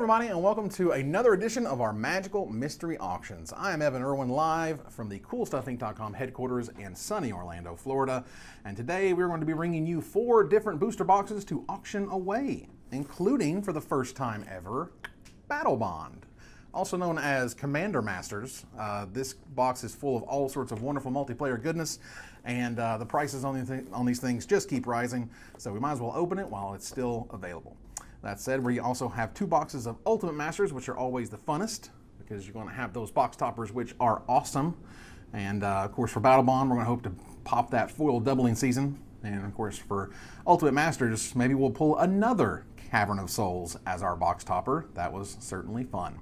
everybody, and welcome to another edition of our Magical Mystery Auctions. I am Evan Erwin, live from the CoolStuffInc.com headquarters in sunny Orlando, Florida. And today we're going to be bringing you four different booster boxes to auction away, including, for the first time ever, Battlebond. Also known as Commander Masters, uh, this box is full of all sorts of wonderful multiplayer goodness, and uh, the prices on, the th on these things just keep rising, so we might as well open it while it's still available. That said, we also have two boxes of Ultimate Masters, which are always the funnest because you're going to have those box toppers, which are awesome. And uh, of course, for Battlebond, we're going to hope to pop that foil doubling season. And of course, for Ultimate Masters, maybe we'll pull another Cavern of Souls as our box topper. That was certainly fun.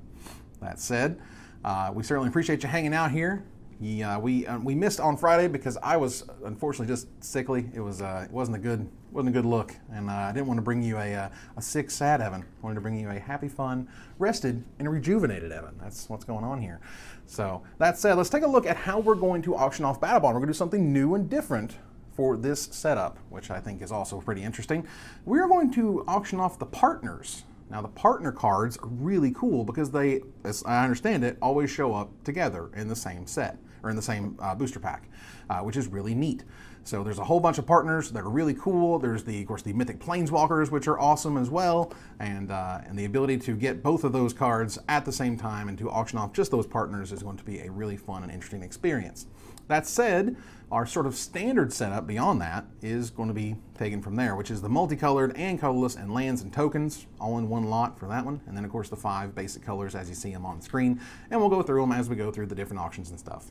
That said, uh, we certainly appreciate you hanging out here. Yeah, we uh, we missed on Friday because I was unfortunately just sickly. It was uh, it wasn't a good wasn't a good look, and uh, I didn't want to bring you a, uh, a sick, sad Evan. I wanted to bring you a happy, fun, rested, and rejuvenated Evan. That's what's going on here. So that said, let's take a look at how we're going to auction off Battlebond. We're going to do something new and different for this setup, which I think is also pretty interesting. We are going to auction off the partners. Now the partner cards are really cool because they, as I understand it, always show up together in the same set or in the same uh, booster pack, uh, which is really neat. So there's a whole bunch of partners that are really cool. There's the, of course, the Mythic Planeswalkers, which are awesome as well, and uh, and the ability to get both of those cards at the same time and to auction off just those partners is going to be a really fun and interesting experience. That said, our sort of standard setup beyond that is going to be taken from there, which is the multicolored and colorless and lands and tokens, all in one lot for that one. And then, of course, the five basic colors as you see them on the screen. And we'll go through them as we go through the different auctions and stuff.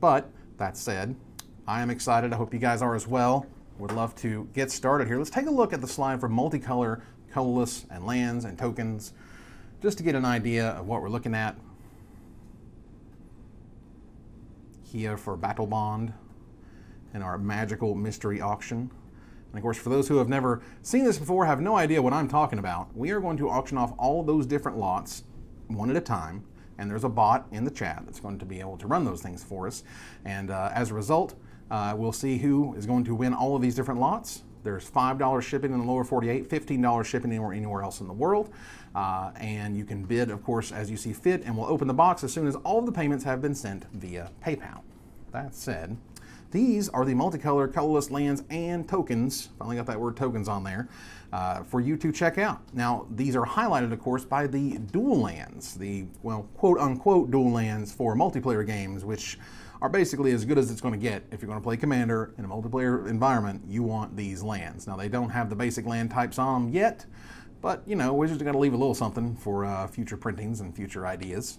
But that said, I am excited. I hope you guys are as well. Would love to get started here. Let's take a look at the slide for multicolor, colorless, and lands and tokens, just to get an idea of what we're looking at. Here for Battlebond and our magical mystery auction. And of course, for those who have never seen this before, have no idea what I'm talking about, we are going to auction off all those different lots one at a time. And there's a bot in the chat that's going to be able to run those things for us. And uh, as a result, uh, we'll see who is going to win all of these different lots. There's $5 shipping in the lower 48, $15 shipping anywhere, anywhere else in the world. Uh, and you can bid, of course, as you see fit, and we'll open the box as soon as all the payments have been sent via PayPal. That said, these are the multicolor, colorless lands and tokens. Finally got that word tokens on there uh, for you to check out. Now, these are highlighted, of course, by the dual lands, the, well, quote unquote dual lands for multiplayer games, which are basically as good as it's going to get. If you're going to play Commander in a multiplayer environment, you want these lands. Now, they don't have the basic land types on them yet, but, you know, Wizards are going to leave a little something for uh, future printings and future ideas.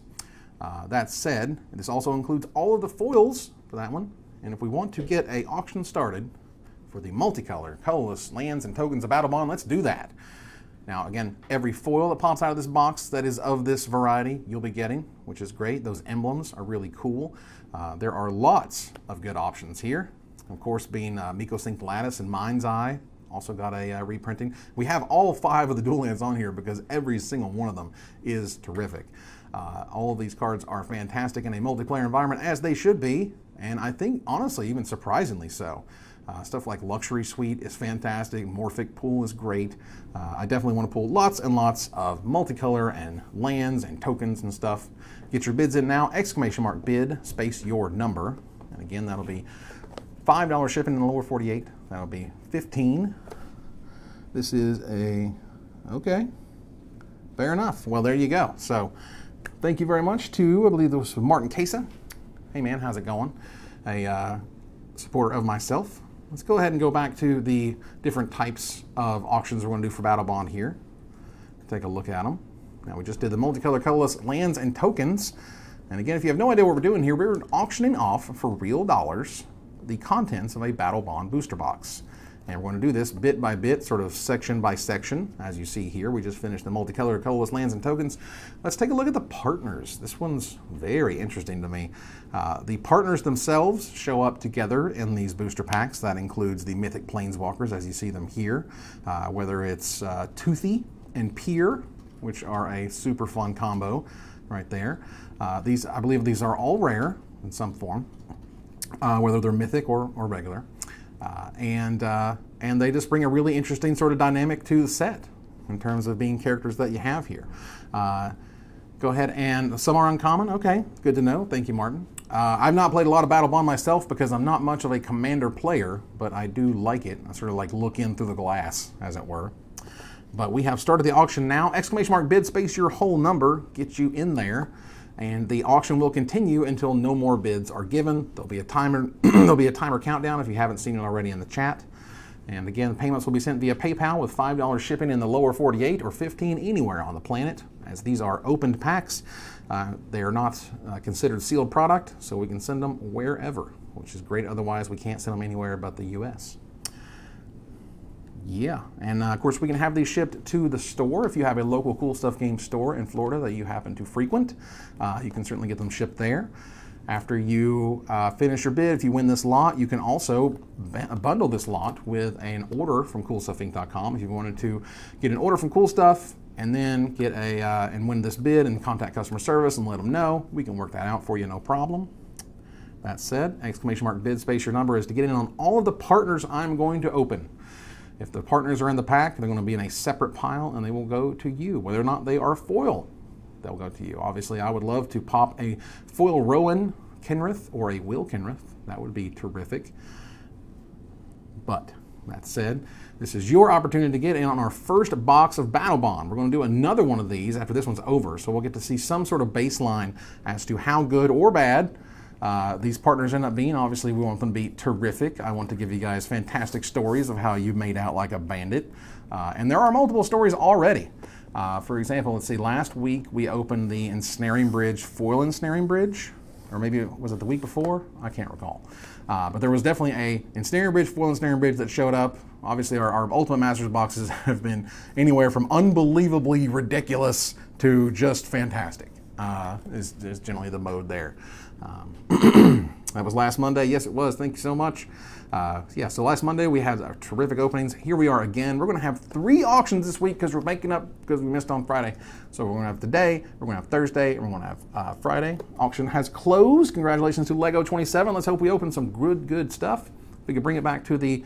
Uh, that said, this also includes all of the foils for that one. And if we want to get a auction started for the multicolor, colorless lands and tokens of Battlebond, let's do that. Now, again, every foil that pops out of this box that is of this variety, you'll be getting, which is great. Those emblems are really cool. Uh, there are lots of good options here. Of course, being uh, Mycosynth Lattice and Mind's Eye, also got a uh, reprinting. We have all five of the dual lands on here because every single one of them is terrific. Uh, all of these cards are fantastic in a multiplayer environment, as they should be, and I think, honestly, even surprisingly so. Uh, stuff like Luxury Suite is fantastic. Morphic Pool is great. Uh, I definitely want to pull lots and lots of multicolor and lands and tokens and stuff. Get your bids in now. Exclamation mark bid, space your number. And again, that'll be $5 shipping in the lower 48. That'll be 15 This is a, okay, fair enough. Well, there you go. So thank you very much to, I believe this was Martin Casa. Hey man, how's it going? A uh, supporter of myself Let's go ahead and go back to the different types of auctions we're going to do for Battlebond here. Take a look at them. Now we just did the multicolor colorless lands and tokens. And again, if you have no idea what we're doing here, we're auctioning off for real dollars the contents of a Battlebond booster box. And we're going to do this bit by bit, sort of section by section, as you see here. We just finished the multicolor colorless lands and tokens. Let's take a look at the partners. This one's very interesting to me. Uh, the partners themselves show up together in these booster packs. That includes the Mythic Planeswalkers, as you see them here, uh, whether it's uh, Toothy and Pir, which are a super fun combo right there. Uh, these, I believe these are all rare in some form, uh, whether they're mythic or, or regular. Uh, and, uh, and they just bring a really interesting sort of dynamic to the set. in terms of being characters that you have here. Uh, go ahead and some are uncommon. Okay, good to know. Thank you, Martin. Uh, I've not played a lot of Battlebond myself because I'm not much of a commander player, but I do like it. I sort of like look in through the glass, as it were. But we have started the auction now. Exclamation mark bid space your whole number gets you in there. And the auction will continue until no more bids are given. There'll be a timer. there'll be a timer countdown if you haven't seen it already in the chat. And again, payments will be sent via PayPal with $5 shipping in the lower 48 or 15 anywhere on the planet. As these are opened packs, uh, they are not uh, considered sealed product, so we can send them wherever, which is great. Otherwise, we can't send them anywhere but the U.S. Yeah, and uh, of course we can have these shipped to the store if you have a local Cool Stuff Game store in Florida that you happen to frequent. Uh, you can certainly get them shipped there. After you uh, finish your bid, if you win this lot, you can also bundle this lot with an order from CoolStuffInc.com. If you wanted to get an order from Cool Stuff and then get a uh, and win this bid and contact customer service and let them know, we can work that out for you, no problem. That said, exclamation mark bid space your number is to get in on all of the partners I'm going to open. If the partners are in the pack, they're going to be in a separate pile and they will go to you, whether or not they are foil they'll go to you. Obviously, I would love to pop a foil Rowan Kenrith or a Will Kenrith. That would be terrific. But that said, this is your opportunity to get in on our first box of Battlebond. We're going to do another one of these after this one's over, so we'll get to see some sort of baseline as to how good or bad uh, these partners end up being. Obviously, we want them to be terrific. I want to give you guys fantastic stories of how you made out like a bandit. Uh, and there are multiple stories already. Uh, for example, let's see, last week we opened the ensnaring bridge, foil ensnaring bridge, or maybe was it the week before? I can't recall. Uh, but there was definitely a ensnaring bridge, foil ensnaring bridge that showed up. Obviously, our, our Ultimate Masters boxes have been anywhere from unbelievably ridiculous to just fantastic. Uh, is, is generally the mode there. Um, that was last Monday. Yes, it was. Thank you so much. Uh, yeah, so last Monday we had our terrific openings. Here we are again. We're going to have three auctions this week because we're making up because we missed on Friday. So we're going to have today, we're going to have Thursday, and we're going to have uh, Friday. Auction has closed. Congratulations to Lego 27. Let's hope we open some good, good stuff. We can bring it back to the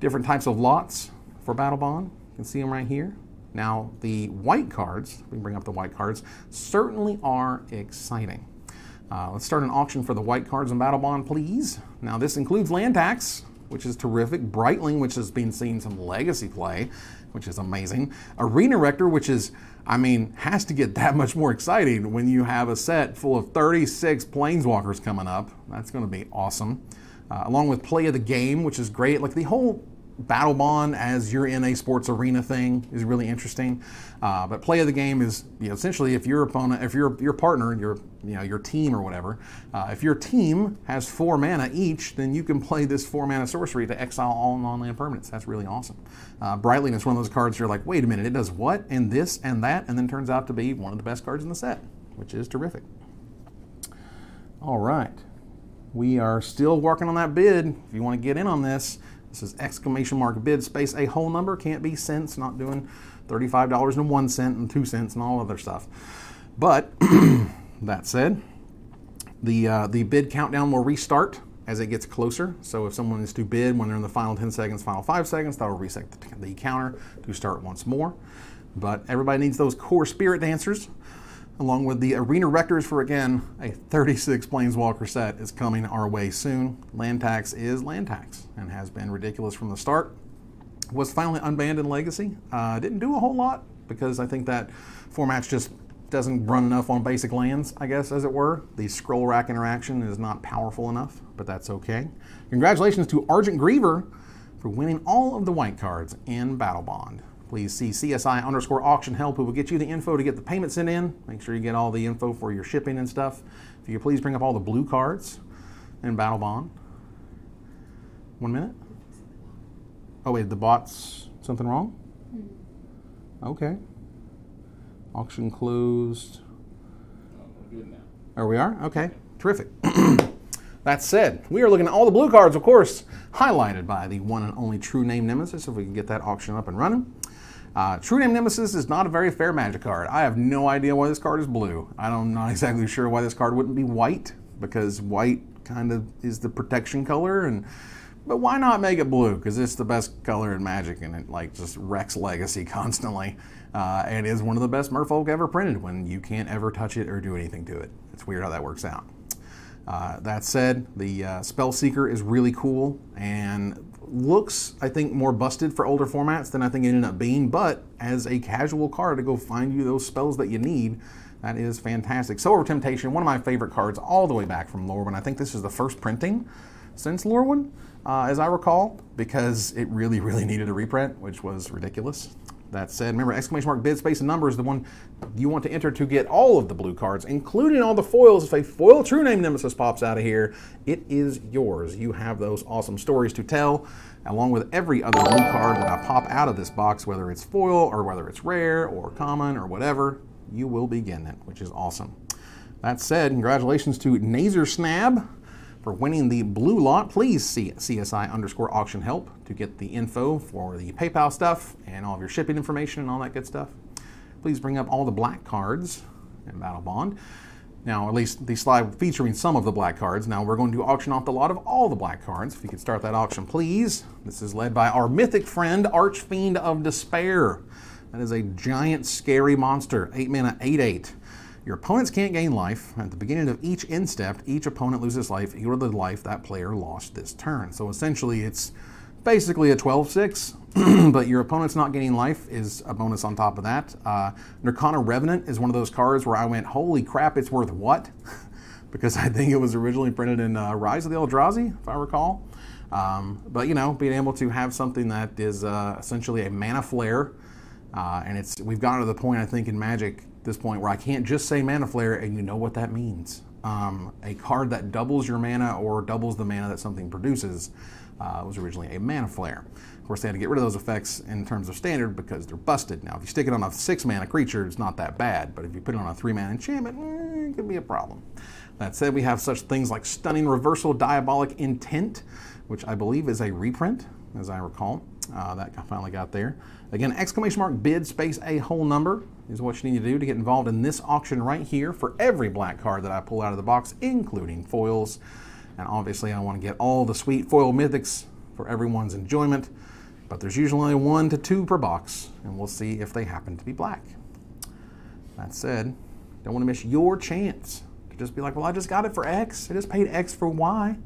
different types of lots for Battlebond. You can see them right here. Now, the white cards, we bring up the white cards, certainly are exciting. Uh, let's start an auction for the white cards in Battlebond, please. Now, this includes land tax, which is terrific. Brightling, which has been seeing some legacy play, which is amazing. Arena Rector, which is, I mean, has to get that much more exciting when you have a set full of 36 Planeswalkers coming up. That's going to be awesome. Uh, along with Play of the Game, which is great. Like the whole battle bond as you're in a sports arena thing is really interesting. Uh, but play of the game is you know, essentially if your opponent, if your your partner, your you know your team or whatever, uh, if your team has four mana each, then you can play this four mana sorcery to exile all non-land permanents. That's really awesome. Uh, Brightling is one of those cards you're like, wait a minute, it does what and this and that, and then turns out to be one of the best cards in the set, which is terrific. All right. We are still working on that bid. If you want to get in on this, this is exclamation mark bid space a whole number. Can't be cents, not doing $35 and one cent and two cents and all other stuff. But that said, the, uh, the bid countdown will restart as it gets closer. So if someone is to bid when they're in the final 10 seconds, final five seconds, that'll reset the, the counter to start once more. But everybody needs those core spirit dancers along with the Arena Rectors for, again, a 36 Planeswalker set is coming our way soon. Land tax is land tax and has been ridiculous from the start. Was finally unbanned in Legacy. Uh, didn't do a whole lot because I think that format just doesn't run enough on basic lands, I guess, as it were. The scroll rack interaction is not powerful enough, but that's okay. Congratulations to Argent Griever for winning all of the white cards in Battlebond please see CSI underscore auction help who will get you the info to get the payment sent in. Make sure you get all the info for your shipping and stuff. If you please bring up all the blue cards in Battlebond. One minute. Oh wait, the bot's something wrong? Okay. Auction closed. There we are? Okay. Terrific. that said, we are looking at all the blue cards, of course, highlighted by the one and only True Name Nemesis, if we can get that auction up and running. Uh, True Name Nemesis is not a very fair magic card. I have no idea why this card is blue. I'm not exactly sure why this card wouldn't be white, because white kind of is the protection color, and but why not make it blue? Because it's the best color in Magic, and it like just wrecks Legacy constantly. Uh, and is one of the best Merfolk ever printed when you can't ever touch it or do anything to it. It's weird how that works out. Uh, that said, the uh, Spellseeker is really cool and looks, I think, more busted for older formats than I think it ended up being, but as a casual card to go find you those spells that you need, that is fantastic. Of Temptation, one of my favorite cards all the way back from Lorwyn. I think this is the first printing since Lorwyn, uh, as I recall, because it really, really needed a reprint, which was ridiculous. That said, remember exclamation mark bid space and number is the one you want to enter to get all of the blue cards, including all the foils. If a foil true name nemesis pops out of here, it is yours. You have those awesome stories to tell, along with every other blue card that I pop out of this box, whether it's foil or whether it's rare or common or whatever, you will begin it, which is awesome. That said, congratulations to Nazer Snab for winning the blue lot, please see CSI underscore auction help to get the info for the PayPal stuff and all of your shipping information and all that good stuff. Please bring up all the black cards in Battlebond. Now, at least the slide featuring some of the black cards. Now we're going to auction off the lot of all the black cards. If you could start that auction, please. This is led by our mythic friend, Archfiend of Despair. That is a giant, scary monster. 8 mana, 8 8. Your opponents can't gain life. At the beginning of each end step, each opponent loses life equal to the life that player lost this turn. So essentially, it's basically a 12-6, but your opponent's not gaining life is a bonus on top of that. Uh, Nirkana Revenant is one of those cards where I went, holy crap, it's worth what? because I think it was originally printed in uh, Rise of the Eldrazi, if I recall. Um, but you know, being able to have something that is uh, essentially a mana flare, uh, and it's we've gotten to the point I think in Magic this point where I can't just say mana flare and you know what that means. Um, a card that doubles your mana or doubles the mana that something produces uh, was originally a mana flare. Of course, they had to get rid of those effects in terms of standard because they're busted. Now, if you stick it on a six mana creature, it's not that bad, but if you put it on a three mana enchantment, eh, it could be a problem. That said, we have such things like Stunning Reversal Diabolic Intent, which I believe is a reprint, as I recall. Uh, that finally got there. Again, exclamation mark bid space a whole number is what you need to do to get involved in this auction right here for every black card that I pull out of the box, including foils. And obviously I want to get all the sweet foil mythics for everyone's enjoyment, but there's usually only one to two per box, and we'll see if they happen to be black. That said, don't want to miss your chance to just be like, well, I just got it for X. I just paid X for Y.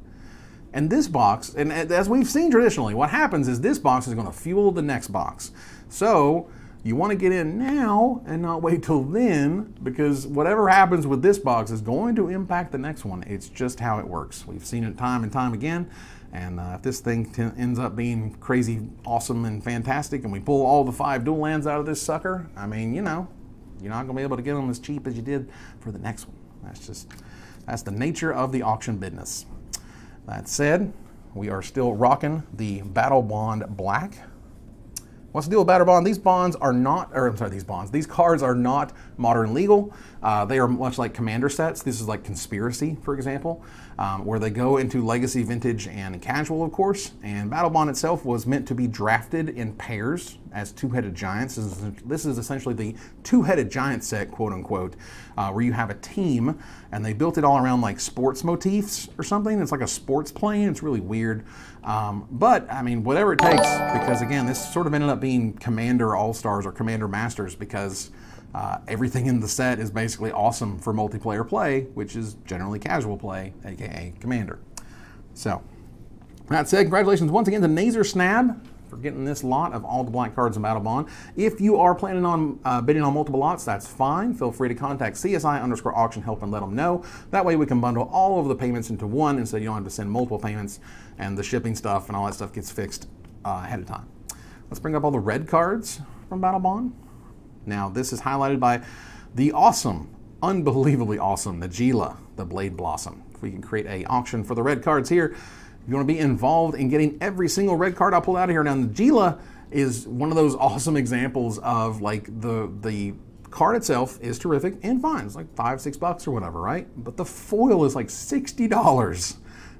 And this box, and as we've seen traditionally, what happens is this box is going to fuel the next box. So you want to get in now and not wait till then because whatever happens with this box is going to impact the next one. It's just how it works. We've seen it time and time again. And uh, if this thing ends up being crazy, awesome, and fantastic, and we pull all the five dual lands out of this sucker, I mean, you know, you're not going to be able to get them as cheap as you did for the next one. That's just, that's the nature of the auction business. That said, we are still rocking the Battlebond Black. What's the deal with Battlebond? These bonds are not, or I'm sorry, these bonds, these cards are not modern legal. Uh, they are much like commander sets. This is like Conspiracy, for example, um, where they go into Legacy, Vintage, and Casual, of course. And Battlebond itself was meant to be drafted in pairs as two-headed giants. This is, this is essentially the two-headed giant set, quote unquote, uh, where you have a team, and they built it all around like sports motifs or something. It's like a sports plane. It's really weird. Um, but, I mean, whatever it takes, because again, this sort of ended up being Commander All-Stars or Commander Masters because uh, everything in the set is basically awesome for multiplayer play, which is generally casual play, aka Commander. So, that said, congratulations once again to Nazer Snab for getting this lot of all the black cards in Battlebond. If you are planning on uh, bidding on multiple lots, that's fine. Feel free to contact CSI underscore auction help and let them know. That way we can bundle all of the payments into one instead you don't have to send multiple payments and the shipping stuff and all that stuff gets fixed uh, ahead of time. Let's bring up all the red cards from Battlebond. Now this is highlighted by the awesome, unbelievably awesome Najeela, the Blade Blossom. If we can create a auction for the red cards here, you want to be involved in getting every single red card I pull out of here. Now, Najeela is one of those awesome examples of like the the card itself is terrific and fine. It's like five, six bucks or whatever, right? But the foil is like sixty dollars.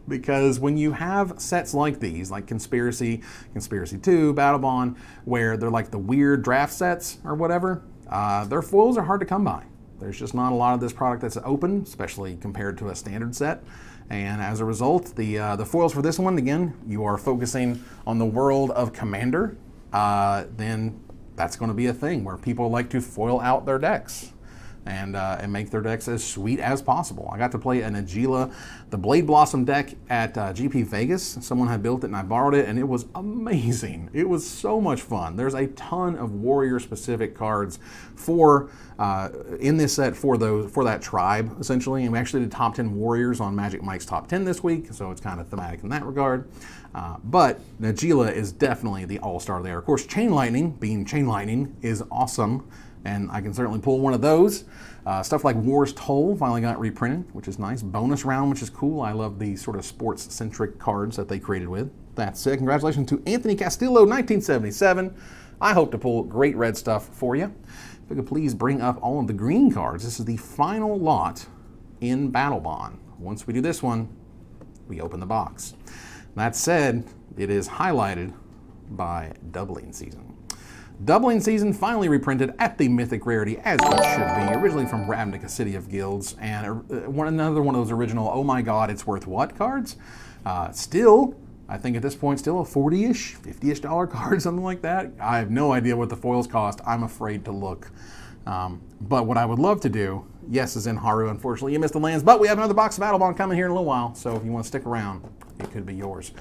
Because when you have sets like these, like Conspiracy, Conspiracy 2, Battlebond, where they're like the weird draft sets or whatever, uh, their foils are hard to come by. There's just not a lot of this product that's open, especially compared to a standard set. And as a result, the, uh, the foils for this one, again, you are focusing on the world of Commander, uh, then that's going to be a thing where people like to foil out their decks and, uh, and make their decks as sweet as possible. I got to play an Najeela, the Blade Blossom deck at uh, GP Vegas. Someone had built it and I borrowed it and it was amazing. It was so much fun. There's a ton of warrior specific cards for uh, in this set for those for that tribe essentially. And we actually did top 10 warriors on Magic Mike's top 10 this week, so it's kind of thematic in that regard. Uh, but Najeela is definitely the all-star there. Of course, Chain Lightning, being Chain Lightning, is awesome and I can certainly pull one of those. Uh, stuff like War's Toll finally got reprinted, which is nice. Bonus round, which is cool. I love the sort of sports-centric cards that they created with. That's it. Congratulations to Anthony Castillo, 1977. I hope to pull great red stuff for you. If you could please bring up all of the green cards. This is the final lot in Battlebond. Once we do this one, we open the box. That said, it is highlighted by doubling season. Doubling Season finally reprinted at the Mythic Rarity, as it should be, originally from Ravnica City of Guilds, and uh, one, another one of those original, oh my god, it's worth what cards? Uh, still, I think at this point, still a 40-ish, 50-ish dollar card, something like that. I have no idea what the foils cost. I'm afraid to look. Um, but what I would love to do, yes, is in Haru. Unfortunately, you missed the lands, but we have another box of Battlebond coming here in a little while, so if you want to stick around, it could be yours.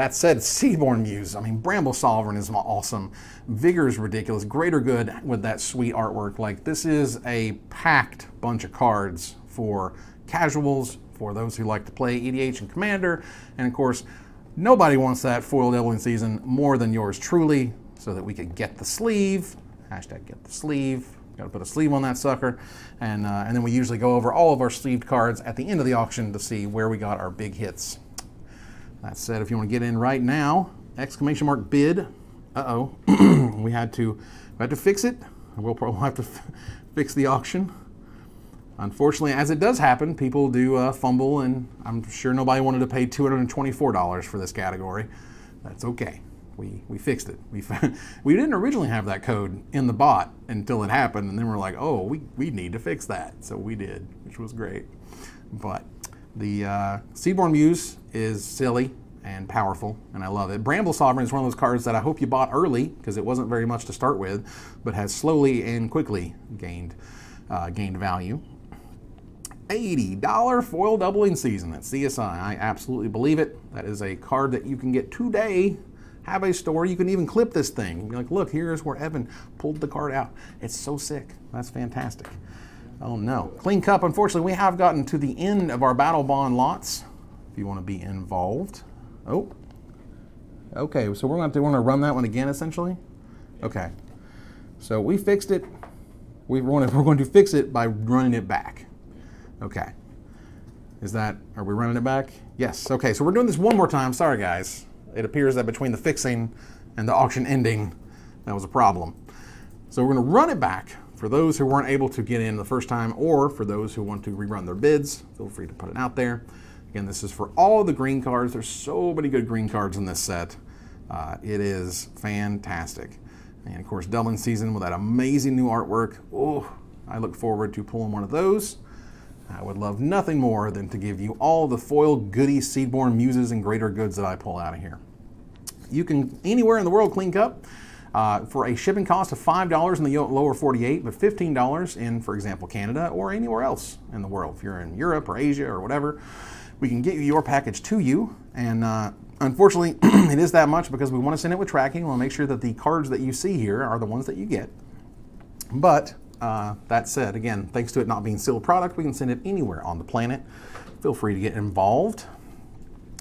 That said, Seedborn Muse, I mean, Bramble Sovereign is awesome. Vigor is ridiculous. Greater Good with that sweet artwork. Like, this is a packed bunch of cards for casuals, for those who like to play EDH and Commander, and of course, nobody wants that foil doubling season more than yours truly, so that we can get the sleeve. Hashtag get the sleeve. Got to put a sleeve on that sucker. And, uh, and then we usually go over all of our sleeved cards at the end of the auction to see where we got our big hits. That said, if you want to get in right now, exclamation mark bid. Uh-oh, we had to we had to fix it. We'll probably have to fix the auction. Unfortunately, as it does happen, people do uh, fumble, and I'm sure nobody wanted to pay $224 for this category. That's okay. We, we fixed it. We, we didn't originally have that code in the bot until it happened, and then we're like, oh, we, we need to fix that. So we did, which was great. But the uh, Seedborn Muse is silly and powerful, and I love it. Bramble Sovereign is one of those cards that I hope you bought early because it wasn't very much to start with, but has slowly and quickly gained uh, gained value. $80 foil doubling season at CSI. I absolutely believe it. That is a card that you can get today. Have a store. You can even clip this thing. Be like, look, here's where Evan pulled the card out. It's so sick. That's fantastic. Oh no. Clean Cup, unfortunately, we have gotten to the end of our Battlebond lots. If you want to be involved. Oh. Okay, so we're going to want to run that one again, essentially? Okay. So we fixed it. We we're going to fix it by running it back. Okay. Is that, are we running it back? Yes. Okay, so we're doing this one more time. Sorry, guys. It appears that between the fixing and the auction ending, that was a problem. So we're going to run it back for those who weren't able to get in the first time or for those who want to rerun their bids, feel free to put it out there. Again, this is for all the green cards. There's so many good green cards in this set. Uh, it is fantastic. And of course, Doubling Season with that amazing new artwork. Oh, I look forward to pulling one of those. I would love nothing more than to give you all the foil goody seedborn muses and greater goods that I pull out of here. You can, anywhere in the world, clean cup uh, for a shipping cost of $5 in the lower 48, but $15 in, for example, Canada or anywhere else in the world. If you're in Europe or Asia or whatever, we can get you your package to you. And uh, unfortunately, it is that much because we want to send it with tracking. We want to make sure that the cards that you see here are the ones that you get. But uh, that said, again, thanks to it not being sealed product, we can send it anywhere on the planet. Feel free to get involved.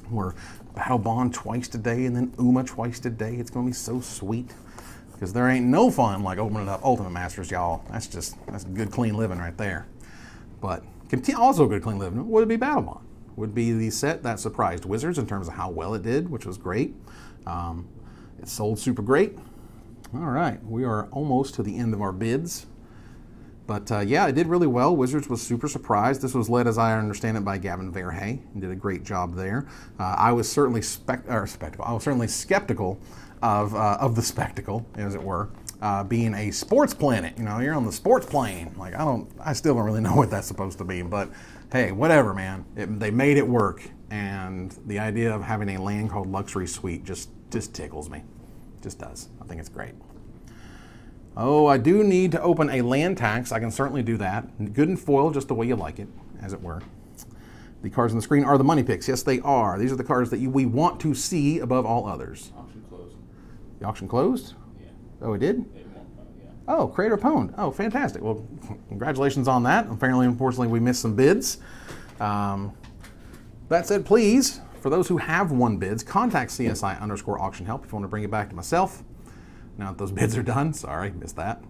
We're Battlebond twice today and then UMA twice today. It's going to be so sweet because there ain't no fun like opening up Ultimate Masters, y'all. That's just that's good clean living right there. But also good clean living would be Battlebond. Would be the set that surprised Wizards in terms of how well it did, which was great. Um, it sold super great. All right, we are almost to the end of our bids. But uh, yeah, it did really well. Wizards was super surprised. This was led, as I understand it, by Gavin Verhey and did a great job there. Uh, I was certainly spec- or spectacle. I was certainly skeptical of, uh, of the spectacle, as it were. uh, being a sports planet. You know, you're on the sports plane. Like I don't, I still don't really know what that's supposed to be, but hey, whatever, man. It, they made it work, and the idea of having a land called Luxury Suite just just tickles me. Just does. I think it's great. Oh, I do need to open a land tax. I can certainly do that. Good and foil, just the way you like it, as it were. The cards on the screen are the money picks. Yes, they are. These are the cards that you, we want to see above all others. The auction closed? Yeah. Oh, it did? It won't, yeah. Oh, Creator Pwned. Oh, fantastic. Well, congratulations on that. Apparently, unfortunately, we missed some bids. Um, that said, please, for those who have won bids, contact CSI underscore auction help if you want to bring it back to myself. Now that those bids are done, sorry, missed that.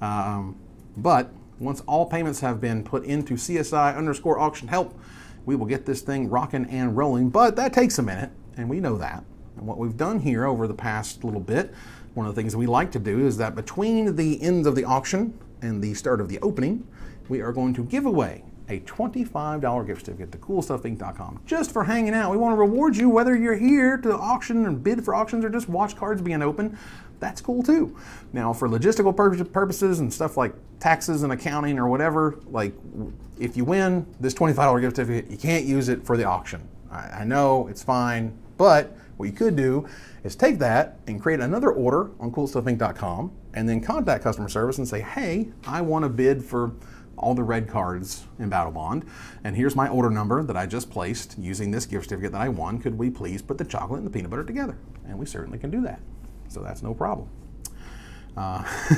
Um, but once all payments have been put into CSI underscore auction help, we will get this thing rocking and rolling. But that takes a minute, and we know that. And what we've done here over the past little bit, one of the things we like to do is that between the ends of the auction and the start of the opening, we are going to give away a $25 gift certificate to coolstuffinc.com just for hanging out. We want to reward you whether you're here to auction and bid for auctions or just watch cards being open. That's cool too. Now, for logistical purposes and stuff like taxes and accounting or whatever, like if you win this $25 gift certificate, you can't use it for the auction. I, I know it's fine, but what you could do is take that and create another order on coolstuffinc.com and then contact customer service and say, hey, I want to bid for all the red cards in Battlebond. And here's my order number that I just placed using this gift certificate that I won. Could we please put the chocolate and the peanut butter together? And we certainly can do that. So that's no problem. Uh,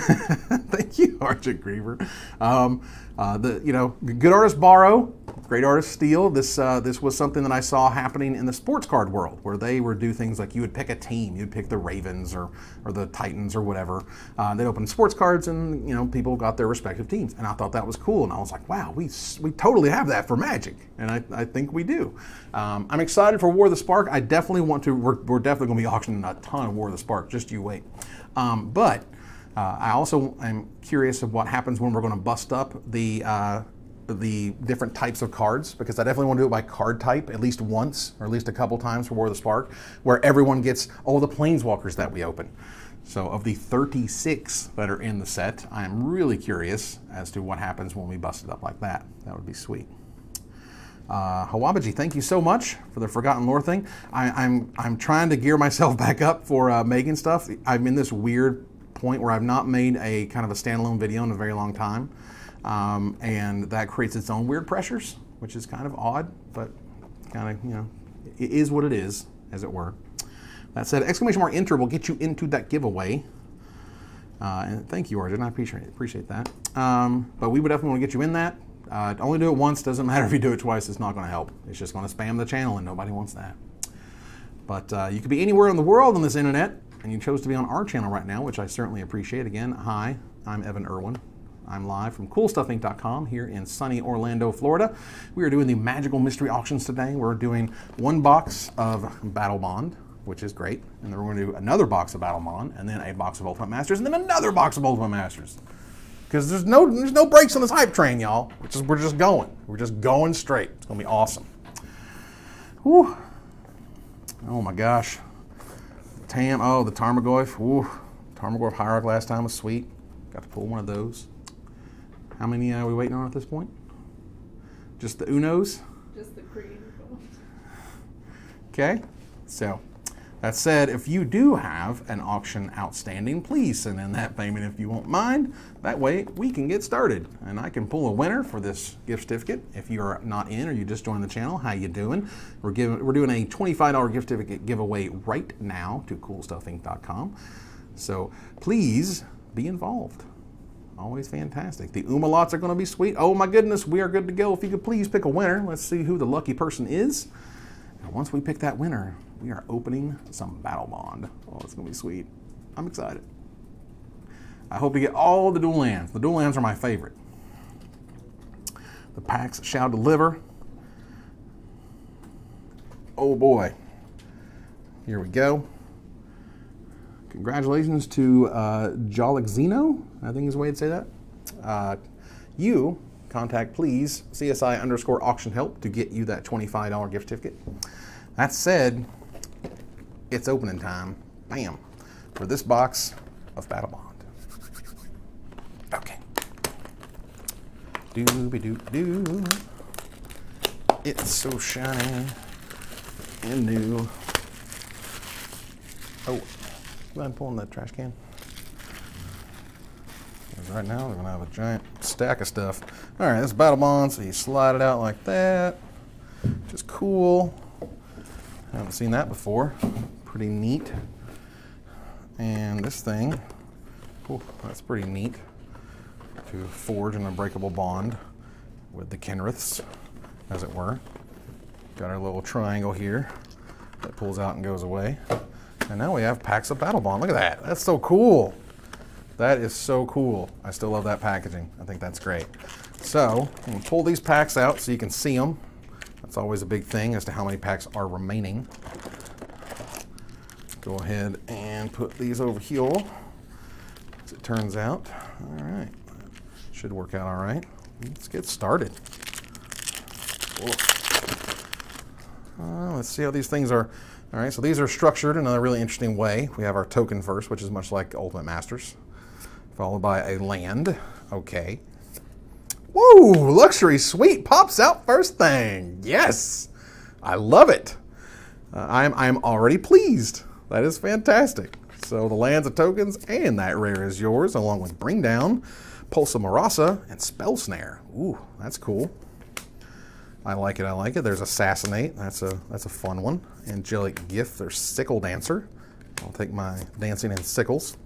thank you, Argent Griever. Um, uh, the you know, good artists borrow, great Artist steal. This uh, this was something that I saw happening in the sports card world, where they would do things like you would pick a team, you'd pick the Ravens or or the Titans or whatever. Uh, they'd open sports cards, and you know, people got their respective teams, and I thought that was cool, and I was like, wow, we we totally have that for Magic, and I, I think we do. Um, I'm excited for War of the Spark. I definitely want to. We're, we're definitely going to be auctioning a ton of War of the Spark. Just you wait. Um, but uh, I also am curious of what happens when we're going to bust up the uh, the different types of cards because I definitely want to do it by card type at least once or at least a couple times for War of the Spark, where everyone gets all the planeswalkers that we open. So of the 36 that are in the set, I am really curious as to what happens when we bust it up like that. That would be sweet. Uh, Hawabaji, thank you so much for the Forgotten Lore thing. I, am I'm, I'm trying to gear myself back up for uh, making stuff. I'm in this weird point where I've not made a kind of a standalone video in a very long time. Um, and that creates its own weird pressures, which is kind of odd, but kind of, you know, it is what it is, as it were. That said, exclamation mark enter will get you into that giveaway. Uh, and thank you, Arjun. I appreciate appreciate that. Um, but we would definitely want to get you in that. Uh, only do it once. Doesn't matter if you do it twice. It's not going to help. It's just going to spam the channel, and nobody wants that. But uh, you could be anywhere in the world on this internet, and you chose to be on our channel right now, which I certainly appreciate. Again, hi, I'm Evan Erwin. I'm live from CoolStuffInc.com here in sunny Orlando, Florida. We are doing the magical mystery auctions today. We're doing one box of Battlebond, which is great, and then we're going to do another box of Battlebond, and then a box of Ultimate Masters, and then another box of Ultimate Masters. Because there's no there's no breaks on this hype train, y'all. We're just, we're just going. We're just going straight. It's going to be awesome. Whew. Oh my gosh. Tam, oh, the Tarmogoyf. Ooh, Tarmogoyf Hierarch last time was sweet. Got to pull one of those. How many uh, are we waiting on at this point? Just the Unos? Just the creative Okay, so that said, if you do have an auction outstanding, please send in that payment if you won't mind. That way we can get started and I can pull a winner for this gift certificate. If you're not in or you just joined the channel, how you doing? We're giving we're doing a $25 gift certificate giveaway right now to coolstuffinc.com. So please be involved. Always fantastic. The Umalots are going to be sweet. Oh my goodness, we are good to go. If you could please pick a winner, let's see who the lucky person is. And once we pick that winner, we are opening some Battlebond. Oh, it's going to be sweet. I'm excited. I hope you get all the dual lands. The dual lands are my favorite. The packs shall deliver. Oh boy. Here we go. Congratulations to uh, Jolixino, I think is the way to say that. Uh, you contact please CSI underscore auction help to get you that $25 gift certificate. That said, it's opening time, bam, for this box of Battlebond. Okay. Dooby doo doo. It's so shiny and new. Oh, mind pulling that trash can? Right now they're gonna have a giant stack of stuff. All right, this Battlebond, so you slide it out like that, which is cool. Haven't seen that before. Pretty neat. And this thing, oh, that's pretty neat. To forge an unbreakable bond with the Kenriths, as it were. Got our little triangle here that pulls out and goes away. And now we have packs of Battlebond. Look at that. That's so cool. That is so cool. I still love that packaging. I think that's great. So I'm gonna pull these packs out so you can see them. That's always a big thing as to how many packs are remaining. Go ahead and put these over here. As it turns out, all right, should work out all right. Let's get started. Uh, let's see how these things are. All right, so these are structured in a really interesting way. We have our token first, which is much like Ultimate Masters, followed by a land. Okay. Woo! Luxury Suite pops out first thing. Yes, I love it. Uh, I'm I'm already pleased. That is fantastic. So the lands of tokens and that rare is yours, along with Bring Down, Pulse of Murasa, and Spell Snare. Ooh, that's cool. I like it. I like it. There's Assassinate. That's a that's a fun one. Angelic Gift. There's Sickle Dancer. I'll take my dancing and sickles.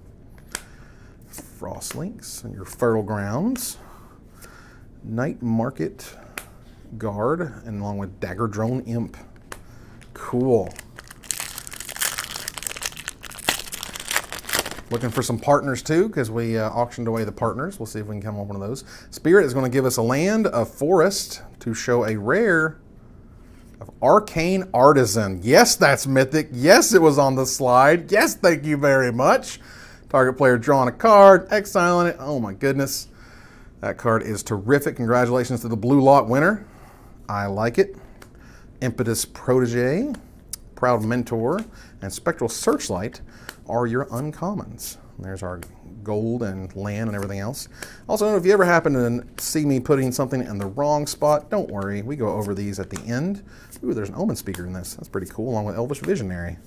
Frostlinks and your Fertile Grounds. Night Market Guard, and along with Dagger Drone Imp. Cool. Looking for some partners too, because we uh, auctioned away the partners. We'll see if we can come up with one of those. Spirit is going to give us a land of forest to show a rare of Arcane Artisan. Yes, that's mythic. Yes, it was on the slide. Yes, thank you very much. Target player drawing a card, exiling it. Oh my goodness. That card is terrific. Congratulations to the Blue Lot winner. I like it. Impetuous Protege, Proud Mentor, and Spectral Searchlight are your uncommons. There's our gold and land and everything else. Also, if you ever happen to see me putting something in the wrong spot, don't worry. We go over these at the end. Ooh, there's an Omenspeaker in this. That's pretty cool, along with Elvish Visionary.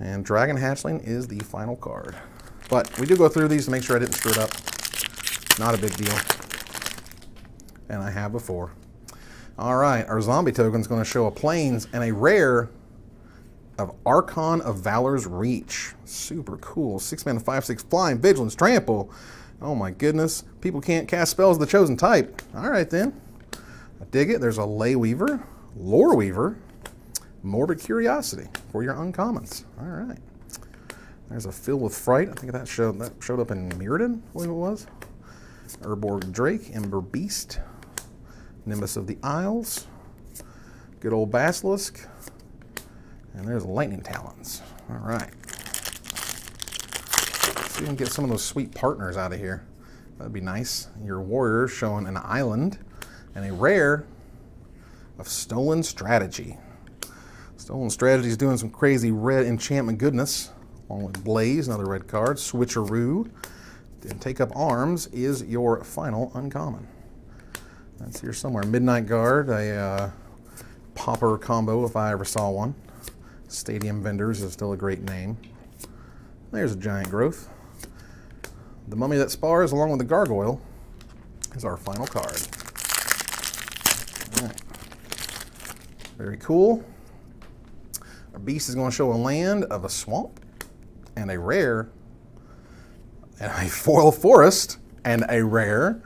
And Dragon Hatchling is the final card. But we do go through these to make sure I didn't screw it up. Not a big deal. And I have before. All right, our zombie token is going to show a planes and a rare of Archon of Valor's Reach. Super cool. Six mana, five, six flying, vigilance, trample. Oh my goodness. People can't cast spells of the chosen type. All right then. I dig it. There's a Lay Weaver, Lore Weaver, Morbid Curiosity for your uncommons. All right. There's a Fill with Fright. I think that showed that showed up in Mirrodin, I believe it was. Urborg Drake, Ember Beast, Nimbus of the Isles, good old Basilisk, and there's Lightning Talons. All right. Let's See if we can get some of those sweet partners out of here. That'd be nice. Your warrior showing an island and a rare of Stolen Strategy. Stolen Strategy is doing some crazy red enchantment goodness, along with Blaze, another red card, Switcheroo, and Take Up Arms is your final uncommon. That's here somewhere. Midnight Guard, a uh, popper combo if I ever saw one. Stadium Vendors is still a great name. There's a giant growth. The Mummy That Spars, along with the Gargoyle, is our final card. Very cool. Our beast is going to show a land of a swamp and a rare and a foil forest and a rare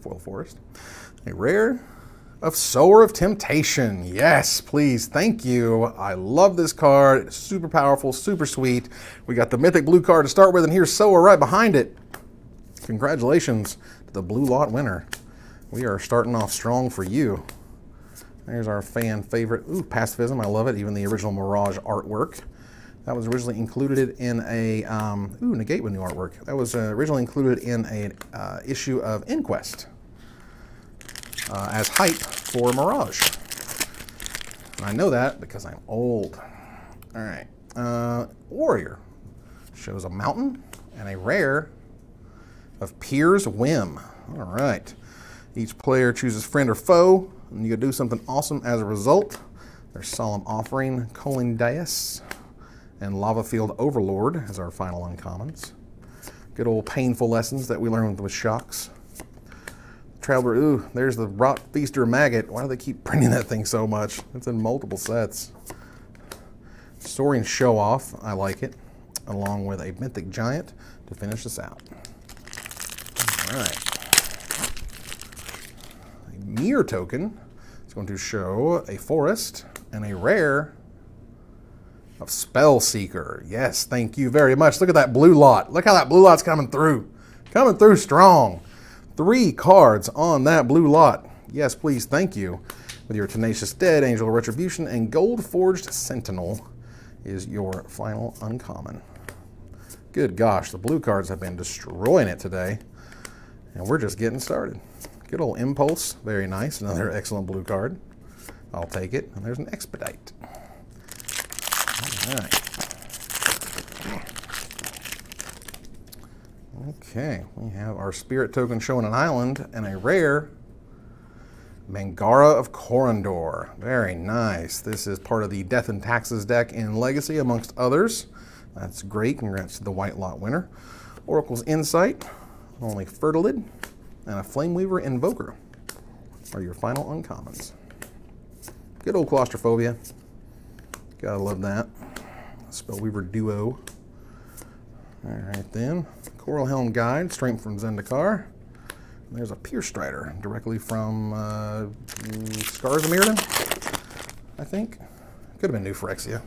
foil forest, a rare of Sower of Temptation. Yes, please. Thank you. I love this card. It's super powerful, super sweet. We got the mythic blue card to start with, and here's Sower right behind it. Congratulations to the blue lot winner. We are starting off strong for you. There's our fan favorite. Ooh, pacifism. I love it. Even the original Mirage artwork. That was originally included in a, um, ooh, negate with new artwork. That was uh, originally included in a uh, issue of Inquest uh, as hype for Mirage. And I know that because I'm old. All right. Uh, Warrior shows a mountain and a rare of Pir's Whim. All right. Each player chooses friend or foe, and you do something awesome as a result. There's Solemn Offering, Colin Dias, and Lava Field Overlord as our final uncommons. Good old painful lessons that we learned with shocks. Traveler, ooh, there's the Rot Feaster Maggot. Why do they keep printing that thing so much? It's in multiple sets. Soaring Show Off, I like it, along with a Mythic Giant to finish this out. All right. A Mirror token is going to show a forest and a rare of Spellseeker. Yes, thank you very much. Look at that blue lot. Look how that blue lot's coming through. Coming through strong. Three cards on that blue lot. Yes, please, thank you. With your Tenacious Dead, Angel of Retribution, and Gold Forged Sentinel is your final uncommon. Good gosh, the blue cards have been destroying it today. And we're just getting started. Good old Impulse, very nice. Another excellent blue card. I'll take it. And there's an Expedite. All right. Okay, we have our Spirit token showing an island and a rare Mangara of Corondor. Very nice. This is part of the Death and Taxes deck in Legacy, amongst others. That's great. Congrats to the White Lot winner. Oracle's Insight, only Fertilid, and a Flamewave Invoker are your final uncommons. Good old Claustrophobia. Gotta love that. Spellweaver Duo. All right then. Coralhelm Guide, straight from Zendikar. There's a Peace Strider directly from uh, Scars of Mirrodin, I think. Could have been New Phyrexia.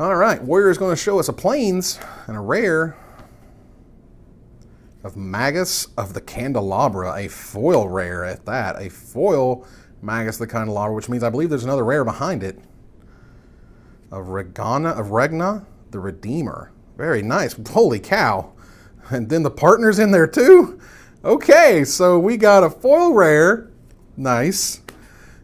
All right, Warrior is going to show us a Plains and a rare of Magus of the Candelabra, a foil rare at that. A foil Magus of the Candelabra, which means I believe there's another rare behind it. Of Regana, of Regna, the Redeemer. Very nice. Holy cow. And then the partner's in there too? Okay, so we got a foil rare, nice.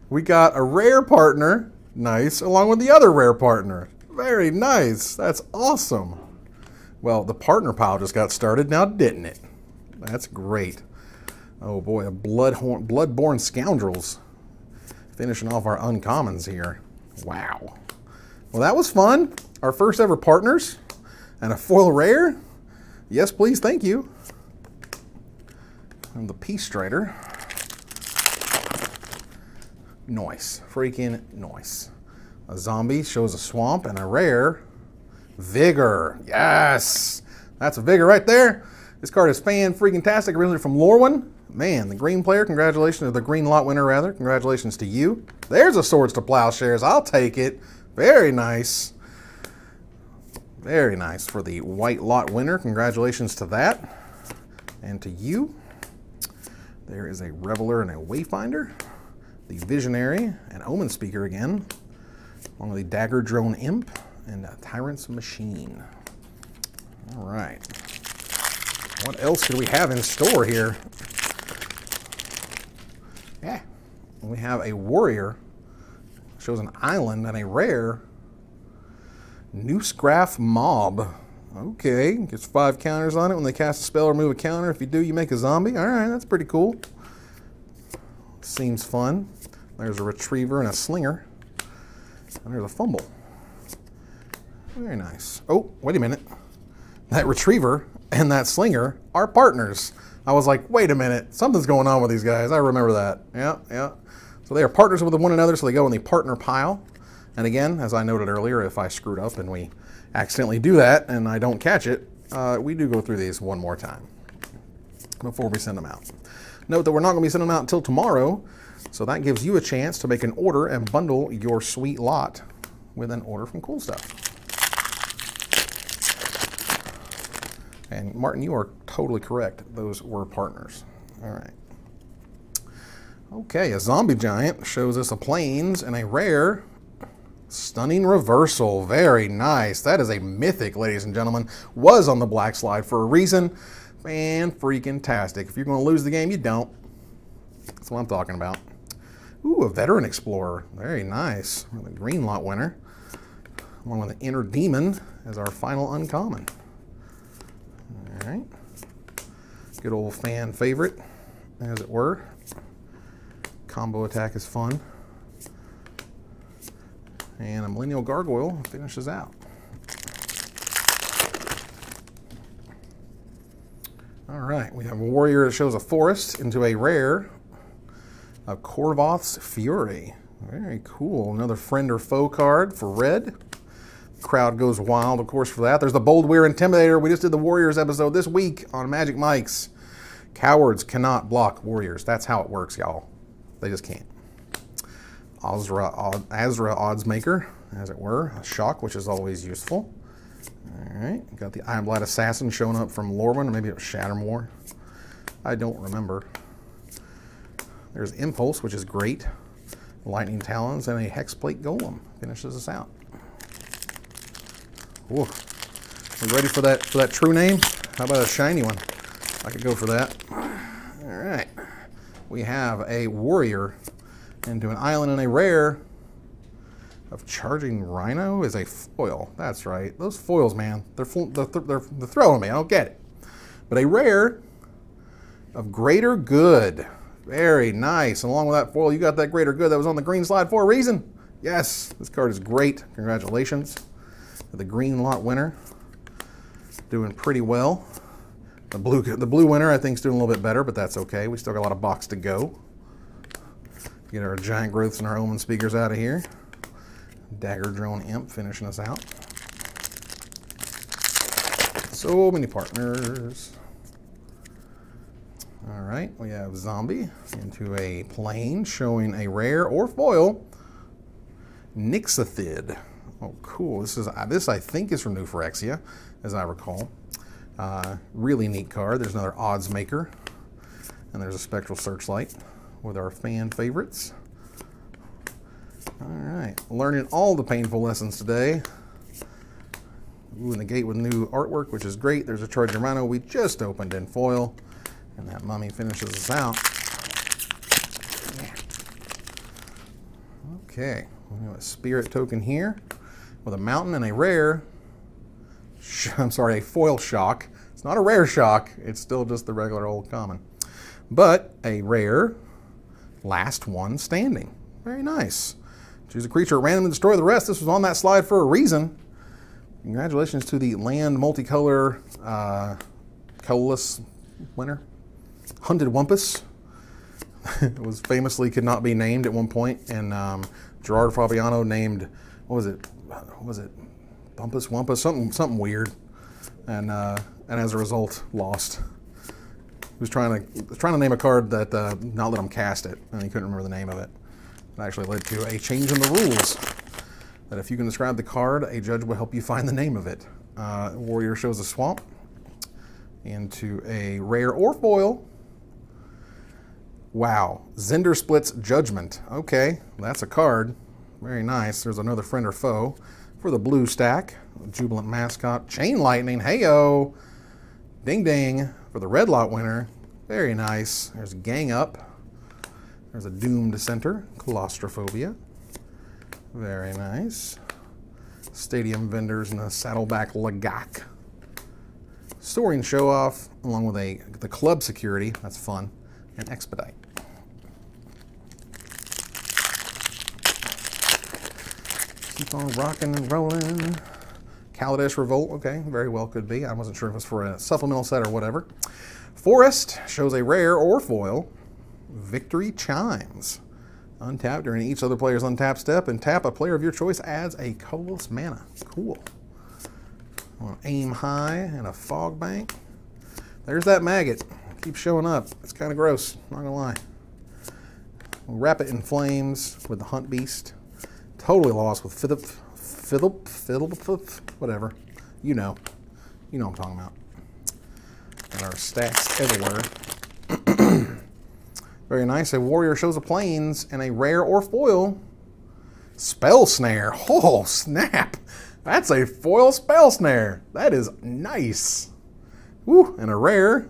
We got a rare partner, nice, along with the other rare partner. Very nice. That's awesome. Well, the partner pile just got started now, didn't it? That's great. Oh boy, a bloodhorn, bloodborne scoundrels. Finishing off our uncommons here. Wow. Well, that was fun. Our first ever partners and a foil rare. Yes, please, thank you and the Peace Strider. Noise. Freaking noise. A zombie shows a swamp and a rare Vigor. Yes! That's a Vigor right there. This card is fan freaking tastic, originally from Lorwyn. Man, the green player, congratulations, or the green lot winner rather, congratulations to you. There's a Swords to Plowshares, I'll take it. Very nice. Very nice for the white lot winner, congratulations to that. And to you. There is a Reveler and a Wayfinder, the Visionary, an Omenspeaker again, along with the Dagger Drone Imp, and a Tyrant's Machine. All right. What else could we have in store here? Yeah. We have a Warrior, shows an island, and a rare Noosegraph Mob. Okay, gets five counters on it when they cast a spell or move a counter. If you do, you make a zombie. All right, that's pretty cool. Seems fun. There's a retriever and a slinger. And there's a fumble. Very nice. Oh, wait a minute. That retriever and that slinger are partners. I was like, wait a minute, something's going on with these guys. I remember that. Yeah, yeah. So they are partners with one another, so they go in the partner pile. And again, as I noted earlier, if I screwed up and we accidentally do that and I don't catch it, uh, we do go through these one more time before we send them out. Note that we're not going to be sending them out until tomorrow, so that gives you a chance to make an order and bundle your sweet lot with an order from Cool Stuff. And Martin, you are totally correct. Those were partners. All right. Okay, a zombie giant shows us a plains and a rare Stunning reversal. Very nice. That is a mythic, ladies and gentlemen. Was on the black slide for a reason. Fan freaking tastic. If you're going to lose the game, you don't. That's what I'm talking about. Ooh, a veteran explorer. Very nice. The green lot winner. Along with the inner demon as our final uncommon. All right. Good old fan favorite. as it were. Combo attack is fun. And a Millennial Gargoyle finishes out. All right, we have a warrior that shows a forest into a rare of Khorvath's Fury. Very cool. Another friend or foe card for red. Crowd goes wild, of course, for that. There's the Boldwyr Intimidator. We just did the Warriors episode this week on Magic Mikes. Cowards cannot block Warriors. That's how it works, y'all. They just can't. Azra, Azra Oddsmaker, as it were. A shock, which is always useful. All right, got the Eyeblight Assassin showing up from Lorwyn, or maybe it was Shadowmoor. I don't remember. There's Impulse, which is great. Lightning Talons, and a Hexplate Golem finishes us out. Whoa. We ready for that for that true name? How about a shiny one? I could go for that. All right. We have a warrior into an island and a rare of charging rhino is a foil. That's right. Those foils, man, they're, they're, they're, they're throwing me. I don't get it. But a rare of greater good. Very nice. And along with that foil, you got that greater good that was on the green slide for a reason. Yes, this card is great. Congratulations to the green lot winner. Doing pretty well. The blue, the blue winner, I think, is doing a little bit better, but that's okay. We still got a lot of box to go. Get our giant growths and our omen speakers out of here. Dagger Drone Imp finishing us out. So many partners. All right, we have Zombie into a plane showing a rare or foil Nixithid. Oh, cool. This is this I think is from New Phyrexia, as I recall. Uh, really neat card. There's another odds maker, and there's a spectral searchlight with our fan favorites. All right, learning all the painful lessons today. Ooh, and the gate with new artwork, which is great. There's a Charging Rhino we just opened in foil, and that mummy finishes us out. Okay, we have a spirit token here with a mountain and a rare. I'm sorry, a foil shock. It's not a rare shock. It's still just the regular old common, but a rare last one standing. Very nice. Choose a creature, randomly destroy the rest. This was on that slide for a reason. Congratulations to the land multicolor uh, colorless winner. Hunted Wumpus. it was famously could not be named at one point, and um, Gerard Fabiano named what was it? What was it? Bumpus Wumpus, something something weird, and uh, and as a result lost. He was trying to was trying to name a card that uh, not let him cast it, and he couldn't remember the name of it. It actually led to a change in the rules that if you can describe the card, a judge will help you find the name of it. Uh, Warrior shows a swamp into a rare or foil. Wow, Zndrsplt's Judgment. Okay, that's a card. Very nice. There's another friend or foe for the blue stack. Jubilant Mascot. Chain Lightning. Heyo. Ding ding for the red lot winner. Very nice. There's Gang Up. There's a Doomed Dissenter, Claustrophobia. Very nice. Stadium Vendors and a Saddleback Lagac. Soaring Show Off, along with a the Club Security, that's fun, and Expedite. Keep on rocking and rolling. Kaladesh Revolt, okay, very well could be. I wasn't sure if it was for a supplemental set or whatever. Forest shows a rare or foil Victory Chimes. Untap during each other player's untap step and tap a player of your choice adds a colorless mana. Cool. aim high and a fog bank. There's that maggot. Keeps showing up. It's kind of gross, not gonna lie. We'll wrap it in flames with the Hunt Beast. Totally lost with Fiddle, Fiddle, Fiddle, whatever. You know. You know what I'm talking about. And our stacks everywhere. Very nice. A warrior shows a plains and a rare or foil spell snare. Oh, snap. That's a foil spell snare. That is nice. Woo, and a rare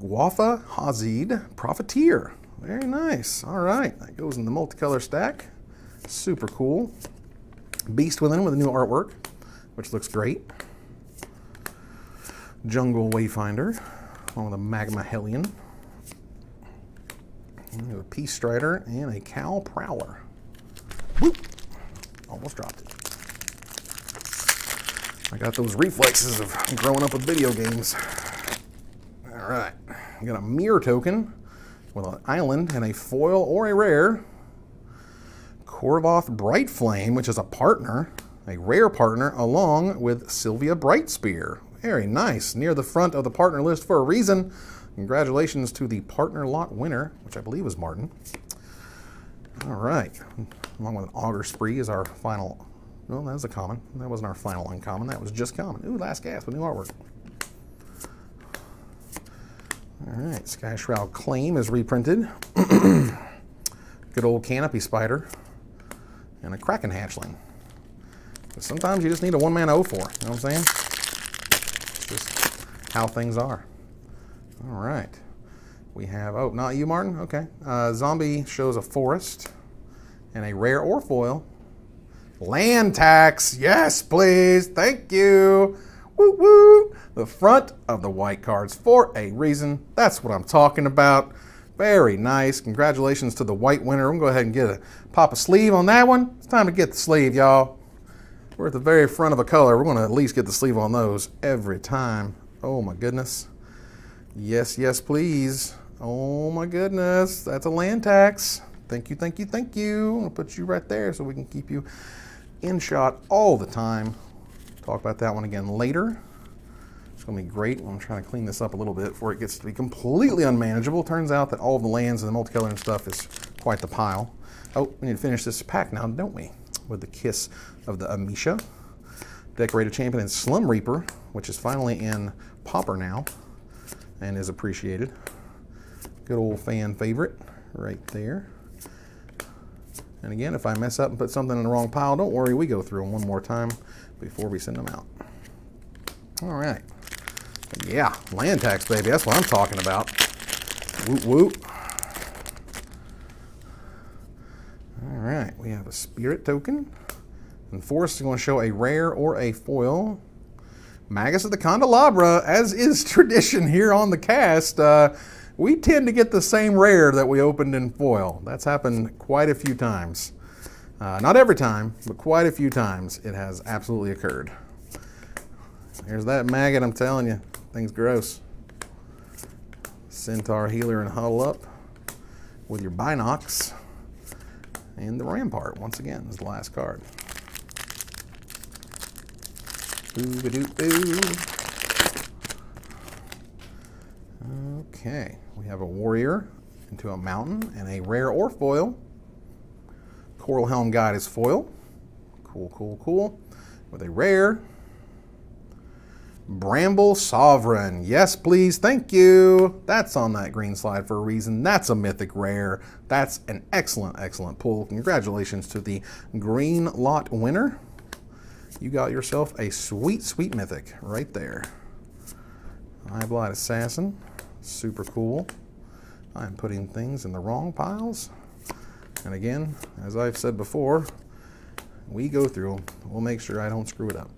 Gwafa Hazid Profiteer. Very nice. All right, that goes in the multicolor stack. Super cool. Beast Within with a new artwork, which looks great. Jungle Wayfinder, along with a Magma Hellion. a Peace Strider and a Cowl Prowler. Whoop! Almost dropped it. I got those reflexes of growing up with video games. All right, I got a mirror token with an island and a foil or a rare. Khorvath Brightflame, which is a partner, a rare partner, along with Sylvia Brightspear. Very nice. Near the front of the partner list for a reason. Congratulations to the partner lot winner, which I believe was Martin. All right. Along with an Auger Spree is our final. Well, that was a common. That wasn't our final uncommon. That was just common. Ooh, last gasp with new artwork. All right. Skyshroud Claim is reprinted. Good old Canopy Spider. And a Kraken Hatchling. But sometimes you just need a one-man O4. You know what I'm saying? It's just how things are. All right. We have, oh, not you, Martin? Okay. Uh, zombie shows a forest and a rare or foil. Land tax. Yes, please. Thank you. Woo woo. The front of the white cards for a reason. That's what I'm talking about. Very nice. Congratulations to the white winner. I'm going to go ahead and get a pop a sleeve on that one. It's time to get the sleeve, y'all. We're at the very front of a color. We're going to at least get the sleeve on those every time. Oh my goodness. Yes, yes, please. Oh my goodness, that's a land tax. Thank you, thank you, thank you. I'm going to put you right there so we can keep you in shot all the time. Talk about that one again later. It's gonna be great. I'm trying to clean this up a little bit before it gets to be completely unmanageable. Turns out that all of the lands and the multicolor and stuff is quite the pile. Oh, we need to finish this pack now, don't we? With the kiss of the Amesha. Decorated Champion and Slum Reaper, which is finally in Pauper now and is appreciated. Good old fan favorite right there. And again, if I mess up and put something in the wrong pile, don't worry, we go through them one more time before we send them out. All right. Yeah, land tax, baby. That's what I'm talking about. Woot woot. All right, we have a spirit token. And Forest is going to show a rare or a foil Magus of the Candelabra, as is tradition here on the cast, uh, we tend to get the same rare that we opened in foil. That's happened quite a few times. Uh, not every time, but quite a few times it has absolutely occurred. Here's that maggot, I'm telling you. Thing's gross. Centaur Healer and Huddle Up with your Binox. And the Rampart, once again, is the last card. Okay, we have a warrior into a mountain and a rare or foil. Coral Helm Guide is foil. Cool, cool, cool. With a rare. Bramble Sovereign. Yes, please. Thank you. That's on that green slide for a reason. That's a mythic rare. That's an excellent, excellent pull. Congratulations to the green lot winner you got yourself a sweet, sweet mythic right there. Eyeblight Assassin, super cool. I'm putting things in the wrong piles. And again, as I've said before, we go through. We'll make sure I don't screw it up.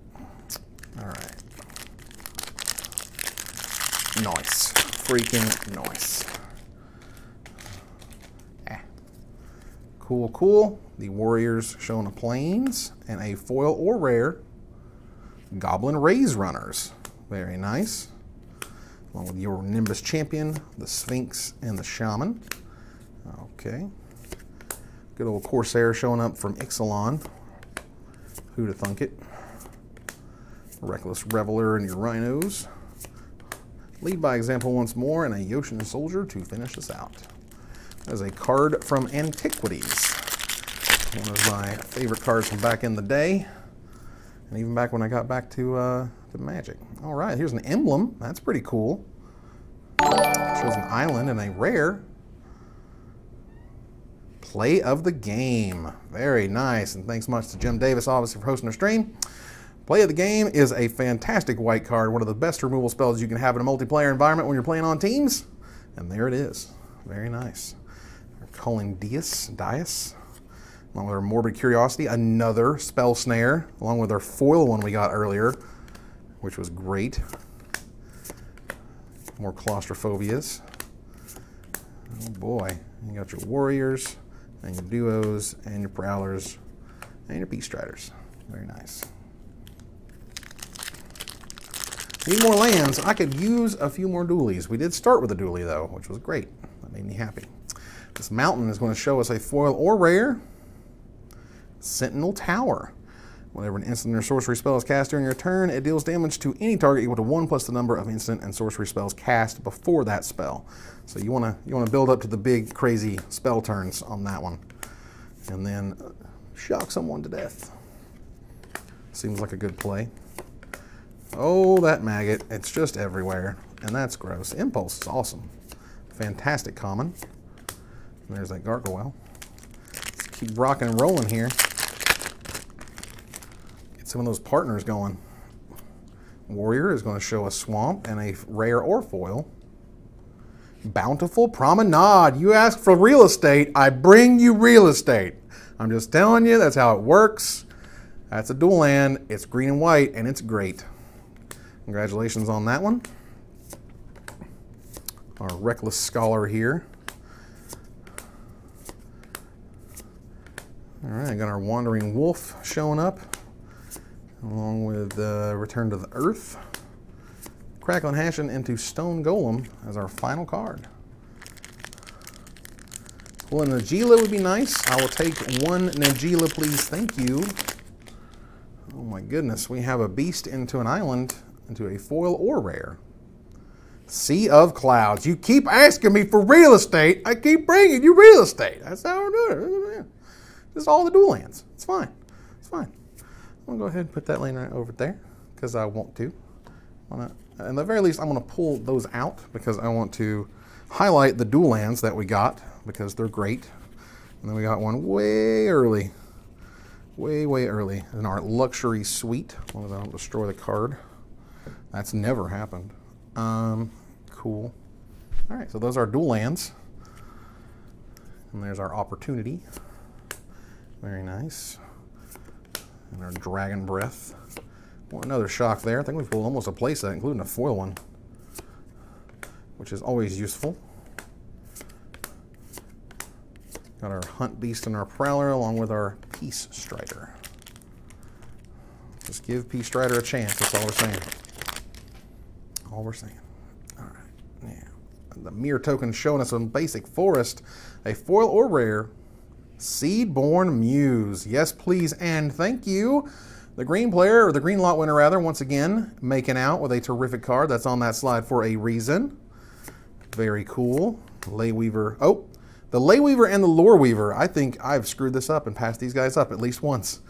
All right. Nice. Freaking nice. Ah. Cool, cool the Warriors showing a planes and a foil or rare Goblin Razerunners. Very nice. Along with your Nimbus Champion, the Sphinx, and the Shaman. Okay. Good old Corsair showing up from Ixalan. Who'da thunk it? Reckless Reveler and your Rhinos. Lead by example once more, and a Yotian Soldier to finish us out. As a card from Antiquities. One of my favorite cards from back in the day. And even back when I got back to, uh, to Magic. All right, here's an emblem. That's pretty cool. Shows an island and a rare. Play of the game. Very nice. And thanks much to Jim Davis, obviously, for hosting our stream. Play of the game is a fantastic white card, one of the best removal spells you can have in a multiplayer environment when you're playing on teams. And there it is. Very nice. They're calling Dias, Dias, along with our Morbid Curiosity, another Spell Snare, along with our foil one we got earlier, which was great. More claustrophobias. Oh boy, you got your warriors and your duos and your prowlers and your peace striders. Very nice. Need more lands. I could use a few more dualies. We did start with a dualie though, which was great. That made me happy. This mountain is going to show us a foil or rare Sentinel Tower. Whenever an instant or sorcery spell is cast during your turn, it deals damage to any target equal to one plus the number of instant and sorcery spells cast before that spell. So you want to you want to build up to the big crazy spell turns on that one, and then shock someone to death. Seems like a good play. Oh, that maggot! It's just everywhere, and that's gross. Impulse is awesome, fantastic common. There's that gargoyle. Let's keep rocking and rolling here Get some of those partners going. Warrior is going to show a swamp and a rare or foil. Bountiful Promenade. You ask for real estate, I bring you real estate. I'm just telling you, that's how it works. That's a dual land. It's green and white, and it's great. Congratulations on that one. Our Reckless Scholar here. All right, got our Wandering Wolf showing up along with uh, Return to the Earth. Crackling Hashing into Stone Golem as our final card. Well, a Najeela would be nice. I will take one Najeela, please. Thank you. Oh my goodness, we have a beast into an island, into a foil or rare. Sea of Clouds. You keep asking me for real estate. I keep bringing you real estate. That's how we're doing it. This is all the dual lands. It's fine. It's fine. I'm gonna go ahead and put that lane right over there because I want to. Wanna, at the very least, I'm gonna pull those out because I want to highlight the dual lands that we got because they're great. And then we got one way early, way, way early in our luxury suite. As long as I don't destroy the card. That's never happened. Um, cool. All right, so those are dual lands. And there's our opportunity. Very nice and our Dragon Breath. Well, another shock there. I think we've pulled almost a playset, including a foil one, which is always useful. Got our Hunt Beast and our Prowler, along with our Peace Strider. Just give Peace Strider a chance, that's all we're saying. All we're saying. All right, now, the mirror token showing us some basic forest, a foil or rare, Seedborn Muse. Yes, please, and thank you. The green player, or the green lot winner rather, once again, making out with a terrific card that's on that slide for a reason. Very cool. Ley Weaver. Oh, the Ley Weaver and the Lore Weaver. I think I've screwed this up and passed these guys up at least once.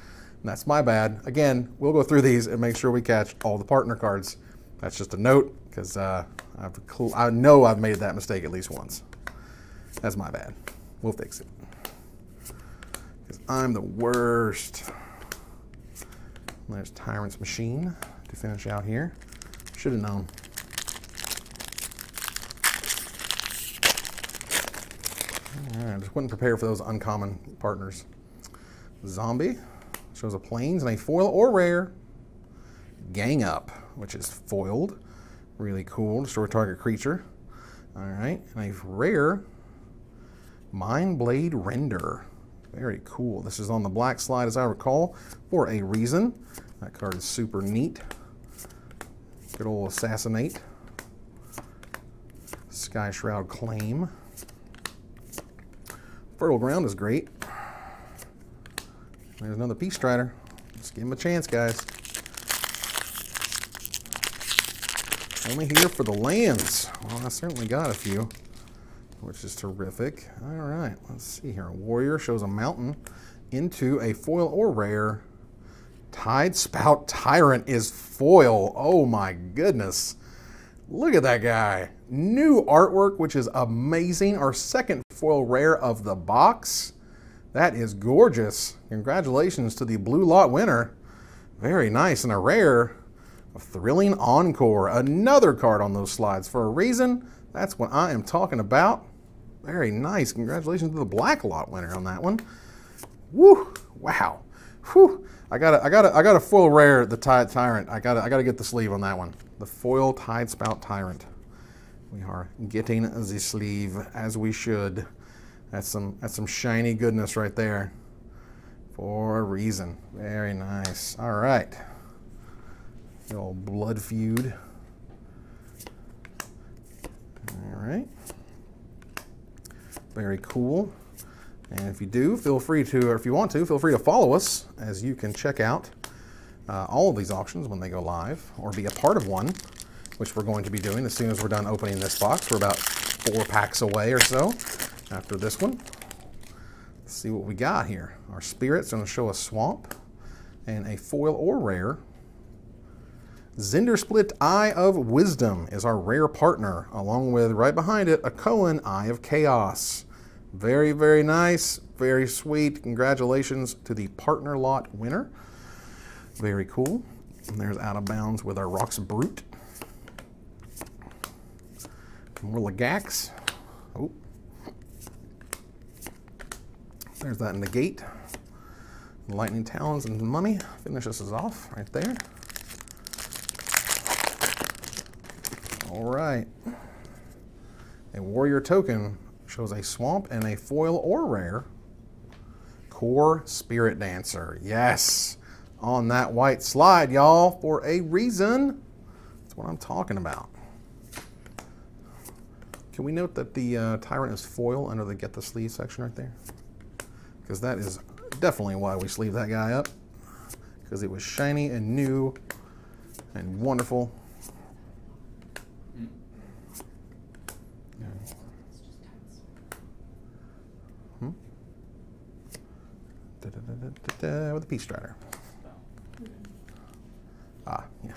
And that's my bad. Again, we'll go through these and make sure we catch all the partner cards. That's just a note, because uh, I know I've made that mistake at least once. That's my bad. We'll fix it. Because I'm the worst. There's Tyrant's Machine to finish out here. Should have known. I just wouldn't prepare for those uncommon partners. Zombie shows a planes and a foil or rare. Gang Up, which is foiled. Really cool. Destroy target creature. All right. And a rare Mind Blade Render. Very cool. This is on the black slide, as I recall, for a reason. That card is super neat. Good old Assassinate. Skyshroud Claim. Fertile Ground is great. There's another Peace Strider. Let's give him a chance, guys. Only here for the lands. Well, I certainly got a few which is terrific. All right, let's see here. A warrior shows a mountain into a foil or rare. Tidespout Tyrant is foil. Oh my goodness. Look at that guy. New artwork, which is amazing. Our second foil rare of the box. That is gorgeous. Congratulations to the blue lot winner. Very nice. And a rare, a thrilling encore. Another card on those slides for a reason. That's what I am talking about. Very nice. Congratulations to the black lot winner on that one. Woo! Wow. Whew. I got a, I got I got a foil rare, the Tide Tyrant. I got I got to get the sleeve on that one. The foil Tidespout Tyrant. We are getting the sleeve as we should. That's some that's some shiny goodness right there. For a reason. Very nice. All right. Old blood feud. All right. Very cool. And if you do, feel free to, or if you want to, feel free to follow us as you can check out uh, all of these auctions when they go live or be a part of one, which we're going to be doing as soon as we're done opening this box. We're about four packs away or so after this one. Let's see what we got here. Our Spirit's going to show a Swamp and a foil or rare. Zndrsplt Eye of Wisdom is our rare partner, along with right behind it, a Okaun Eye of Chaos. Very, very nice, very sweet. Congratulations to the partner lot winner. Very cool. And there's Out of Bounds with our Rocks Brute. More Lagax. Oh. There's that Negate. Lightning Talons and Mummy. Finishes us off right there. All right. A Warrior Token shows a Swamp and a Foil or Rare. Kor Spiritdancer. Yes on that white slide, y'all, for a reason. That's what I'm talking about. Can we note that the uh, Tyrant is foil under the Get the Sleeve section right there? Because that is definitely why we sleeve that guy up. Because it was shiny and new and wonderful. Da, da, da, with a Peace Strider. Ah, yeah.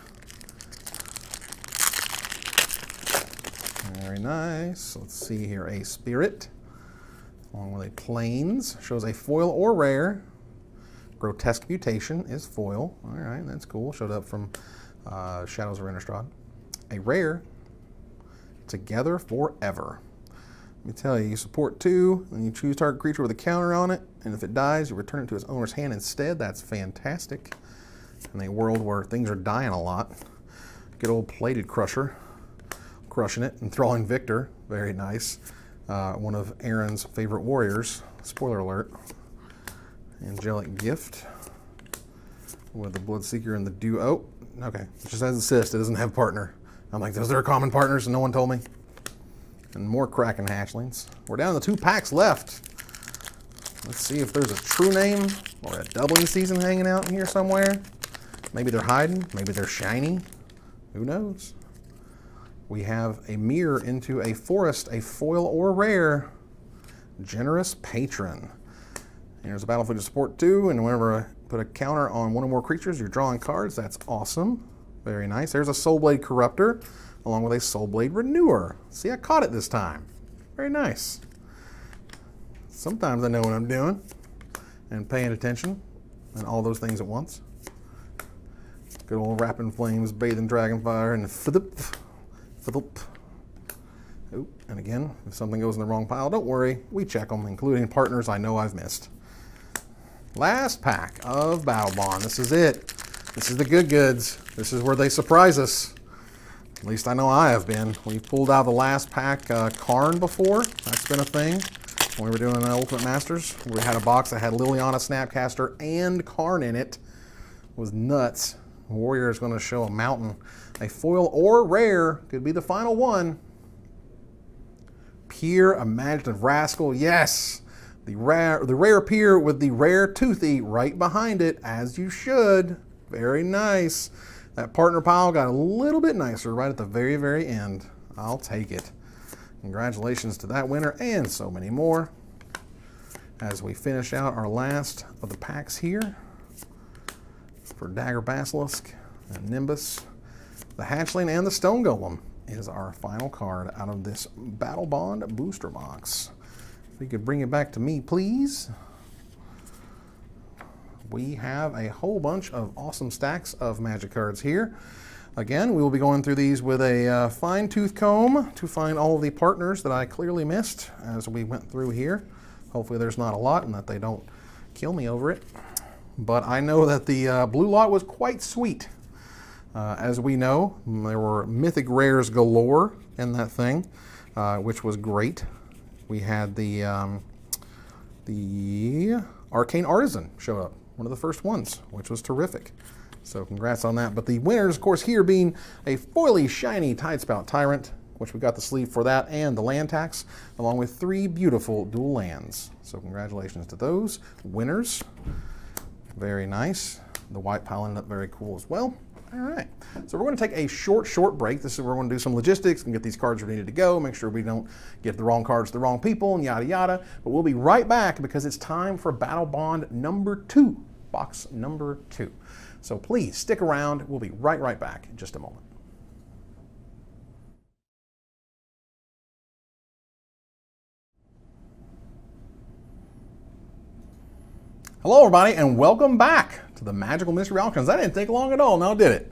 Very nice. Let's see here. A Spirit, along with a Plains, shows a foil or rare. Grotesque Mutation is foil. All right, that's cool. Showed up from uh, Shadows of Innistrad. A rare, Together Forever. Let me tell you, you support two, and you choose target creature with a counter on it, and if it dies, you return it to its owner's hand instead. That's fantastic in a world where things are dying a lot. Good old plated crusher, crushing it, enthralling Victor, very nice. Uh, one of Aaron's favorite warriors, spoiler alert. Angelic Gift with the Bloodseeker and the Duo. Oh, okay, it just has assist, it doesn't have partner. I'm like, those are common partners and no one told me. And more Kraken hatchlings. We're down to two packs left. Let's see if there's a true name or a doubling season hanging out in here somewhere. Maybe they're hiding. Maybe they're shiny. Who knows? We have a mirror into a forest, a foil or rare. Generous Patron. Here's a Battlefield to Support 2, and whenever I put a counter on one or more creatures, you're drawing cards. That's awesome. Very nice. There's a Soulblade Corruptor, along with a Soulblade Renewer. See, I caught it this time. Very nice. Sometimes I know what I'm doing and paying attention and all those things at once. Good old Wrap in Flames, Bathe in Dragonfire, and flip, flip. Oh, and again, if something goes in the wrong pile, don't worry, we check them, including partners I know I've missed. Last pack of Battlebond. This is it. This is the good goods. This is where they surprise us. At least I know I have been. We pulled out the last pack uh, Karn before. That's been a thing. When we were doing uh, Ultimate Masters, we had a box that had Liliana Snapcaster and Karn in it. It was nuts. Warrior is going to show a mountain. A foil or rare could be the final one. Pir, Imaginative Rascal, yes. The rare, the rare Pir with the rare Toothy right behind it, as you should. Very nice. That partner pile got a little bit nicer right at the very, very end. I'll take it. Congratulations to that winner and so many more. As we finish out our last of the packs here for Dagger Basilisk and Nimbus. The Hatchling and the Stone Golem is our final card out of this Battlebond booster box. If you could bring it back to me, please. We have a whole bunch of awesome stacks of Magic cards here. Again, we will be going through these with a uh, fine tooth comb to find all the partners that I clearly missed as we went through here. Hopefully there's not a lot and that they don't kill me over it but I know that the uh, blue lot was quite sweet. Uh, as we know, there were mythic rares galore in that thing, uh, which was great. We had the um, the Arcane Artisan show up, one of the first ones, which was terrific. So congrats on that. But the winners, of course, here being a foily, shiny Tidespout Tyrant, which we got the sleeve for that, and the land tax, along with three beautiful dual lands. So congratulations to those winners. Very nice. The white pile ended up very cool as well. All right, so we're going to take a short, short break. This is where we're going to do some logistics and get these cards where we needed to go, make sure we don't give the wrong cards to the wrong people and yada yada. But we'll be right back because it's time for Battlebond number two, box number two. So please stick around. We'll be right, right back in just a moment. Hello, everybody, and welcome back to the Magical Mystery Auctions. That didn't take long at all, now did it?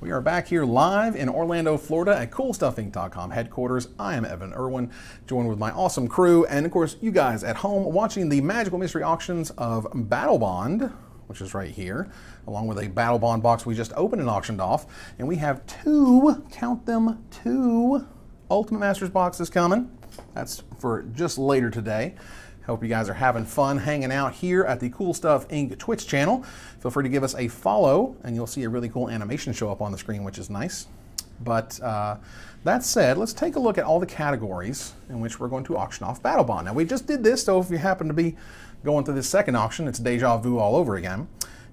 We are back here live in Orlando, Florida at CoolStuffInc.com headquarters. I am Evan Erwin, joined with my awesome crew, and of course, you guys at home watching the Magical Mystery Auctions of Battlebond, which is right here, along with a Battlebond box we just opened and auctioned off. And we have two, count them, two Ultimate Masters boxes coming. That's for just later today. Hope you guys are having fun hanging out here at the Cool Stuff Inc. Twitch channel. Feel free to give us a follow, and you'll see a really cool animation show up on the screen, which is nice. But uh, that said, let's take a look at all the categories in which we're going to auction off Battlebond. Now, we just did this, so if you happen to be going through this second auction, it's deja vu all over again.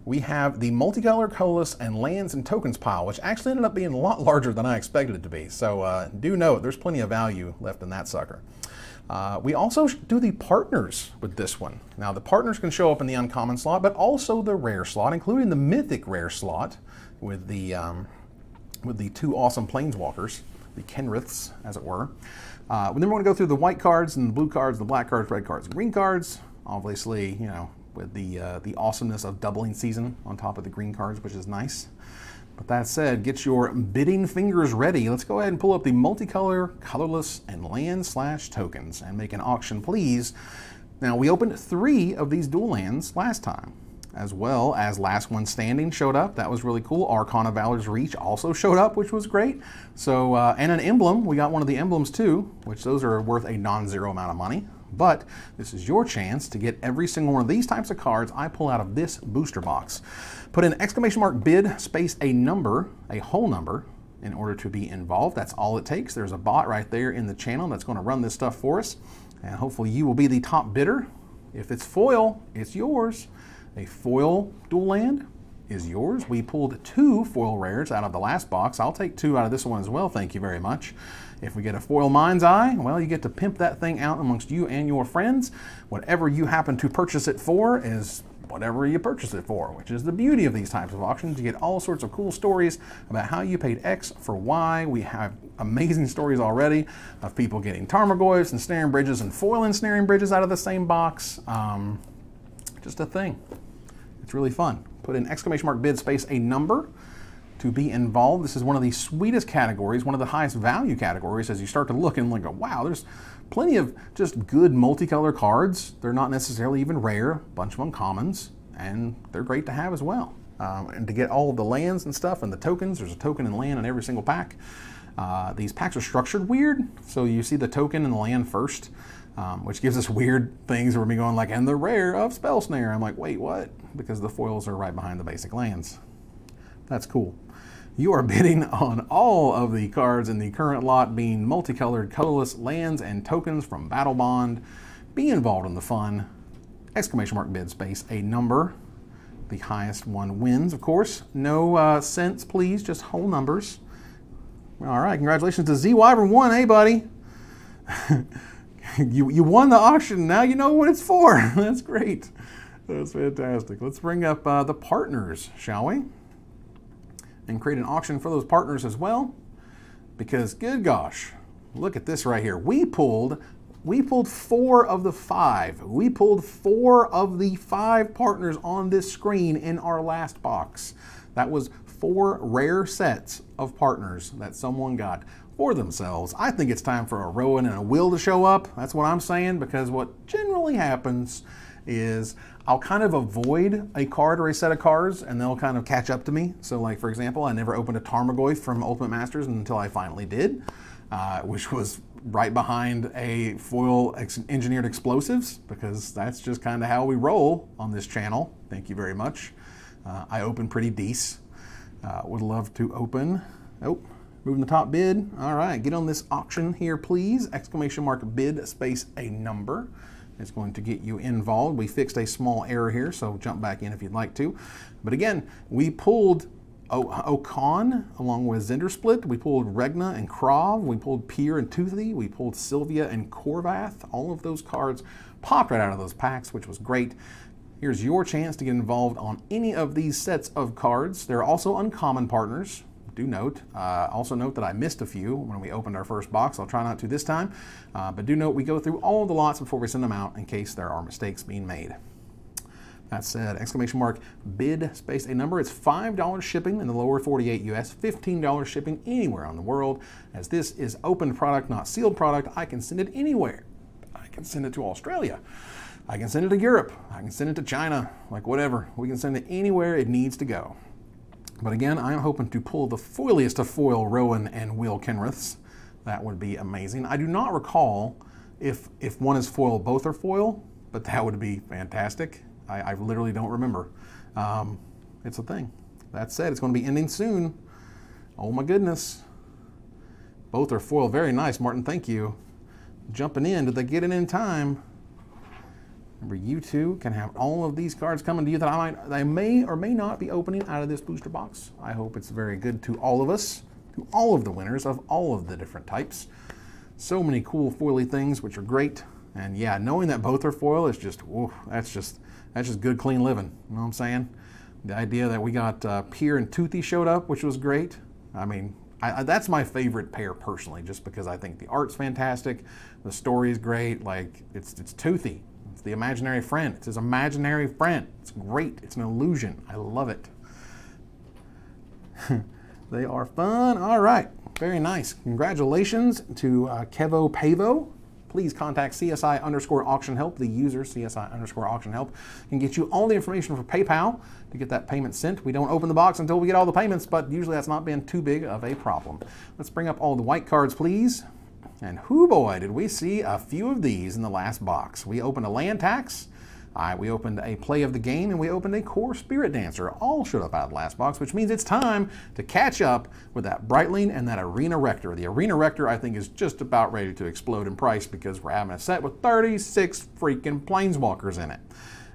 We have the multicolor, colorless, and lands and tokens pile, which actually ended up being a lot larger than I expected it to be. So uh, do note, there's plenty of value left in that sucker. Uh, we also do the partners with this one. Now the partners can show up in the uncommon slot, but also the rare slot, including the mythic rare slot with the um, with the two awesome planeswalkers, the Kenriths, as it were. Uh, then we're going to go through the white cards and the blue cards, the black cards, red cards, green cards. Obviously, you know, with the uh, the awesomeness of doubling season on top of the green cards, which is nice. But that said, get your bidding fingers ready. Let's go ahead and pull up the multicolor, colorless, and land slash tokens and make an auction, please. Now, we opened three of these dual lands last time, as well as Last One Standing showed up. That was really cool. Archon of Valor's Reach also showed up, which was great. So, uh, and an emblem. We got one of the emblems too, which those are worth a non-zero amount of money. But this is your chance to get every single one of these types of cards I pull out of this booster box. Put an exclamation mark bid, space a number, a whole number, in order to be involved. That's all it takes. There's a bot right there in the channel that's going to run this stuff for us. And hopefully you will be the top bidder. If it's foil, it's yours. A foil dual land is yours. We pulled two foil rares out of the last box. I'll take two out of this one as well, thank you very much. If we get a foil mind's eye, well, you get to pimp that thing out amongst you and your friends. Whatever you happen to purchase it for is whatever you purchase it for, which is the beauty of these types of auctions. You get all sorts of cool stories about how you paid X for Y. We have amazing stories already of people getting Tarmogoyfs and snaring bridges and foil and snaring bridges out of the same box. Um, just a thing. It's really fun. Put in exclamation mark bid space a number to be involved. This is one of the sweetest categories, one of the highest value categories as you start to look and like, wow, there's plenty of just good multicolor cards. They're not necessarily even rare, a bunch of uncommons, and they're great to have as well. Um, and to get all the lands and stuff and the tokens, there's a token and land in every single pack. Uh, these packs are structured weird, so you see the token and the land first, um, which gives us weird things where we're going like, and the rare of Spell Snare. I'm like, wait, what? Because the foils are right behind the basic lands. That's cool. You are bidding on all of the cards in the current lot being multicolored, colorless lands and tokens from Battlebond. Be involved in the fun. Exclamation mark bid space, a number. The highest one wins, of course. No uh, cents, please, just whole numbers. All right, congratulations to Z Wyvern one, hey buddy. you, you won the auction, now you know what it's for. That's great. That's fantastic. Let's bring up uh, the partners, shall we? And create an auction for those partners as well. Because good gosh, look at this right here. We pulled we pulled four of the five. We pulled four of the five partners on this screen in our last box. That was four rare sets of partners that someone got for themselves. I think it's time for a Rowan and a Will to show up. That's what I'm saying because what generally happens is I'll kind of avoid a card or a set of cards and they'll kind of catch up to me. So like for example, I never opened a Tarmogoyf from Ultimate Masters until I finally did. uh, which was right behind a foil ex engineered explosives because that's just kind of how we roll on this channel. Thank you very much. Uh, I open pretty decent. Uh, would love to open. Oh, moving the top bid. All right, get on this auction here, please. Exclamation mark bid space a number. It's going to get you involved. We fixed a small error here, so jump back in if you'd like to. But again, we pulled Okaun along with Zndrsplt. We pulled Regna and Krav. We pulled Pir and Toothy. We pulled Sylvia and Khorvath. All of those cards popped right out of those packs, which was great. Here's your chance to get involved on any of these sets of cards. There are also uncommon partners. Do note, uh, also note that I missed a few when we opened our first box. I'll try not to this time, uh, but do note we go through all the lots before we send them out in case there are mistakes being made. That said, exclamation mark bid space a number. It's $5 shipping in the lower 48 US, $15 shipping anywhere on the world. As this is open product, not sealed product, I can send it anywhere. I can send it to Australia. I can send it to Europe. I can send it to China, like whatever. We can send it anywhere it needs to go. But again, I'm hoping to pull the foiliest of foil Rowan and Will Kenriths. That would be amazing. I do not recall if, if one is foil, both are foil, but that would be fantastic. I, I literally don't remember. Um, it's a thing. That said, it's going to be ending soon. Oh my goodness. Both are foil. Very nice, Martin. Thank you. Jumping in. Did they get it in time? Remember, you too can have all of these cards coming to you that I might, I may or may not be opening out of this booster box. I hope it's very good to all of us, to all of the winners of all of the different types. So many cool foily things, which are great. And yeah, knowing that both are foil is just, whoa, that's just that's just good, clean living. You know what I'm saying? The idea that we got uh, Pir and Toothy showed up, which was great. I mean, I, that's my favorite pair personally, just because I think the art's fantastic, the story is great. Like it's it's Toothy, the imaginary friend. It's his imaginary friend. It's great. It's an illusion. I love it. they are fun. All right, very nice. Congratulations to uh, Kevo Pavo please contact CSI underscore auction help. The user, CSI underscore auction help, can get you all the information for PayPal to get that payment sent. We don't open the box until we get all the payments, but usually that's not been too big of a problem. Let's bring up all the white cards, please. And who boy, did we see a few of these in the last box. We opened a land tax, we opened a play of the game and we opened a Kor Spiritdancer. All showed up out of the last box, which means it's time to catch up with that Brightling and that Arena Rector. The Arena Rector, I think, is just about ready to explode in price because we're having a set with 36 freaking Planeswalkers in it.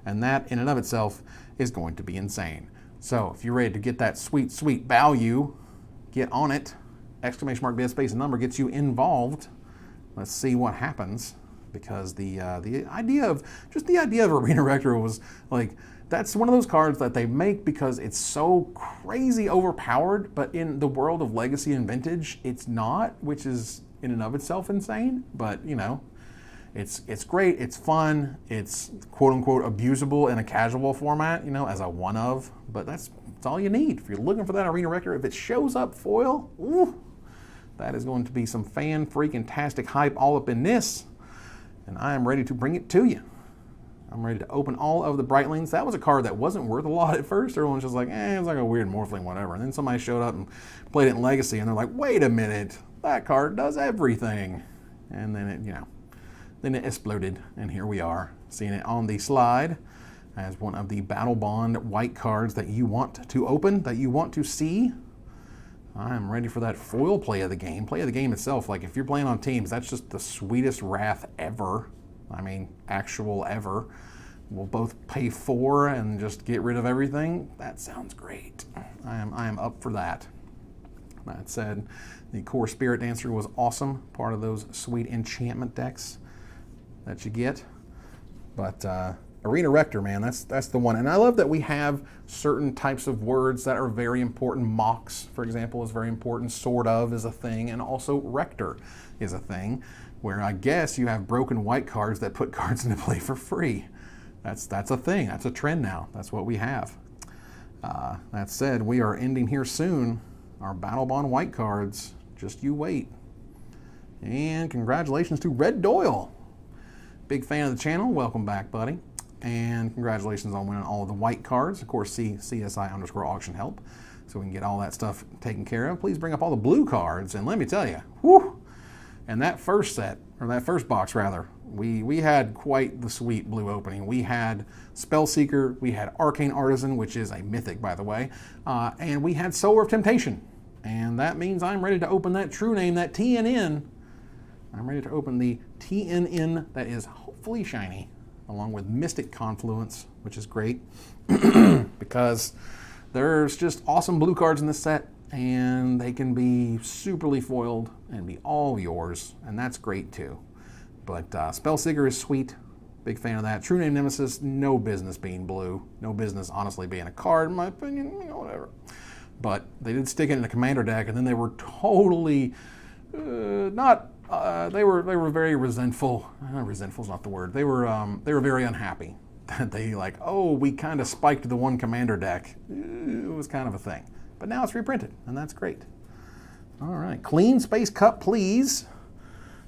And that, in and of itself, is going to be insane. So if you're ready to get that sweet, sweet value, get on it. Exclamation mark, bid space, and number gets you involved. Let's see what happens because the uh, the idea of just the idea of Arena Rector was like that's one of those cards that they make because it's so crazy overpowered, but in the world of Legacy and Vintage, it's not, which is in and of itself insane. But you know, it's it's great, it's fun, it's quote unquote abusable in a casual format, you know, as a one of. But that's that's all you need if you're looking for that Arena Rector. If it shows up foil, ooh, that is going to be some fan freaking tastic hype all up in this and I am ready to bring it to you. I'm ready to open all of the Brightlings. That was a card that wasn't worth a lot at first. Everyone's just like, eh, it's like a weird Morphling, whatever. And then somebody showed up and played it in Legacy, and they're like, wait a minute, that card does everything. And then it, you know, then it exploded, and here we are, seeing it on the slide as one of the Battlebond white cards that you want to open, that you want to see. I'm ready for that foil play of the game. Play of the game itself, like if you're playing on teams, that's just the sweetest wrath ever. I mean, actual ever. We'll both pay four and just get rid of everything. That sounds great. I am, I am up for that. That said, the Kor Spiritdancer was awesome. Part of those sweet enchantment decks that you get. But uh, Arena Rector, man, that's that's the one. And I love that we have certain types of words that are very important. Mox, for example, is very important. Sort of is a thing, and also Rector is a thing, where I guess you have broken white cards that put cards into play for free. That's that's a thing. That's a trend now. That's what we have. Uh, that said, we are ending here soon. Our Battlebond white cards. Just you wait. And congratulations to Red Doyle. Big fan of the channel. Welcome back, buddy. And congratulations on winning all of the white cards. Of course, see CSI underscore auction help so we can get all that stuff taken care of. Please bring up all the blue cards. And let me tell you, whew, And that first set, or that first box rather, we, we had quite the sweet blue opening. We had Spellseeker, we had Arcane Artisan, which is a mythic, by the way, uh, and we had Sower of Temptation. And that means I'm ready to open that true name, that TNN. I'm ready to open the TNN that is hopefully shiny, along with Mystic Confluence, which is great because there's just awesome blue cards in this set and they can be superly foiled and be all yours, and that's great too. But uh, Spellseeker is sweet. Big fan of that. True Name Nemesis, no business being blue. No business, honestly, being a card, in my opinion. You know, whatever. But they did stick it in a commander deck, and then they were totally uh, not. Uh, they were they were very resentful. Uh, resentful is not the word. They were um, they were very unhappy that they like. Oh, we kind of spiked the one commander deck. It was kind of a thing. But now it's reprinted, and that's great. All right, clean space cup, please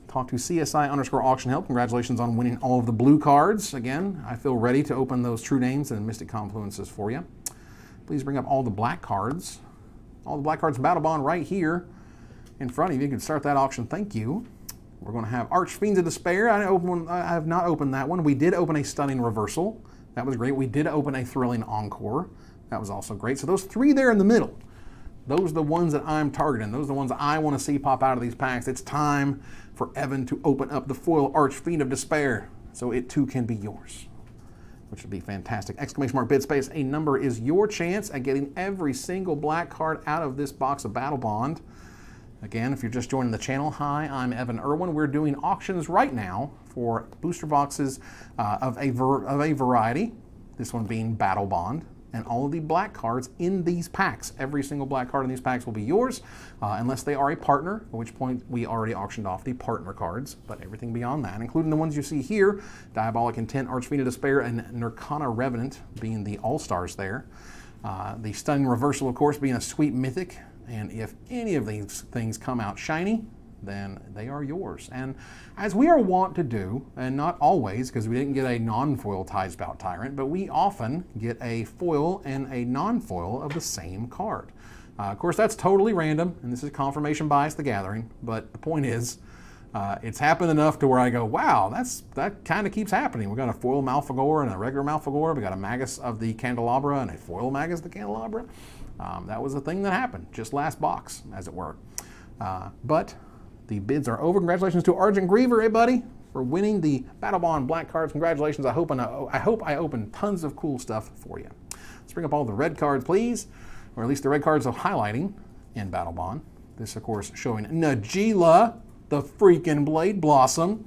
talk to CSI underscore auction help. Congratulations on winning all of the blue cards. Again, I feel ready to open those true names and mystic confluences for you. Please bring up all the black cards. All the black cards Battlebond right here in front of you. You can start that auction. Thank you. We're going to have Archfiends of Despair. I, open, I have not opened that one. We did open a stunning reversal. That was great. We did open a thrilling encore. That was also great. So those three there in the middle, those are the ones that I'm targeting. Those are the ones I want to see pop out of these packs. It's time for Evan to open up the foil Archfiend of Despair so it too can be yours, which would be fantastic. Exclamation mark bid space. A number is your chance at getting every single black card out of this box of Battlebond. Again, if you're just joining the channel, hi, I'm Evan Erwin. We're doing auctions right now for booster boxes uh, of, a of a variety, this one being Battlebond and all of the black cards in these packs. Every single black card in these packs will be yours, uh, unless they are a partner, at which point we already auctioned off the partner cards. But everything beyond that, including the ones you see here, Diabolic Intent, Archfiend Despair, and Nirkana Revenant being the all-stars there. Uh, the Stunning Reversal, of course, being a sweet mythic, and if any of these things come out shiny, then they are yours. And as we are wont to do, and not always, because we didn't get a non-foil Tidespout Tyrant, but we often get a foil and a non-foil of the same card. Uh, of course, that's totally random, and this is confirmation bias the gathering, but the point is, uh, it's happened enough to where I go, wow, that's that kind of keeps happening. We got a foil Malfegor and a regular Malfegor. We got a Magus of the Candelabra and a foil Magus of the Candelabra. Um, that was a thing that happened, just last box, as it were. Uh, but the bids are over. Congratulations to Argent Griever, hey buddy, for winning the Battlebond Black cards. Congratulations. I hope I, I hope I open tons of cool stuff for you. Let's bring up all the red cards, please, or at least the red cards of highlighting in Battlebond. This, of course, showing Najeela, the freaking Blade Blossom,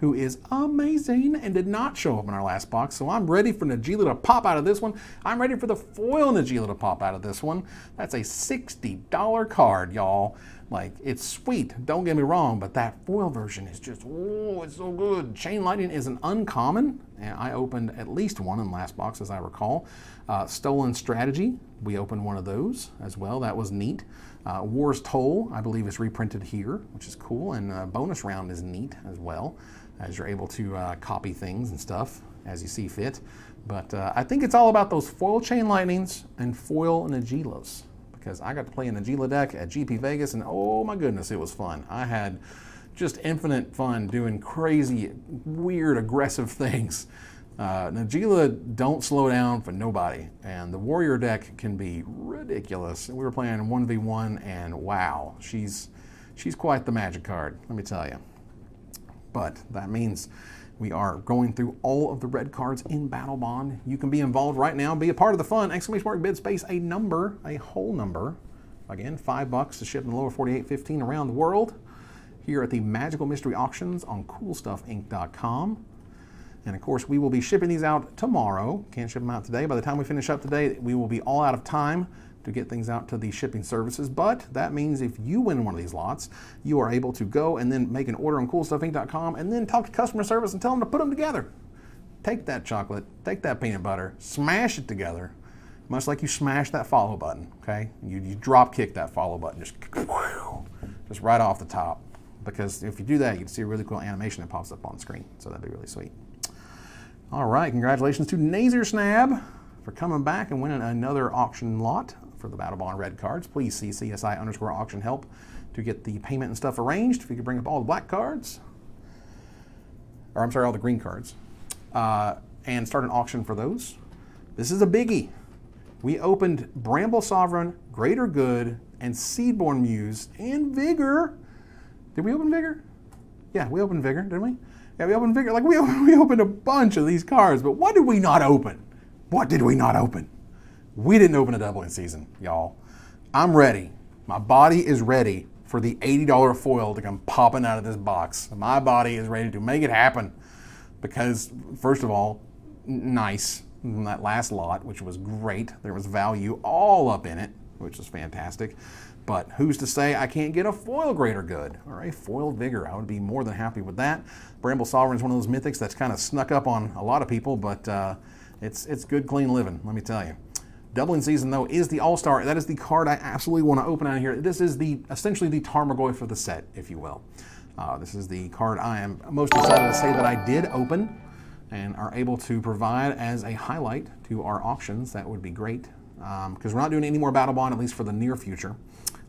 who is amazing and did not show up in our last box. So I'm ready for Najeela to pop out of this one. I'm ready for the foil Najeela to pop out of this one. That's a $60 card, y'all. Like, it's sweet, don't get me wrong, but that foil version is just, oh, it's so good. Chain Lightning is an uncommon, and I opened at least one in last box, as I recall. Uh, Stolen Strategy, we opened one of those as well. That was neat. Uh, War's Toll, I believe, is reprinted here, which is cool, and uh, Bonus Round is neat as well, as you're able to uh, copy things and stuff as you see fit. But uh, I think it's all about those foil Chain Lightnings and foil Najeelas because I got to play in the Gila deck at GP Vegas, and oh my goodness, it was fun. I had just infinite fun doing crazy, weird, aggressive things. Uh, Najeela don't slow down for nobody, and the Warrior deck can be ridiculous. We were playing 1v1, and wow, she's she's quite the magic card, let me tell you. But that means we are going through all of the red cards in Battlebond. You can be involved right now, be a part of the fun. Exclamation mark bid space, a number, a whole number. Again, five bucks to ship in the lower 48, 15 around the world. Here at the Magical Mystery Auctions on CoolStuffInc.com. And of course, we will be shipping these out tomorrow. Can't ship them out today. By the time we finish up today, we will be all out of time to get things out to the shipping services. But that means if you win one of these lots, you are able to go and then make an order on CoolStuffInc.com and then talk to customer service and tell them to put them together. Take that chocolate, take that peanut butter, smash it together, much like you smash that follow button, okay? You, you drop kick that follow button, just, just right off the top. Because if you do that, you can see a really cool animation that pops up on screen. So that'd be really sweet. All right, congratulations to Nazer Snab for coming back and winning another auction lot for the Battlebond red cards, please see CSI underscore auction help to get the payment and stuff arranged. If you could bring up all the black cards, or I'm sorry, all the green cards, uh, and start an auction for those. This is a biggie. We opened Bramble Sovereign, Greater Good, and Seedborn Muse, and Vigor. Did we open Vigor? Yeah, we opened Vigor, didn't we? Yeah, we opened. Like we, we opened a bunch of these cards, but what did we not open? What did we not open? We didn't open a doubling season, y'all. I'm ready. My body is ready for the $80 foil to come popping out of this box. My body is ready to make it happen because, first of all, nice. That last lot, which was great. There was value all up in it, which was fantastic. But who's to say I can't get a foil greater good or a foil vigor? I would be more than happy with that. Bramble Sovereign is one of those mythics that's kind of snuck up on a lot of people, but uh, it's it's good, clean living. Let me tell you. Doubling season though is the All Star. That is the card I absolutely want to open out here. This is the essentially the Tarmogoyf for the set, if you will. Uh, this is the card I am most excited to say that I did open and are able to provide as a highlight to our auctions. That would be great because um, we're not doing any more Battlebond at least for the near future.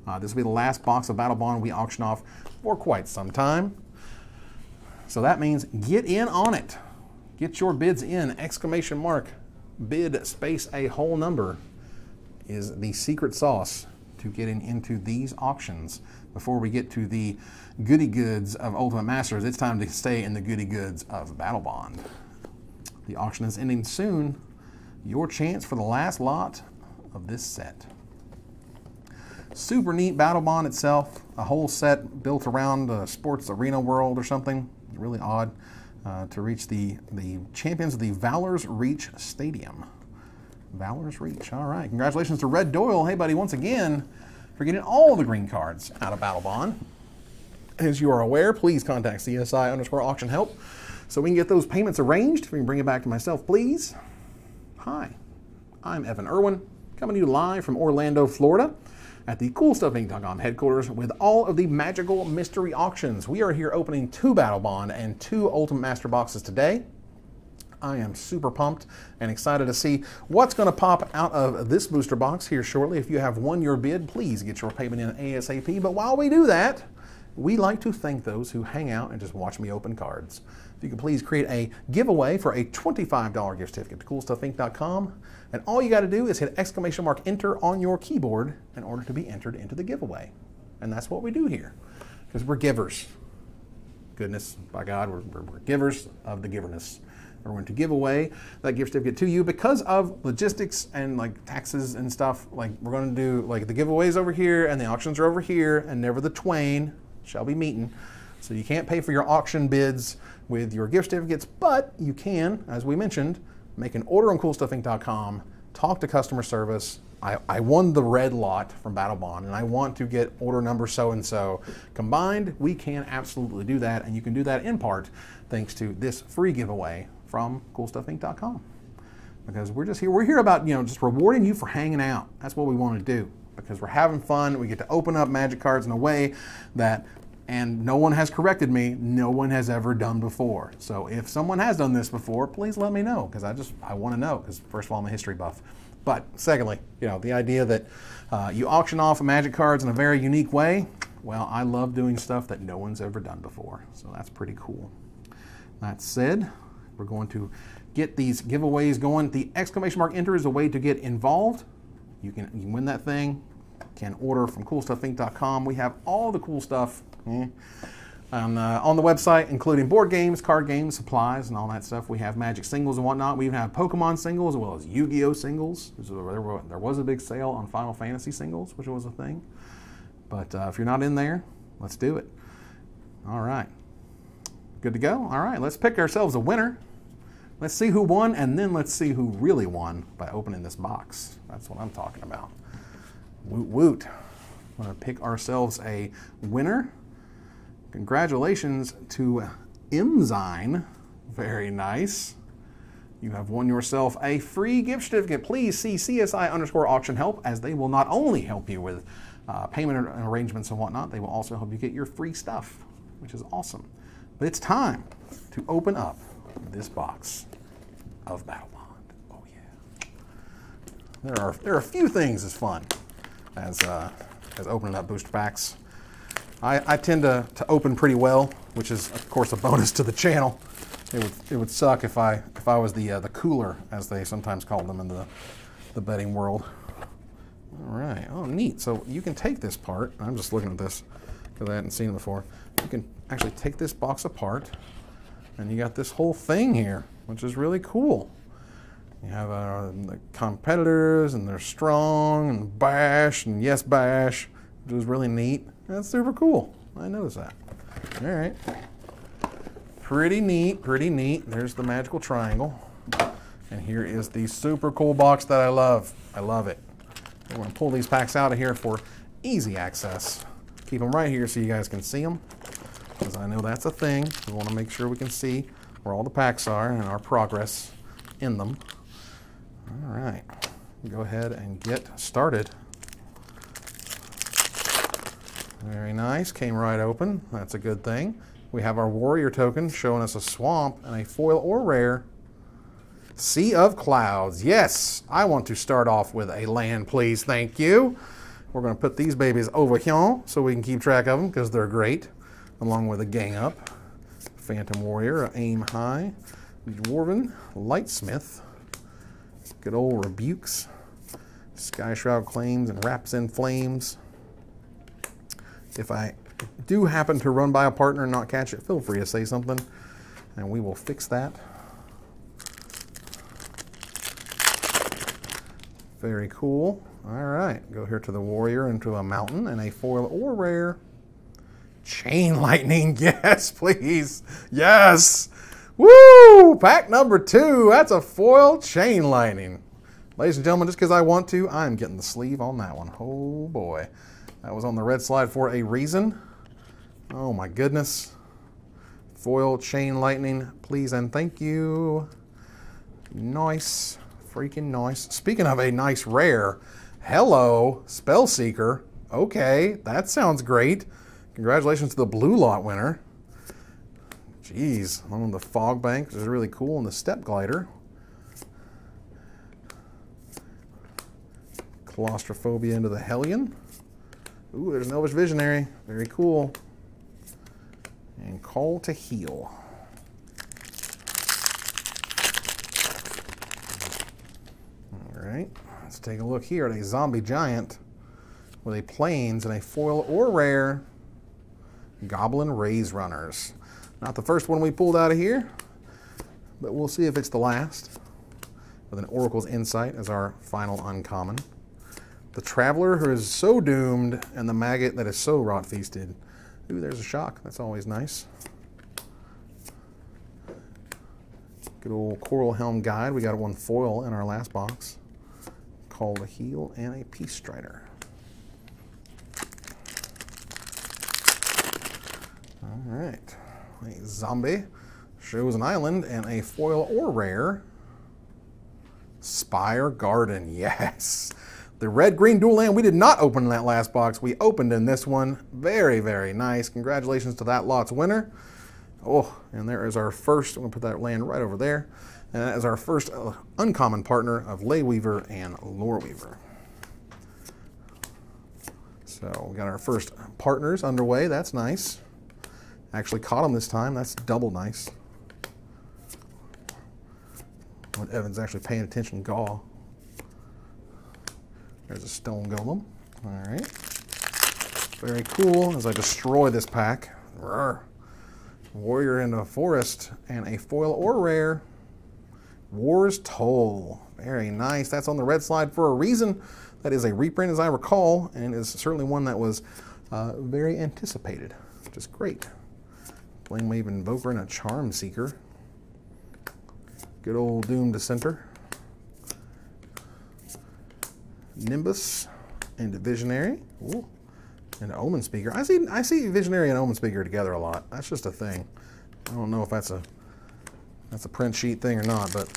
Uh, this will be the last box of Battlebond we auction off for quite some time. So that means get in on it. Get your bids in! Exclamation mark bid space a whole number is the secret sauce to getting into these auctions. Before we get to the goody goods of Ultimate Masters, it's time to stay in the goody goods of Battlebond. The auction is ending soon. Your chance for the last lot of this set. Super neat Battlebond itself, a whole set built around a sports arena world or something. Really odd uh, to reach the, the champions of the Valor's Reach Stadium. Valor's Reach. All right. Congratulations to Red Doyle. Hey, buddy, once again, for getting all the green cards out of Battlebond. As you are aware, please contact CSI underscore auction help so we can get those payments arranged. If we can bring it back to myself, please. Hi, I'm Evan Erwin, coming to you live from Orlando, Florida at the CoolStuffInc.com headquarters with all of the magical mystery auctions. We are here opening two Battlebond and two Ultimate Master boxes today. I am super pumped and excited to see what's going to pop out of this booster box here shortly. If you have won your bid, please get your payment in ASAP. But while we do that, we like to thank those who hang out and just watch me open cards. If you could please create a giveaway for a $25 gift certificate to CoolStuffInc.com. And all you got to do is hit exclamation mark enter on your keyboard in order to be entered into the giveaway. And that's what we do here because we're givers. Goodness, by God, we're, we're, we're givers of the giverness. We're going to give away that gift certificate to you because of logistics and like taxes and stuff. Like we're going to do like the giveaways over here and the auctions are over here and never the twain shall be meeting. So you can't pay for your auction bids with your gift certificates, but you can, as we mentioned, make an order on coolstuffinc.com, talk to customer service. I, I won the red lot from Battlebond and I want to get order number so and so. Combined, we can absolutely do that, and you can do that in part thanks to this free giveaway from coolstuffinc.com. Because we're just here, we're here about, you know, just rewarding you for hanging out. That's what we want to do because we're having fun. We get to open up magic cards in a way that and no one has corrected me, no one has ever done before. So if someone has done this before, please let me know because I just I want to know because first of all I'm a history buff. But secondly, you know the idea that uh, you auction off magic cards in a very unique way. Well, I love doing stuff that no one's ever done before, so that's pretty cool. That said, we're going to get these giveaways going. The exclamation mark enter is a way to get involved. You can, you can win that thing. Can order from CoolStuffInc.com. We have all the cool stuff on, uh, on the website, including board games, card games, supplies, and all that stuff. We have Magic singles and whatnot. We even have Pokemon singles as well as Yu-Gi-Oh singles. There was a big sale on Final Fantasy singles, which was a thing. But uh, if you're not in there, let's do it. All right. Good to go? All right, let's pick ourselves a winner. Let's see who won, and then let's see who really won by opening this box. That's what I'm talking about. Woot woot. We're going to pick ourselves a winner. Congratulations to Imzine. Very nice. You have won yourself a free gift certificate. Please see CSI underscore auction help as they will not only help you with uh, payment arrangements and whatnot, they will also help you get your free stuff, which is awesome. But it's time to open up this box of Battlebond. Oh yeah. There are there are a few things as fun as uh, as opening up booster packs. I, I tend to, to open pretty well, which is of course a bonus to the channel. It would, it would suck if I if I was the uh, the cooler, as they sometimes call them in the the bedding world. All right. Oh, neat. So you can take this part. I'm just looking at this because I hadn't seen it before. You can actually take this box apart, and you got this whole thing here, which is really cool. You have uh, the competitors, and they're strong, and bash, and yes bash, which is really neat. That's super cool. I noticed that. All right. Pretty neat, pretty neat. There's the magical triangle. And here is the super cool box that I love. I love it. I'm going to pull these packs out of here for easy access. Keep them right here so you guys can see them, because I know that's a thing. We want to make sure we can see where all the packs are and our progress in them. All right, go ahead and get started. Very nice, came right open. That's a good thing. We have our warrior token showing us a swamp and a foil or rare Sea of Clouds. Yes, I want to start off with a land, please. Thank you. We're going to put these babies over here so we can keep track of them because they're great, along with a gang up. Phantom Warrior, Aim High, Dwarven, Lightsmith, good old Rebukes, Skyshroud Claims and Wraps in Flames. If I do happen to run by a partner and not catch it, feel free to say something and we will fix that. Very cool. All right, go here to the warrior into a mountain and a foil or rare. Chain lightning, yes, please. Yes. Woo! Pack number two. That's a foil chain lightning. Ladies and gentlemen, just because I want to, I'm getting the sleeve on that one. Oh boy. That was on the red slide for a reason. Oh my goodness. Foil chain lightning, please and thank you. Nice freaking nice. Speaking of a nice rare, hello, Spellseeker. Okay, that sounds great. Congratulations to the blue lot winner. Jeez, of the fog bank, which is really cool, and the Steppe Glider. Claustrophobia into the Hellion. Ooh, there's an Elvish Visionary. Very cool. And Call to Heel. All right, let's take a look here at a zombie giant with a plains and a foil or rare Goblin Razerunners. Not the first one we pulled out of here, but we'll see if it's the last. With an Oracle's Insight as our final uncommon. The Traveler who is so doomed, and the Maggot that is so rot feasted. Ooh, there's a shock. That's always nice. Good old Coralhelm Guide. We got one foil in our last box called a heel and a peace strider. All right, a zombie shows an island and a foil or rare. Spire Garden, yes. The red-green dual land we did not open in that last box. We opened in this one. Very, very nice. Congratulations to that lot's winner. Oh, and there is our first, I'm gonna put that land right over there and that is our first uh, uncommon partner of Ley Weaver and Lore Weaver. So we got our first partners underway. That's nice. Actually caught them this time. That's double nice. When Evan's actually paying attention, gaw. There's a stone golem. All right. Very cool as I destroy this pack. Warrior in a forest and a foil or rare War's Toll. Very nice. That's on the red slide for a reason. That is a reprint, as I recall, and is certainly one that was uh, very anticipated, which is great. Flamewave Invoker and a Charm Seeker. Good old Doom Dissenter. Nimbus and Visionary. Ooh. And an Omenspeaker. I see I see Visionary and Omenspeaker together a lot. That's just a thing. I don't know if that's a that's a print sheet thing or not, but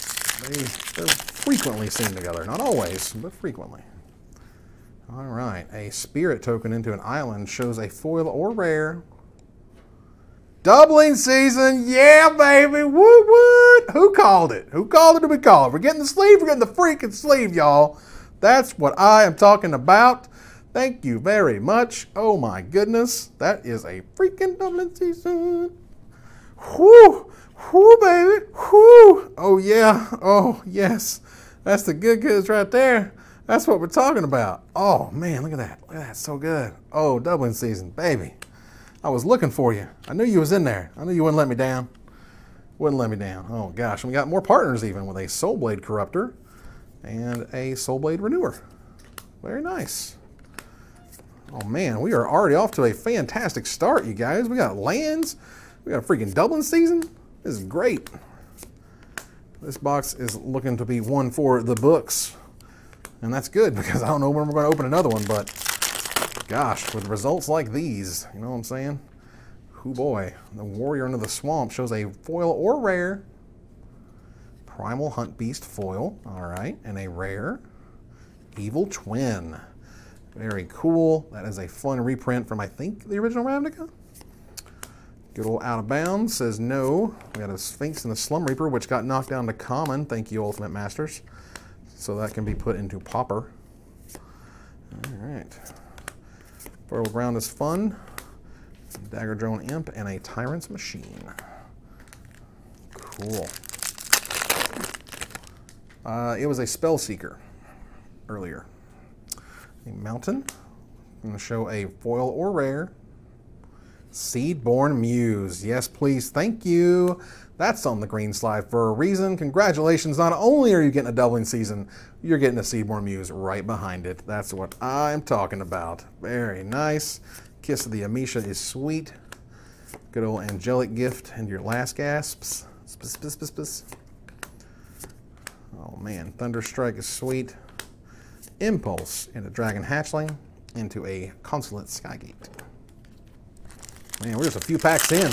they, they're frequently seen together. Not always, but frequently. All right, a spirit token into an island shows a foil or rare. Doubling season, yeah, baby, woot woot. Who called it? Who called it to be called? We're getting the sleeve, we're getting the freaking sleeve, y'all. That's what I am talking about. Thank you very much. Oh my goodness. That is a freaking Doubling season. Whoo! Whoo, baby! Whoo! Oh yeah. Oh yes. That's the good goods right there. That's what we're talking about. Oh man, look at that. Look at that. So good. Oh, Doubling season, baby. I was looking for you. I knew you was in there. I knew you wouldn't let me down. Wouldn't let me down. Oh gosh, and we got more partners even with a Soulblade Corruptor and a Soulblade Renewer. Very nice. Oh man, we are already off to a fantastic start, you guys. We got lands. We got a freaking Doubling season. This is great. This box is looking to be one for the books. And that's good because I don't know when we're going to open another one, but gosh, with results like these, you know what I'm saying? Who boy, the Warrior Under the Swamp shows a foil or rare. Primal Huntbeast foil, all right, and a rare Evil Twin. Very cool. That is a fun reprint from, I think, the original Ravnica. Good old Out of Bounds says no. We got a Sphinx and a Slum Reaper, which got knocked down to common. Thank you, Ultimate Masters. So that can be put into Pauper. All right. Fertile Ground is fun. Daggerdrome Imp and a Tyrant's Machine. Cool. Uh, it was a Spellseeker earlier. A Mountain. I'm going to show a foil or rare. Seedborn Muse. Yes, please. Thank you. That's on the green slide for a reason. Congratulations. Not only are you getting a doubling season, you're getting a Seedborn Muse right behind it. That's what I'm talking about. Very nice. Kiss of the Amesha is sweet. Good old angelic gift and your last gasps. Oh man, Thunderstrike is sweet. Impulse into a Dragon Hatchling into a Consulate Skygate. Man, we're just a few packs in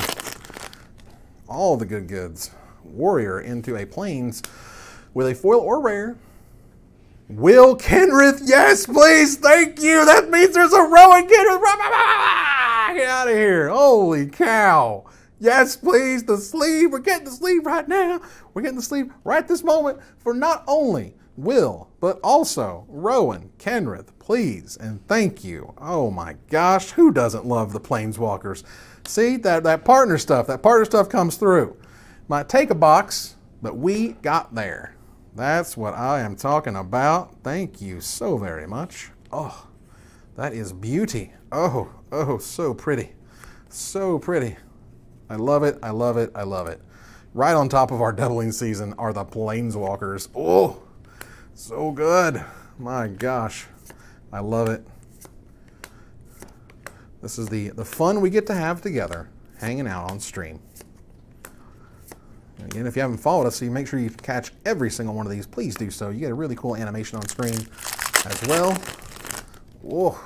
all the good goods. Warrior into a Plains with a foil or rare. Will Kenrith, yes, please, thank you. That means there's a Rowan Kenrith. Get out of here. Holy cow. Yes, please, the sleeve. We're getting the sleeve right now. We're getting the sleeve right this moment for not only Will, but also Rowan, Kenrith, please, and thank you. Oh my gosh, who doesn't love the Planeswalkers? See, that, that partner stuff, that partner stuff comes through. Might take a box, but we got there. That's what I am talking about. Thank you so very much. Oh, that is beauty. Oh, oh, so pretty. So pretty. I love it, I love it, I love it. Right on top of our doubling season are the Planeswalkers. Oh, so good. My gosh, I love it. This is the, the fun we get to have together, hanging out on stream. Again, if you haven't followed us, so you make sure you catch every single one of these, please do so. You get a really cool animation on screen as well. Whoa.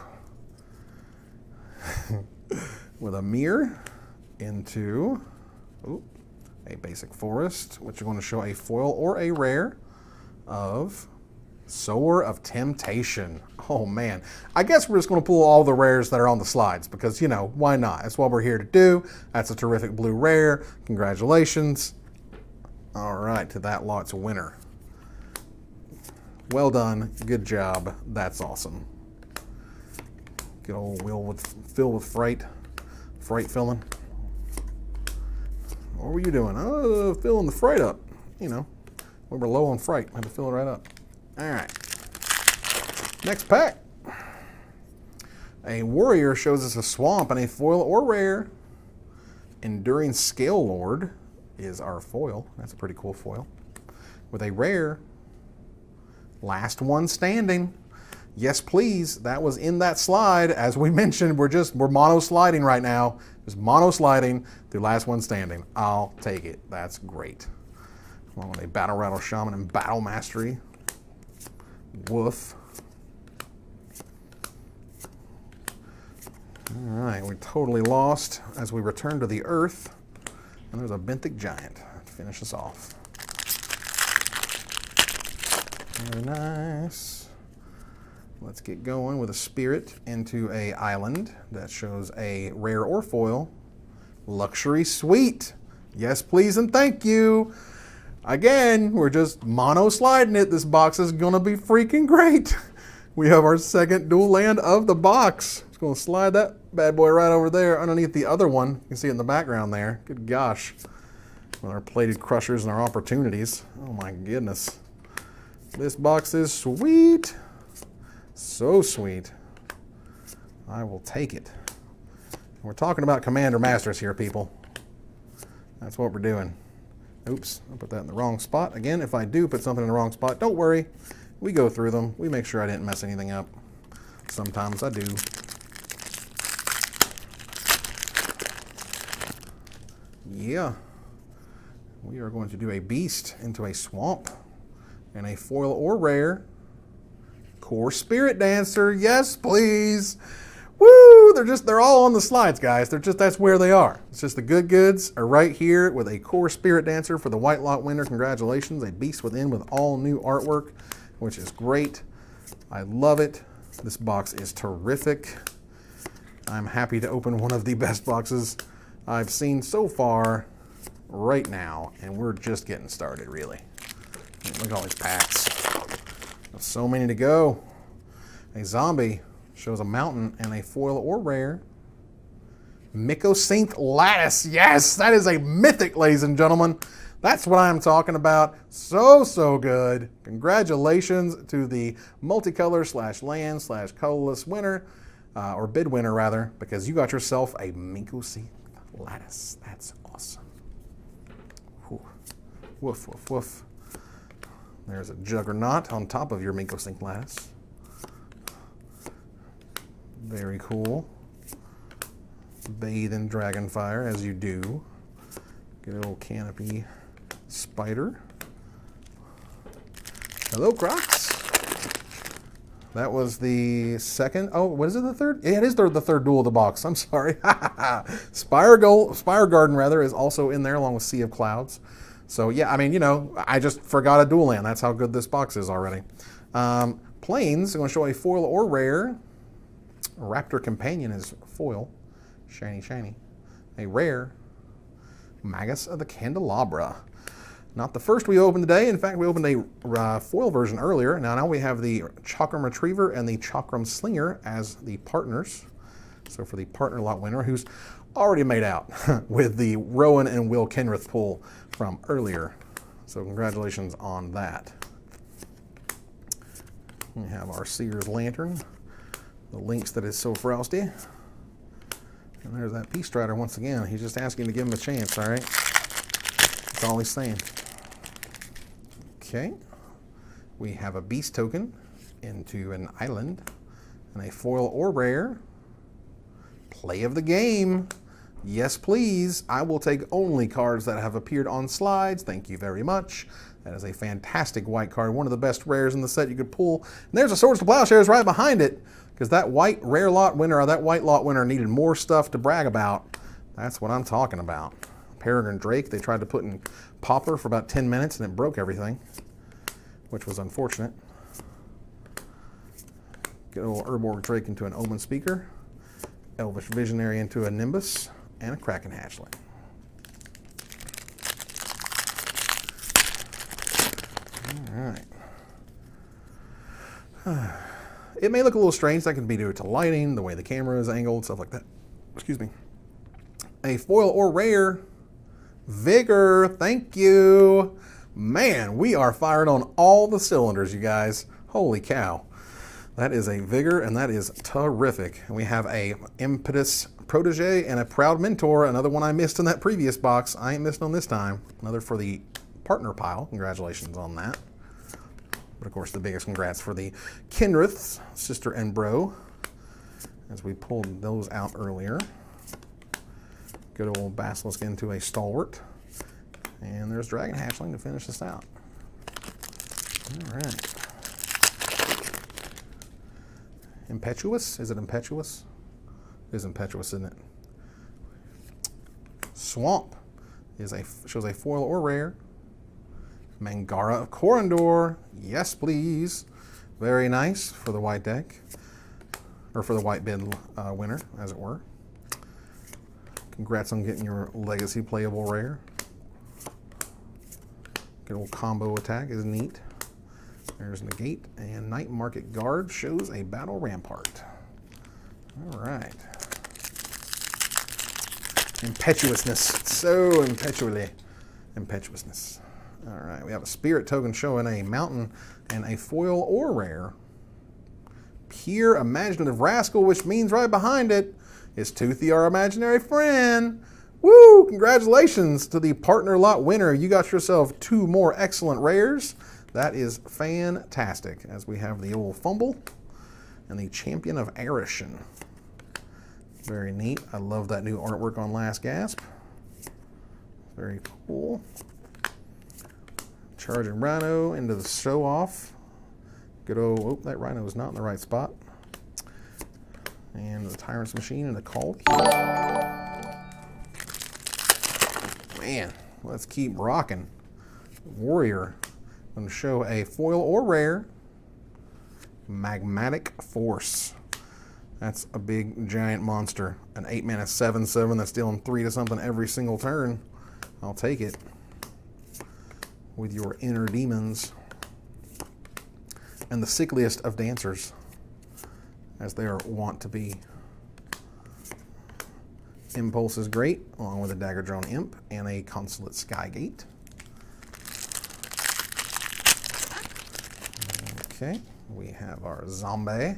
With a mirror into ooh, a basic forest, which are going to show a foil or a rare of Sower of Temptation. Oh man. I guess we're just going to pull all the rares that are on the slides because, you know, why not? That's what we're here to do. That's a terrific blue rare. Congratulations. All right, to that lot's winner. Well done. Good job. That's awesome. Good old wheel with fill with freight. Freight filling. What were you doing? Oh, filling the freight up. You know, we were low on freight. I had to fill it right up. All right. Next pack. A warrior shows us a swamp and a foil or rare. Enduring Scalelord is our foil. That's a pretty cool foil. With a rare, last one standing. Yes, please. That was in that slide. As we mentioned, we're just, we're mono sliding right now. Just mono sliding through last one standing. I'll take it. That's great. Along with a Battle Rattle Shaman and Battle Mastery. Woof. All right, we totally lost as we return to the earth. And there's a Benthic Giant to finish us off. Very nice. Let's get going with a spirit into a island that shows a rare or foil. Luxury Suite. Yes, please, and thank you. Again, we're just mono sliding it. This box is gonna be freaking great. we have our second dual land of the box. Just to slide that bad boy right over there underneath the other one. You can see it in the background there. Good gosh. With our plated crushers and our opportunities. Oh my goodness. This box is sweet. So sweet. I will take it. We're talking about Commander Masters here, people. That's what we're doing. Oops, I put that in the wrong spot. Again, if I do put something in the wrong spot, don't worry. We go through them. We make sure I didn't mess anything up. Sometimes I do. Yeah. We are going to do a beast into a swamp and a foil or rare. Kor Spiritdancer. Yes, please. Woo! They're just, they're all on the slides, guys. They're just, that's where they are. It's just the good goods are right here with a Kor Spiritdancer for the White Lot winner. Congratulations. A Beast Within with all new artwork, which is great. I love it. This box is terrific. I'm happy to open one of the best boxes I've seen so far right now, and we're just getting started, really. Look at all these packs. So many to go. A zombie Shows a mountain and a foil or rare. Mycosynth Lattice. Yes, that is a mythic, ladies and gentlemen. That's what I'm talking about. So, so good. Congratulations to the multicolor slash land slash colorless winner, uh, or bid winner rather, because you got yourself a Mycosynth Lattice. That's awesome. Whew. Woof, woof, woof. There's a Juggernaut on top of your Mycosynth Lattice. Very cool. Bathe in Dragonfire, as you do. Get a little canopy spider. Hello, Crocs. That was the second. Oh, what is it? The third? Yeah, it is the, the third dual of the box. I'm sorry. Spire Gold, Spire Garden rather, is also in there along with Sea of Clouds. So yeah, I mean, you know, I just forgot a dual land. That's how good this box is already. Um, Plains, I'm going to show a foil or rare. Raptor Companion is foil. Shiny, shiny. A rare. Magus of the Candelabra. Not the first we opened today. In fact, we opened a uh, foil version earlier. Now, now we have the Chakram Retriever and the Chakram Slinger as the partners. So for the partner lot winner, who's already made out with the Rowan and Will Kenrith pull from earlier. So congratulations on that. We have our Seer's Lantern the links that is so frosty. And there's that Peace Strider once again. He's just asking to give him a chance, all right? That's all he's saying. Okay. We have a Beast token into an island and a foil or rare. Play of the game. Yes, please. I will take only cards that have appeared on slides. Thank you very much. That is a fantastic white card, one of the best rares in the set you could pull. And there's a Swords to Plowshares right behind it because that white rare lot winner or that white lot winner needed more stuff to brag about. That's what I'm talking about. Peregrine Drake, they tried to put in Pauper for about 10 minutes and it broke everything, which was unfortunate. Get a little Urborg Drake into an Omenspeaker, Elvish Visionary into a Nimbus, and a Kraken Hatchling. All right. It may look a little strange. That can be due to lighting, the way the camera is angled, stuff like that. Excuse me. A foil or rare. Vigor. Thank you. Man, we are firing on all the cylinders, you guys. Holy cow. That is a Vigor, and that is terrific. And we have a Impetus Protege and a Proud Mentor, another one I missed in that previous box. I ain't missed on this time. Another for the partner pile. Congratulations on that. But of course, the biggest congrats for the Kenriths, sister and bro, as we pulled those out earlier. Good old Basilisk into a Stalwart. And there's Dragon Hatchling to finish this out. All right. Impetuous? Is it impetuous? Is impetuous, isn't it? Swamp is a shows a foil or rare. Mangara of Korondor. Yes, please. Very nice for the white deck, or for the white bid uh, winner, as it were. Congrats on getting your legacy playable rare. Good old combo attack is neat. There's Negate, and Night Market Guard shows a Battle Rampart. All right. Impetuousness. So impetuously. Impetuousness. All right, we have a Spirit token showing a Mountain and a foil or rare. Pir Imaginative Rascal, which means right behind it is Toothy, our imaginary friend. Woo! Congratulations to the partner lot winner. You got yourself two more excellent rares. That is fantastic, as we have the old Fumble and the Champion of Arashin. Very neat. I love that new artwork on Last Gasp. Very cool. Charging Rhino into the show off. Good old, oh, that Rhino is not in the right spot. And the Tyrant's Machine and the Call. Man, let's keep rocking. Warrior. I'm going to show a foil or rare. Magmatic Force. That's a big giant monster. An 8 mana 7 7 that's dealing 3 to something every single turn. I'll take it. With your inner demons. And the sickliest of dancers, as they are wont to be. Impulse is great, along with a Daggerdrome Imp and a Consulate Skygate. Okay, we have our Zombie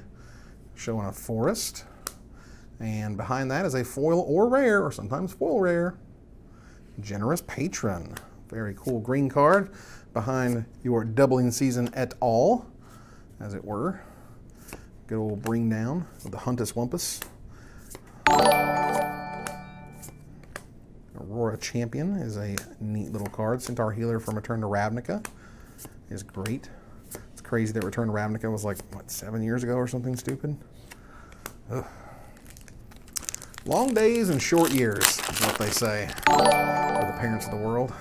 showing a forest. And behind that is a foil or rare, or sometimes foil rare, Generous Patron. Very cool green card behind your doubling season et al., as it were. Good old bring down of the Huntus Wumpus. Aurora Champion is a neat little card. Centaur Healer from Return to Ravnica is great. Crazy that Return to Ravnica was like, what, seven years ago or something stupid? Ugh. Long days and short years is what they say for the parents of the world.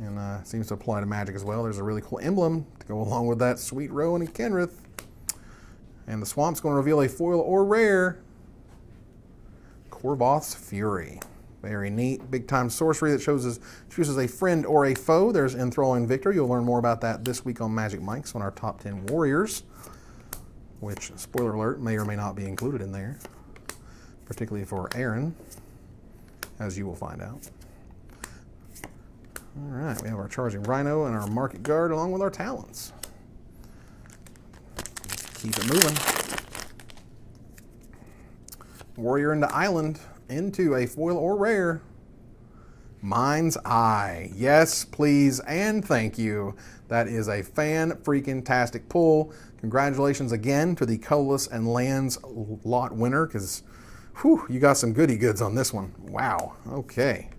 And uh, seems to apply to Magic as well. There's a really cool emblem to go along with that sweet Rowan and Kenrith. And the Swamp's going to reveal a foil or rare Khorvath's Fury. Very neat, big time sorcery that shows chooses a friend or a foe. There's Enthralling Victor. You'll learn more about that this week on Magic Mics on our top 10 warriors which, spoiler alert, may or may not be included in there, particularly for Aaron, as you will find out. All right, we have our Charging Rhino and our Market Guard along with our Talons. Keep it moving. Warrior into Island, into a foil or rare. Mind's Eye. Yes, please, and thank you. That is a fan freaking tastic pull. Congratulations again to the Colorless and Lands lot winner because whew, you got some goody goods on this one. Wow. Okay.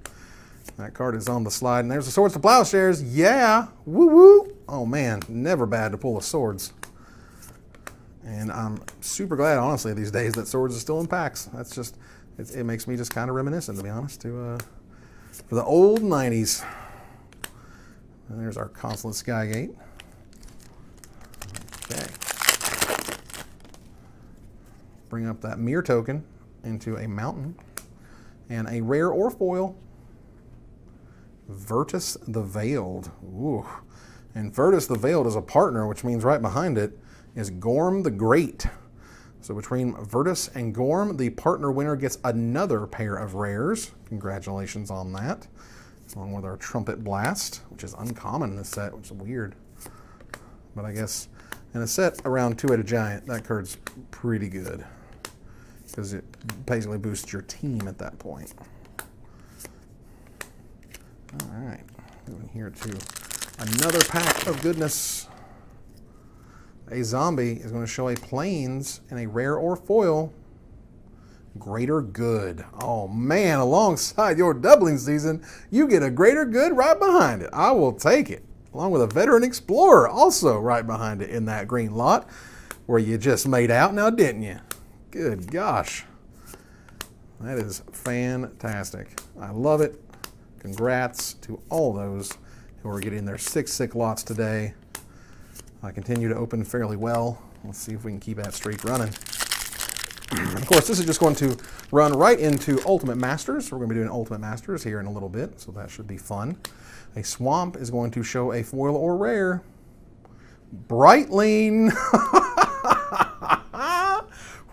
That card is on the slide. And there's the Swords to Plowshares. Yeah. Woo woo. Oh man, never bad to pull the swords. And I'm super glad, honestly, these days that swords are still in packs. That's just, it, it makes me just kind of reminiscent, to be honest, to uh, for the old 90s. And there's our Consulate Skygate. Okay. Bring up that mirror token into a mountain and a rare or foil. Virtus the Veiled. Ooh. And Virtus the Veiled is a partner, which means right behind it is Gorm the Great. So between Virtus and Gorm, the partner winner gets another pair of rares. Congratulations on that. Along with our Trumpet Blast, which is uncommon in this set, which is weird. But I guess in a set around Two-Headed Giant, that card's pretty good. Because it basically boosts your team at that point. All right, moving here to another pack of goodness. A zombie is going to show a plains and a rare or foil. Greater good. Oh man, alongside your doubling season, you get a greater good right behind it. I will take it along with a veteran explorer also right behind it in that green lot where you just made out now, didn't you? Good gosh. That is fantastic. I love it. Congrats to all those who are getting their six sick lots today. I continue to open fairly well. Let's see if we can keep that streak running. of course, this is just going to run right into Ultimate Masters. We're going to be doing Ultimate Masters here in a little bit, so that should be fun. A swamp is going to show a foil or rare. Brightling.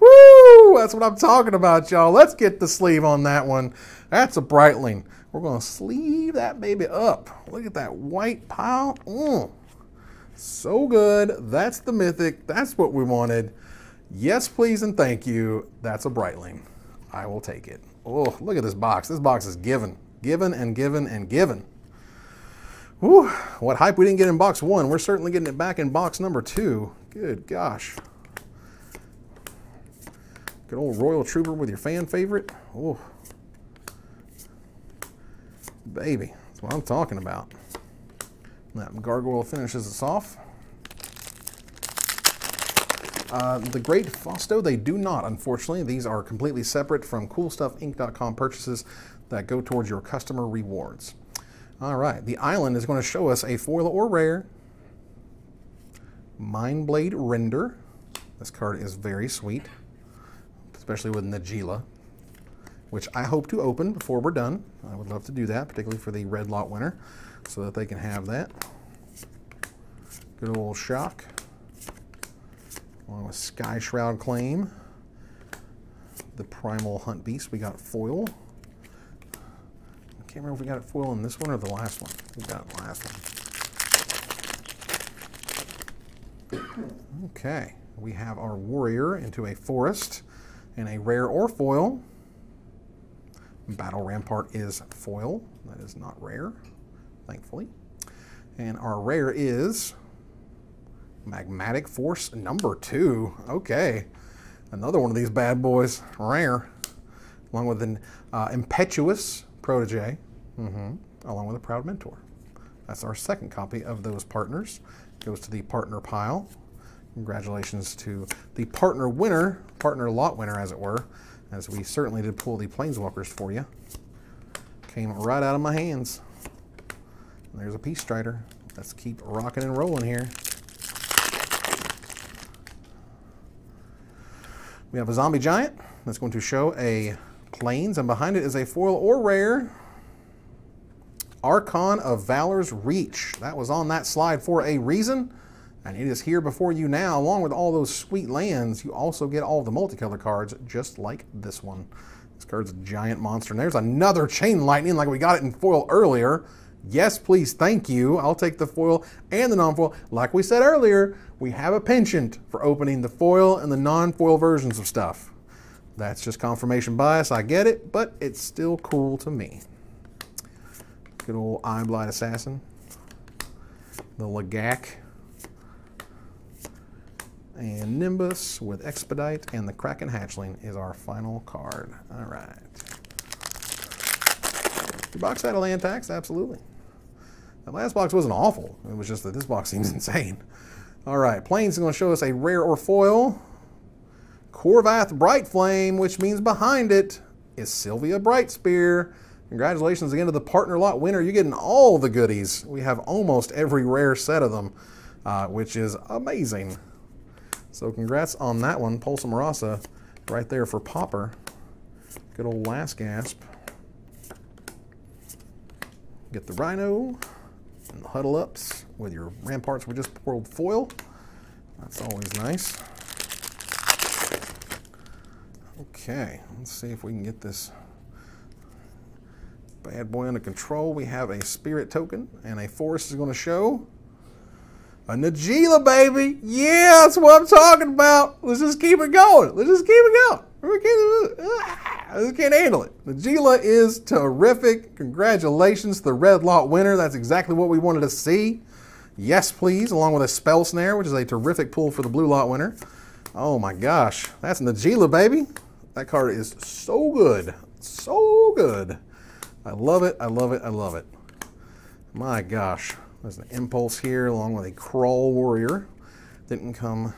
Woo! That's what I'm talking about, y'all. Let's get the sleeve on that one. That's a Brightling. We're going to sleeve that baby up. Look at that white pile. Mm. So good. That's the Mythic. That's what we wanted. Yes, please, and thank you. That's a Brightling. I will take it. Oh, look at this box. This box is given. Given and given and given. Whew, what hype we didn't get in box one. We're certainly getting it back in box number two. Good gosh. Good old Royal Trooper with your fan favorite. Oh, baby, that's what I'm talking about. That gargoyle finishes us off. Uh, the Great Fausto, they do not, unfortunately. These are completely separate from CoolStuffInc.com purchases that go towards your customer rewards. All right, the island is going to show us a foil or rare. Mindblade Render. This card is very sweet, especially with Najeela, which I hope to open before we're done. I would love to do that, particularly for the red lot winner, so that they can have that. Good old shock. Along with Skyshroud Claim. The Primal Huntbeast, we got foil can't remember if we got it foil in this one or the last one. We got it last one. Okay, we have our warrior into a forest and a rare or foil. Battle Rampart is foil. That is not rare, thankfully. And our rare is Magmatic Force number two. Okay, another one of these bad boys, rare. Along with an uh, Impetuous protege, mm -hmm, along with a proud mentor. That's our second copy of those partners. Goes to the partner pile. Congratulations to the partner winner, partner lot winner, as it were, as we certainly did pull the Planeswalkers for you. Came right out of my hands. There's a Peace Strider. Let's keep rocking and rolling here. We have a Zombie Giant that's going to show a Plains, and behind it is a foil or rare Archon of Valor's Reach. That was on that slide for a reason, and it is here before you now. Along with all those sweet lands, you also get all the multicolor cards, just like this one. This card's a giant monster. And there's another Chain Lightning like we got it in foil earlier. Yes, please, thank you. I'll take the foil and the non-foil. Like we said earlier, we have a penchant for opening the foil and the non-foil versions of stuff. That's just confirmation bias. I get it, but it's still cool to me. Good old Eyeblight Assassin. The Lagac. And Nimbus with Expedite and the Kraken Hatchling is our final card. All right. Your box had a land tax? Absolutely. That last box wasn't awful. It was just that this box seems insane. All right, Plains is going to show us a rare or foil. Khorvath Brightflame, which means behind it is Sylvia Brightspear. Congratulations again to the partner lot winner. You're getting all the goodies. We have almost every rare set of them, uh, which is amazing. So congrats on that one. Pulse of Murasa right there for Pauper. Good old last gasp. Get the Rhino the Huddle Ups with your Ramparts we just poured foil. That's always nice. Okay, let's see if we can get this bad boy under control. We have a spirit token and a forest is going to show. A Najeela, baby. Yeah, that's what I'm talking about. Let's just keep it going. Let's just keep it going. We can't, uh, I can't handle it. Najeela is terrific. Congratulations to the red lot winner. That's exactly what we wanted to see. Yes, please, along with a spell snare, which is a terrific pull for the blue lot winner. Oh my gosh, that's Najeela, baby. That card is so good. So good. I love it. I love it. I love it. My gosh. There's an impulse here along with a crawl warrior. Didn't come.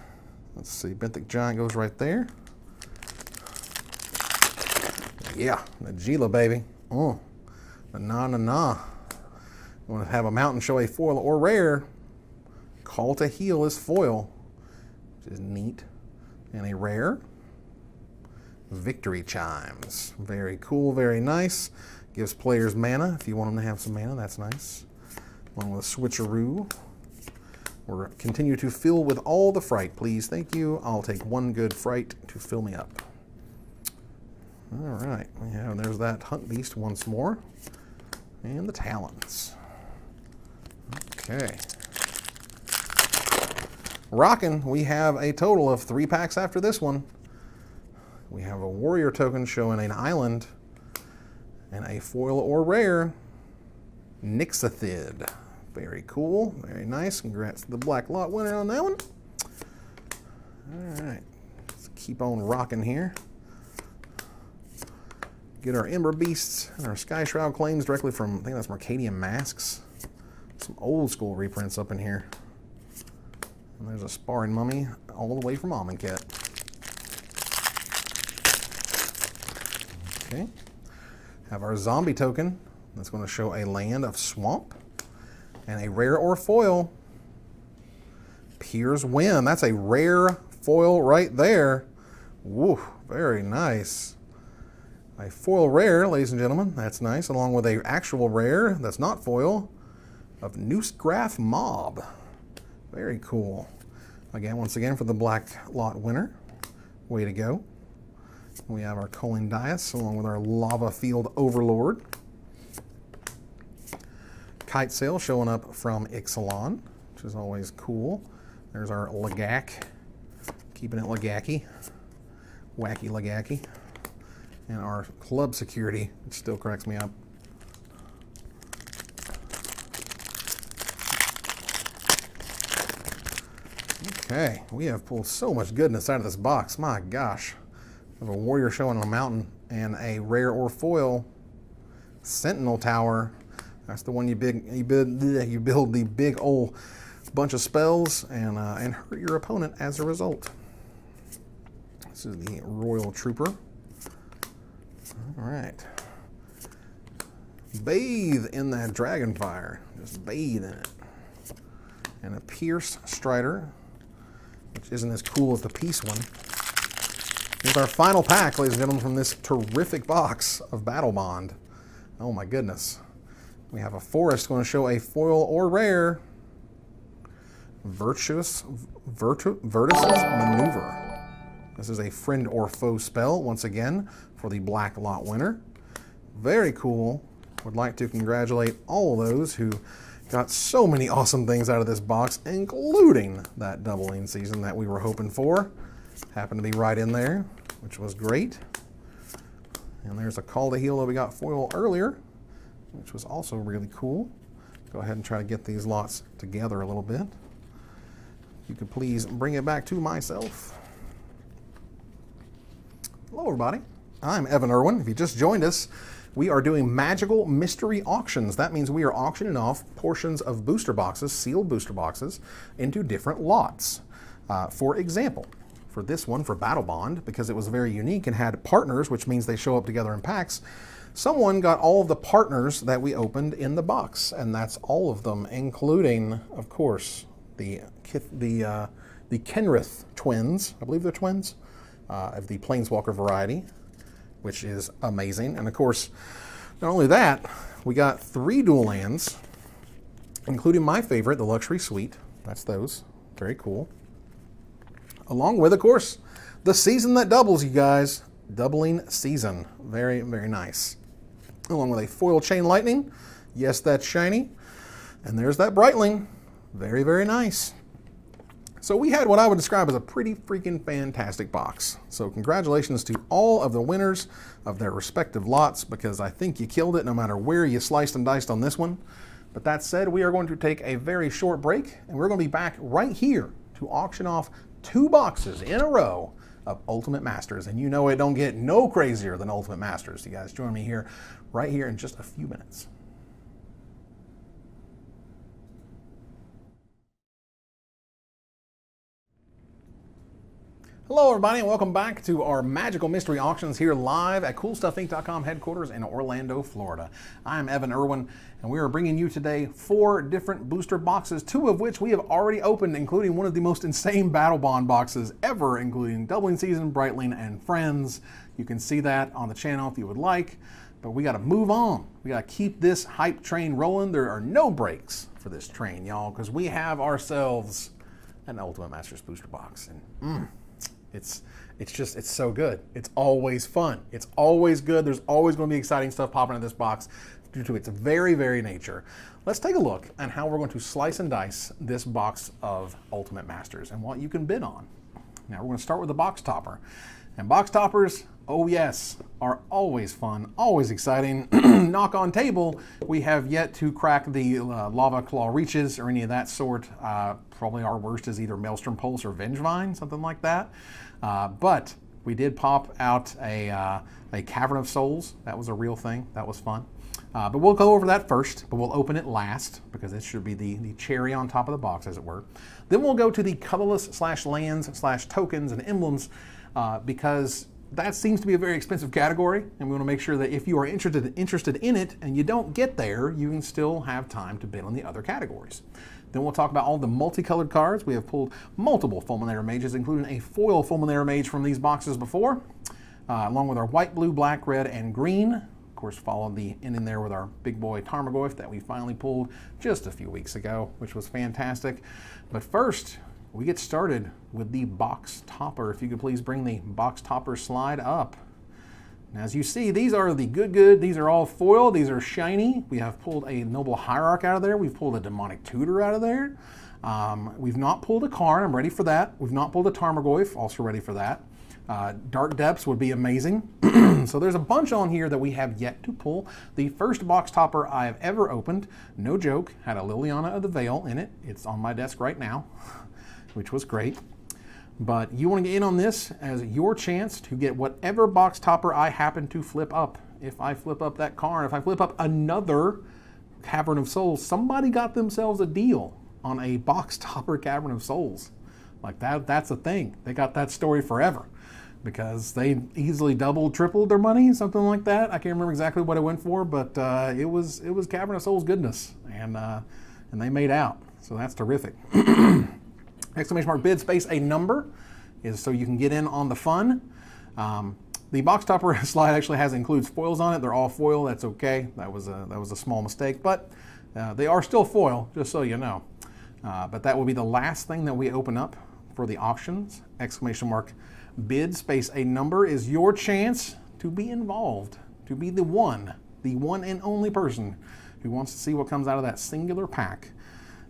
Let's see. Benthic Giant goes right there. Yeah. the Gila baby. Oh. Na na na. You want to have a mountain show a foil or rare. Call to Heel is foil, which is neat. And a rare victory chimes. Very cool, very nice. Gives players mana if you want them to have some mana, that's nice. Along with switcheroo. We're continue to fill with all the fright, please. Thank you. I'll take one good fright to fill me up. All right, yeah, there's that Huntbeast once more. And the Talons. Okay. Rockin', we have a total of three packs after this one. We have a Warrior token showing an island and a foil or rare Nyxathid. Very cool, very nice. Congrats to the black lot winner on that one. All right, let's keep on rocking here. Get our Ember Beasts and our Skyshroud claims directly from, I think that's Mercadian Masques. Some old school reprints up in here. And there's a Sparring Mummy all the way from Amonkhet. Okay. Have our Zombie token. That's going to show a land of swamp. And a rare or foil. Pir's Whim. That's a rare foil right there. Woo, very nice. A foil rare, ladies and gentlemen. That's nice. Along with a actual rare that's not foil of Noosegraph Mob. Very cool. Again, once again, for the black lot winner. Way to go. We have our Culling Dais along with our Lava Field Overlord. Kite Sail showing up from Ixalan, which is always cool. There's our Lagac, keeping it Lagaki, wacky Lagaki. And our Club Security, which still cracks me up. Okay, we have pulled so much goodness out of this box. My gosh. We have a warrior showing on a mountain and a rare or foil sentinel tower. That's the one you big you build you build the big old bunch of spells and uh, and hurt your opponent as a result. This is the royal trooper. All right. Bathe in that dragon fire. Just bathe in it. And a Pierce Strider which isn't as cool as the Peace one. Here's our final pack, ladies and gentlemen, from this terrific box of Battlebond. Oh my goodness. We have a Forest going to show a foil or rare Virtuous Virtu, Virtus' Maneuver. This is a friend or foe spell, once again, for the Black Lot winner. Very cool. Would like to congratulate all those who Got so many awesome things out of this box, including that doubling season that we were hoping for. Happened to be right in there, which was great. And there's a Call to Heel that we got foil earlier, which was also really cool. Go ahead and try to get these lots together a little bit. You could please bring it back to myself. Hello, everybody. I'm Evan Erwin. If you just joined us, we are doing magical mystery auctions. That means we are auctioning off portions of booster boxes, sealed booster boxes, into different lots. Uh, for example, for this one, for Battlebond, because it was very unique and had partners, which means they show up together in packs, someone got all of the partners that we opened in the box, and that's all of them, including, of course, the the uh, the Kenrith twins. I believe they're twins uh, of the Planeswalker variety which is amazing. And of course, not only that, we got three dual lands, including my favorite, the Luxury Suite. That's those. Very cool. Along with, of course, the season that doubles, you guys. Doubling season. Very, very nice. Along with a foil chain lightning. Yes, that's shiny. And there's that Brightling. Very, very nice. So we had what I would describe as a pretty freaking fantastic box. So congratulations to all of the winners of their respective lots because I think you killed it no matter where you sliced and diced on this one. But that said, we are going to take a very short break and we're going to be back right here to auction off two boxes in a row of Ultimate Masters. And you know it don't get no crazier than Ultimate Masters. You guys join me here right here in just a few minutes. Hello everybody and welcome back to our Magical Mystery Auctions here live at CoolStuffInc.com headquarters in Orlando, Florida. I'm Evan Erwin, and we are bringing you today four different booster boxes, two of which we have already opened, including one of the most insane Battlebond boxes ever, including Doubling Season, Brightling, and Friends. You can see that on the channel if you would like, but we gotta move on. We gotta keep this hype train rolling. There are no breaks for this train, y'all, because we have ourselves an Ultimate Masters booster box, and mm, it's it's just it's so good. It's always fun. It's always good. There's always going to be exciting stuff popping in this box due to its very very nature. Let's take a look at how we're going to slice and dice this box of Ultimate Masters and what you can bid on. Now we're going to start with the box topper. And box toppers, oh yes, are always fun, always exciting. Knock on table, we have yet to crack the uh, Lavaclaw Reaches or any of that sort. Uh, probably our worst is either Maelstrom Pulse or Vengevine, something like that. Uh, but we did pop out a, uh, a Cavern of Souls. That was a real thing. That was fun. Uh, but we'll go over that first, but we'll open it last because it should be the, the cherry on top of the box, as it were. Then we'll go to the colorless slash lands slash tokens and emblems uh, because that seems to be a very expensive category, and we want to make sure that if you are interested interested in it and you don't get there, you can still have time to bid on the other categories. Then we'll talk about all the multicolored cards. We have pulled multiple Fulminator Mages, including a foil Fulminator Mage from these boxes before, uh, along with our white, blue, black, red, and green. Of course, followed the end in there with our big boy Tarmogoyf that we finally pulled just a few weeks ago, which was fantastic. But first, we get started with the box topper. If you could please bring the box topper slide up. And as you see, these are the good good. These are all foil. These are shiny. We have pulled a Noble Hierarch out of there. We've pulled a Demonic Tutor out of there. Um, we've not pulled a Karn. I'm ready for that. We've not pulled a Tarmogoyf. Also ready for that. Uh, Dark Depths would be amazing. so there's a bunch on here that we have yet to pull. The first box topper I have ever opened, no joke, had a Liliana of the Veil in it. It's on my desk right now. which was great. But you want to get in on this as your chance to get whatever box topper I happen to flip up. If I flip up that car, and if I flip up another Cavern of Souls, somebody got themselves a deal on a box topper Cavern of Souls. Like that, that's a thing. They got that story forever because they easily doubled, tripled their money, something like that. I can't remember exactly what it went for, but uh, it was it was Cavern of Souls goodness, and uh, and they made out. So that's terrific. exclamation mark bid space a number is so you can get in on the fun. Um, the box topper slide actually has includes foils on it. They're all foil. That's okay. That was a that was a small mistake, but uh, they are still foil, just so you know. Uh, but that will be the last thing that we open up for the auctions. Exclamation mark bid space a number is your chance to be involved, to be the one, the one and only person who wants to see what comes out of that singular pack.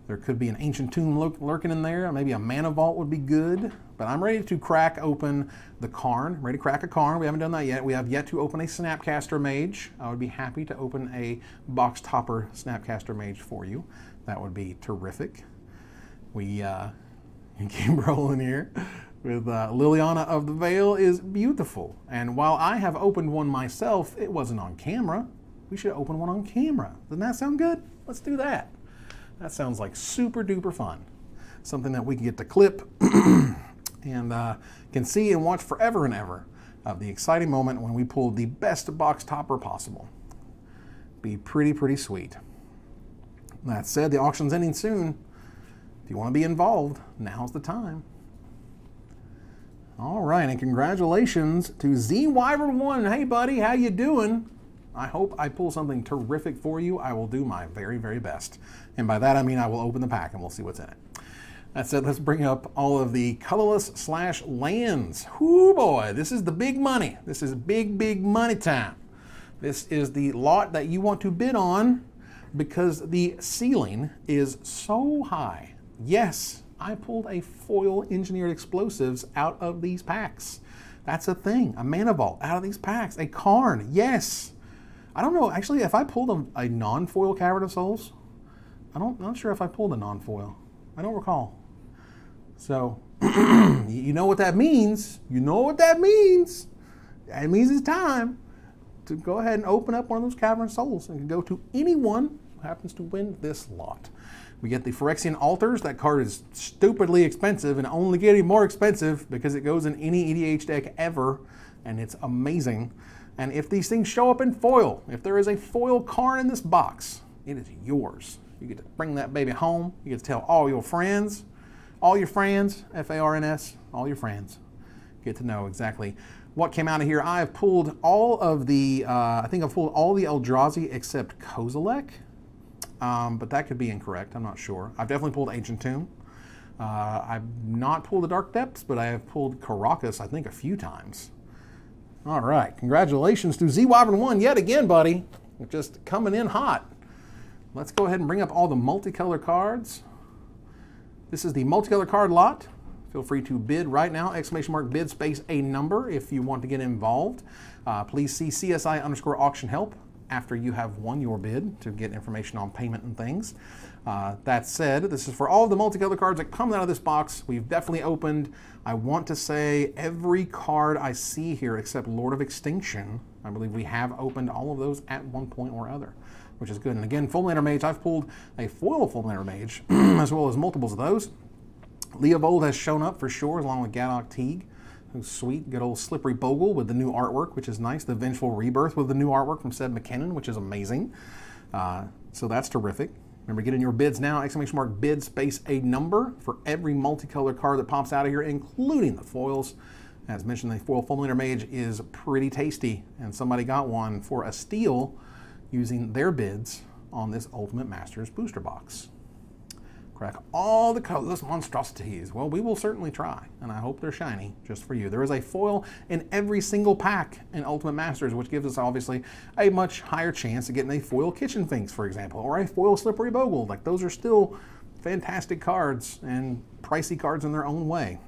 There could be an ancient tomb lurking in there. Maybe a mana vault would be good. But I'm ready to crack open the Karn. I'm ready to crack a Karn. We haven't done that yet. We have yet to open a Snapcaster Mage. I would be happy to open a box topper Snapcaster Mage for you. That would be terrific. We uh, keep rolling here with uh, Liliana of the Veil is beautiful. And while I have opened one myself, it wasn't on camera. We should open one on camera. Doesn't that sound good? Let's do that. That sounds like super duper fun. Something that we can get to clip and uh, can see and watch forever and ever of the exciting moment when we pull the best box topper possible. Be pretty, pretty sweet. That said, the auction's ending soon. If you want to be involved, now's the time. All right, and congratulations to Z Wyvern One. Hey, buddy, how you doing? I hope I pull something terrific for you. I will do my very, very best. And by that I mean I will open the pack and we'll see what's in it. That said, let's bring up all of the colorless slash lands. Whoo boy, this is the big money. This is big, big money time. This is the lot that you want to bid on because the ceiling is so high. Yes, I pulled a foil engineered explosives out of these packs. That's a thing. A mana vault out of these packs. A Karn. Yes. I don't know. Actually, if I pulled a, a non-foil Cavern of Souls, I don't. I'm not sure if I pulled a non-foil. I don't recall. So, you know what that means. You know what that means. That means it's time to go ahead and open up one of those Cavern Souls and go to anyone who happens to win this lot. We get the Phyrexian Altars. That card is stupidly expensive and only getting more expensive because it goes in any EDH deck ever, and it's amazing. And if these things show up in foil, if there is a foil card in this box, it is yours. You get to bring that baby home. You get to tell all your friends, all your friends, F-A-R-N-S, all your friends. Get to know exactly what came out of here. I have pulled all of the, uh, I think I've pulled all the Eldrazi except Kozilek. um, but that could be incorrect. I'm not sure. I've definitely pulled Ancient Tomb. Uh, I've not pulled the Dark Depths, but I have pulled Karakas, I think, a few times. All right, congratulations to Z Wyvern 1 yet again, buddy. Just coming in hot. Let's go ahead and bring up all the multicolor cards. This is the multicolor card lot. Feel free to bid right now, exclamation mark bid space a number if you want to get involved. Uh, please see CSI underscore auction help after you have won your bid to get information on payment and things. Uh, that said, this is for all the multicolor cards that come out of this box. We've definitely opened, I want to say, every card I see here except Lord of Extinction. I believe we have opened all of those at one point or other, which is good. And again, Fulminator Mage, I've pulled a foil Fulminator Mage, as well as multiples of those. Leovold has shown up for sure, along with Gaddock Teeg. Sweet, good old Slippery Bogle with the new artwork, which is nice. The Vengeful Rebirth with the new artwork from Seb McKinnon, which is amazing. Uh, so that's terrific. Remember, get in your bids now, exclamation mark bid space a number for every multicolor card that pops out of here, including the foils. As mentioned, the foil Fulminator Mage is pretty tasty, and somebody got one for a steal using their bids on this Ultimate Masters booster box crack all the colorless monstrosities. Well, we will certainly try, and I hope they're shiny just for you. There is a foil in every single pack in Ultimate Masters, which gives us obviously a much higher chance of getting a foil Kitchen Finks, for example, or a foil Slippery Bogle. Like those are still fantastic cards and pricey cards in their own way.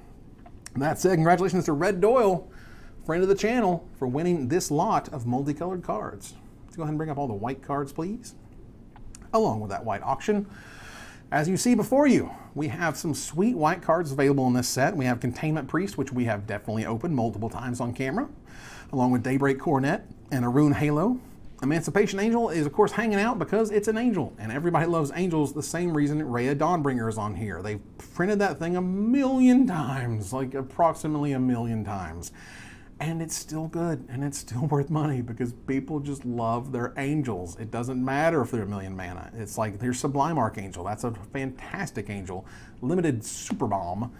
That said, congratulations to Red Doyle, friend of the channel, for winning this lot of multicolored cards. Go ahead and bring up all the white cards, please. Along with that white auction. As you see before you, we have some sweet white cards available in this set. We have Containment Priest, which we have definitely opened multiple times on camera, along with Daybreak Coronet and a Rune Halo. Emancipation Angel is, of course, hanging out because it's an angel, and everybody loves angels the same reason Reya Dawnbringer is on here. They've printed that thing a million times, like approximately a million times and it's still good and it's still worth money because people just love their angels. It doesn't matter if they're a million mana. It's like there's Sublime Archangel. That's a fantastic angel. Limited super bomb,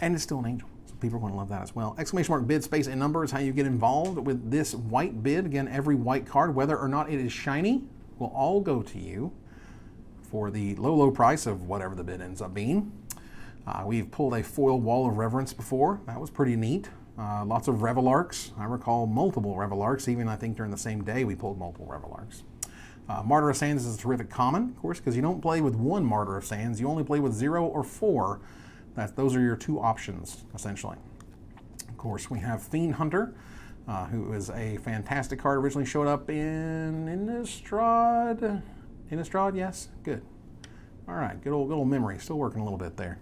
and it's still an angel. So people are going to love that as well. Exclamation mark bid space and number is how you get involved with this white bid. Again, every white card, whether or not it is shiny, will all go to you for the low, low price of whatever the bid ends up being. Uh, we've pulled a foil wall of reverence before. That was pretty neat. Uh, lots of Reveillarks. I recall multiple Reveillarks, even I think during the same day we pulled multiple Reveillarks. Uh, Martyr of Sands is a terrific common, of course, because you don't play with one Martyr of Sands, you only play with zero or four. That, those are your two options, essentially. Of course, we have Fiend Hunter, uh, who is a fantastic card, originally showed up in Innistrad. Innistrad, yes? Good. All right, good old, good old memory, still working a little bit there.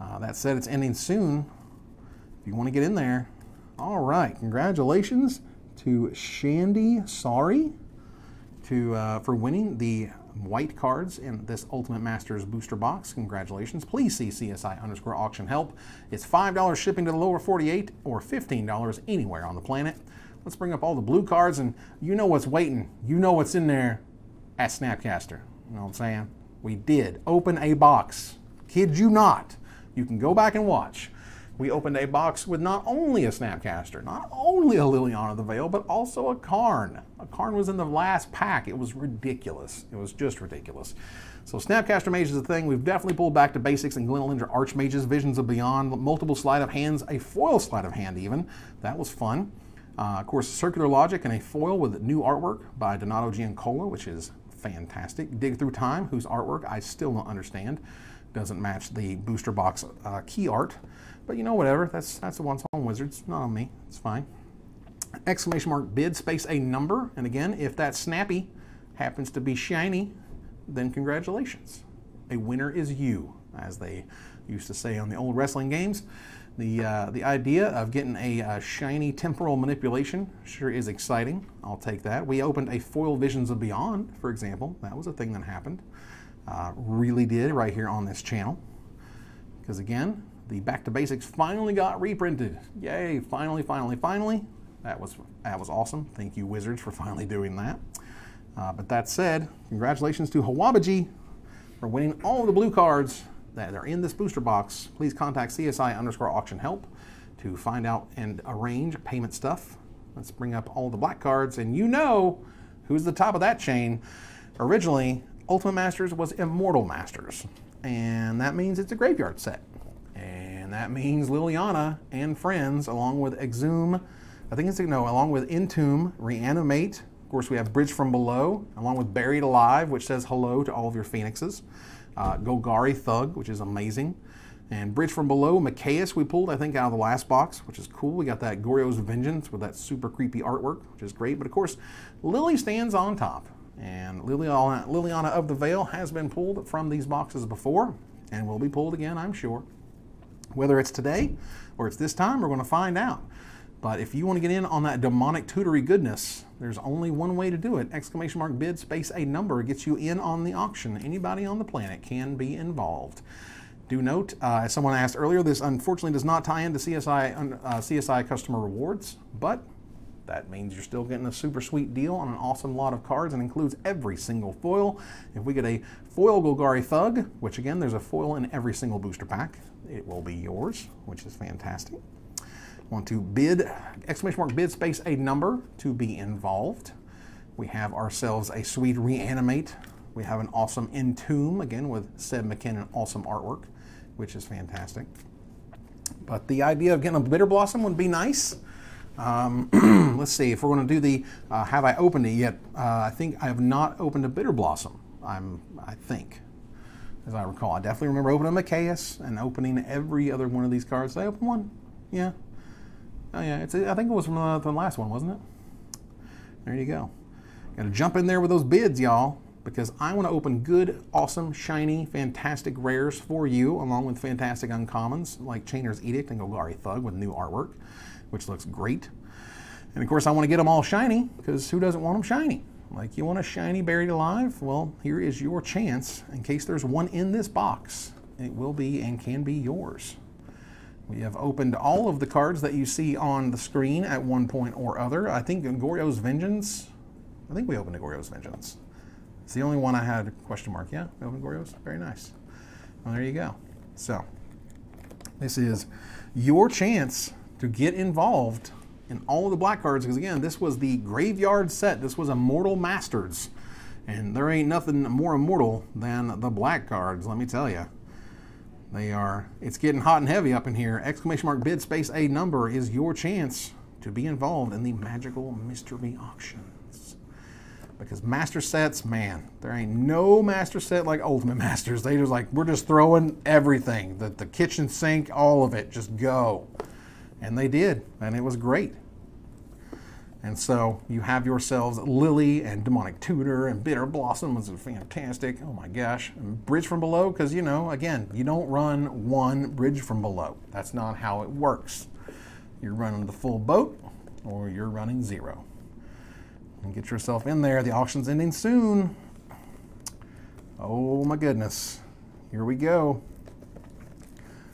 Uh, that said, it's ending soon, if you want to get in there. All right, congratulations to Shandy Sorry to uh, for winning the white cards in this Ultimate Masters booster box. Congratulations. Please see CSI underscore auction help. It's $5 shipping to the lower 48 or $15 anywhere on the planet. Let's bring up all the blue cards and you know what's waiting. You know what's in there at Snapcaster. You know what I'm saying? We did open a box. Kid you not. You can go back and watch we opened a box with not only a Snapcaster, not only a Liliana of the Veil, but also a Karn. A Karn was in the last pack. It was ridiculous. It was just ridiculous. So Snapcaster Mage is a thing. We've definitely pulled back to basics in Glendalindra Archmages, Visions of Beyond, multiple sleight of hands, a foil sleight of hand even. That was fun. Uh, of course, Circular Logic and a foil with new artwork by Donato Giancola, which is fantastic. Dig Through Time, whose artwork I still don't understand. Doesn't match the booster box uh, key art. But you know, whatever. That's that's the one's on Wizards, not on me. It's fine. Exclamation mark bid space a number. And again, if that snappy happens to be shiny, then congratulations. A winner is you, as they used to say on the old wrestling games. The, uh, the idea of getting a uh, shiny temporal manipulation sure is exciting. I'll take that. We opened a foil Visions of Beyond, for example. That was a thing that happened. Uh, really did right here on this channel. Because again, the Back to Basics finally got reprinted. Yay, finally, finally, finally. That was, that was awesome. Thank you, Wizards, for finally doing that. Uh, but that said, congratulations to Hawabaji for winning all the blue cards that are in this booster box. Please contact CSI underscore auction help to find out and arrange payment stuff. Let's bring up all the black cards, and you know who's the top of that chain. Originally, Ultimate Masters was Immortal Masters, and that means it's a graveyard set. And that means Liliana and friends, along with Exhume, I think it's, no, along with Entomb, Reanimate. Of course, we have Bridge from Below, along with Buried Alive, which says hello to all of your phoenixes. Uh, Golgari Thug, which is amazing. And Bridge from Below, Mikaeus we pulled, I think, out of the last box, which is cool. We got that Goryo's Vengeance with that super creepy artwork, which is great. But of course, Lily stands on top. And Liliana, Liliana of the Veil has been pulled from these boxes before and will be pulled again, I'm sure. Whether it's today or it's this time, we're going to find out. But if you want to get in on that demonic tutory goodness, there's only one way to do it. Exclamation mark bid space a number gets you in on the auction. Anybody on the planet can be involved. Do note, uh, as someone asked earlier, this unfortunately does not tie into CSI, uh, CSI customer rewards, but that means you're still getting a super sweet deal on an awesome lot of cards and includes every single foil. If we get a foil Golgari Thug, which again, there's a foil in every single booster pack, it will be yours, which is fantastic. Want to bid, exclamation mark bid space a number to be involved. We have ourselves a sweet reanimate. We have an awesome Entomb, again with Seb McKinnon, awesome artwork which is fantastic. But the idea of getting a bitter blossom would be nice. Um, let's see if we're going to do the uh, have I opened it yet? Uh, I think I have not opened a bitter blossom. I'm I think, as I recall, I definitely remember opening a Mikaeus and opening every other one of these cards. Did I open one? Yeah. Oh yeah. It's I think it was from the, the last one, wasn't it? There you go. Got to jump in there with those bids, y'all because I want to open good, awesome, shiny, fantastic rares for you, along with fantastic uncommons like Chainer's Edict and Golgari Thug with new artwork, which looks great. And of course, I want to get them all shiny because who doesn't want them shiny? Like, you want a shiny buried alive? Well, here is your chance in case there's one in this box. It will be and can be yours. We have opened all of the cards that you see on the screen at one point or other. I think Goryo's Vengeance, I think we opened Goryo's Vengeance. It's the only one I had a question mark. Yeah, Melvin Gorios, very nice. Well, there you go. So this is your chance to get involved in all the black cards because again, this was the graveyard set. This was Immortal Masters. And there ain't nothing more immortal than the black cards, let me tell you. They are, it's getting hot and heavy up in here. Exclamation mark bid space a number is your chance to be involved in the magical mystery auctions. because master sets, man, there ain't no master set like Ultimate Masters. They just like, we're just throwing everything, the, the kitchen sink, all of it, just go. And they did, and it was great. And so you have yourselves Lily and Demonic Tutor and Bitter Blossom was fantastic. Oh my gosh. And Bridge from Below, because you know, again, you don't run one Bridge from Below. That's not how it works. You're running the full boat or you're running zero and get yourself in there. The auction's ending soon. Oh my goodness. Here we go.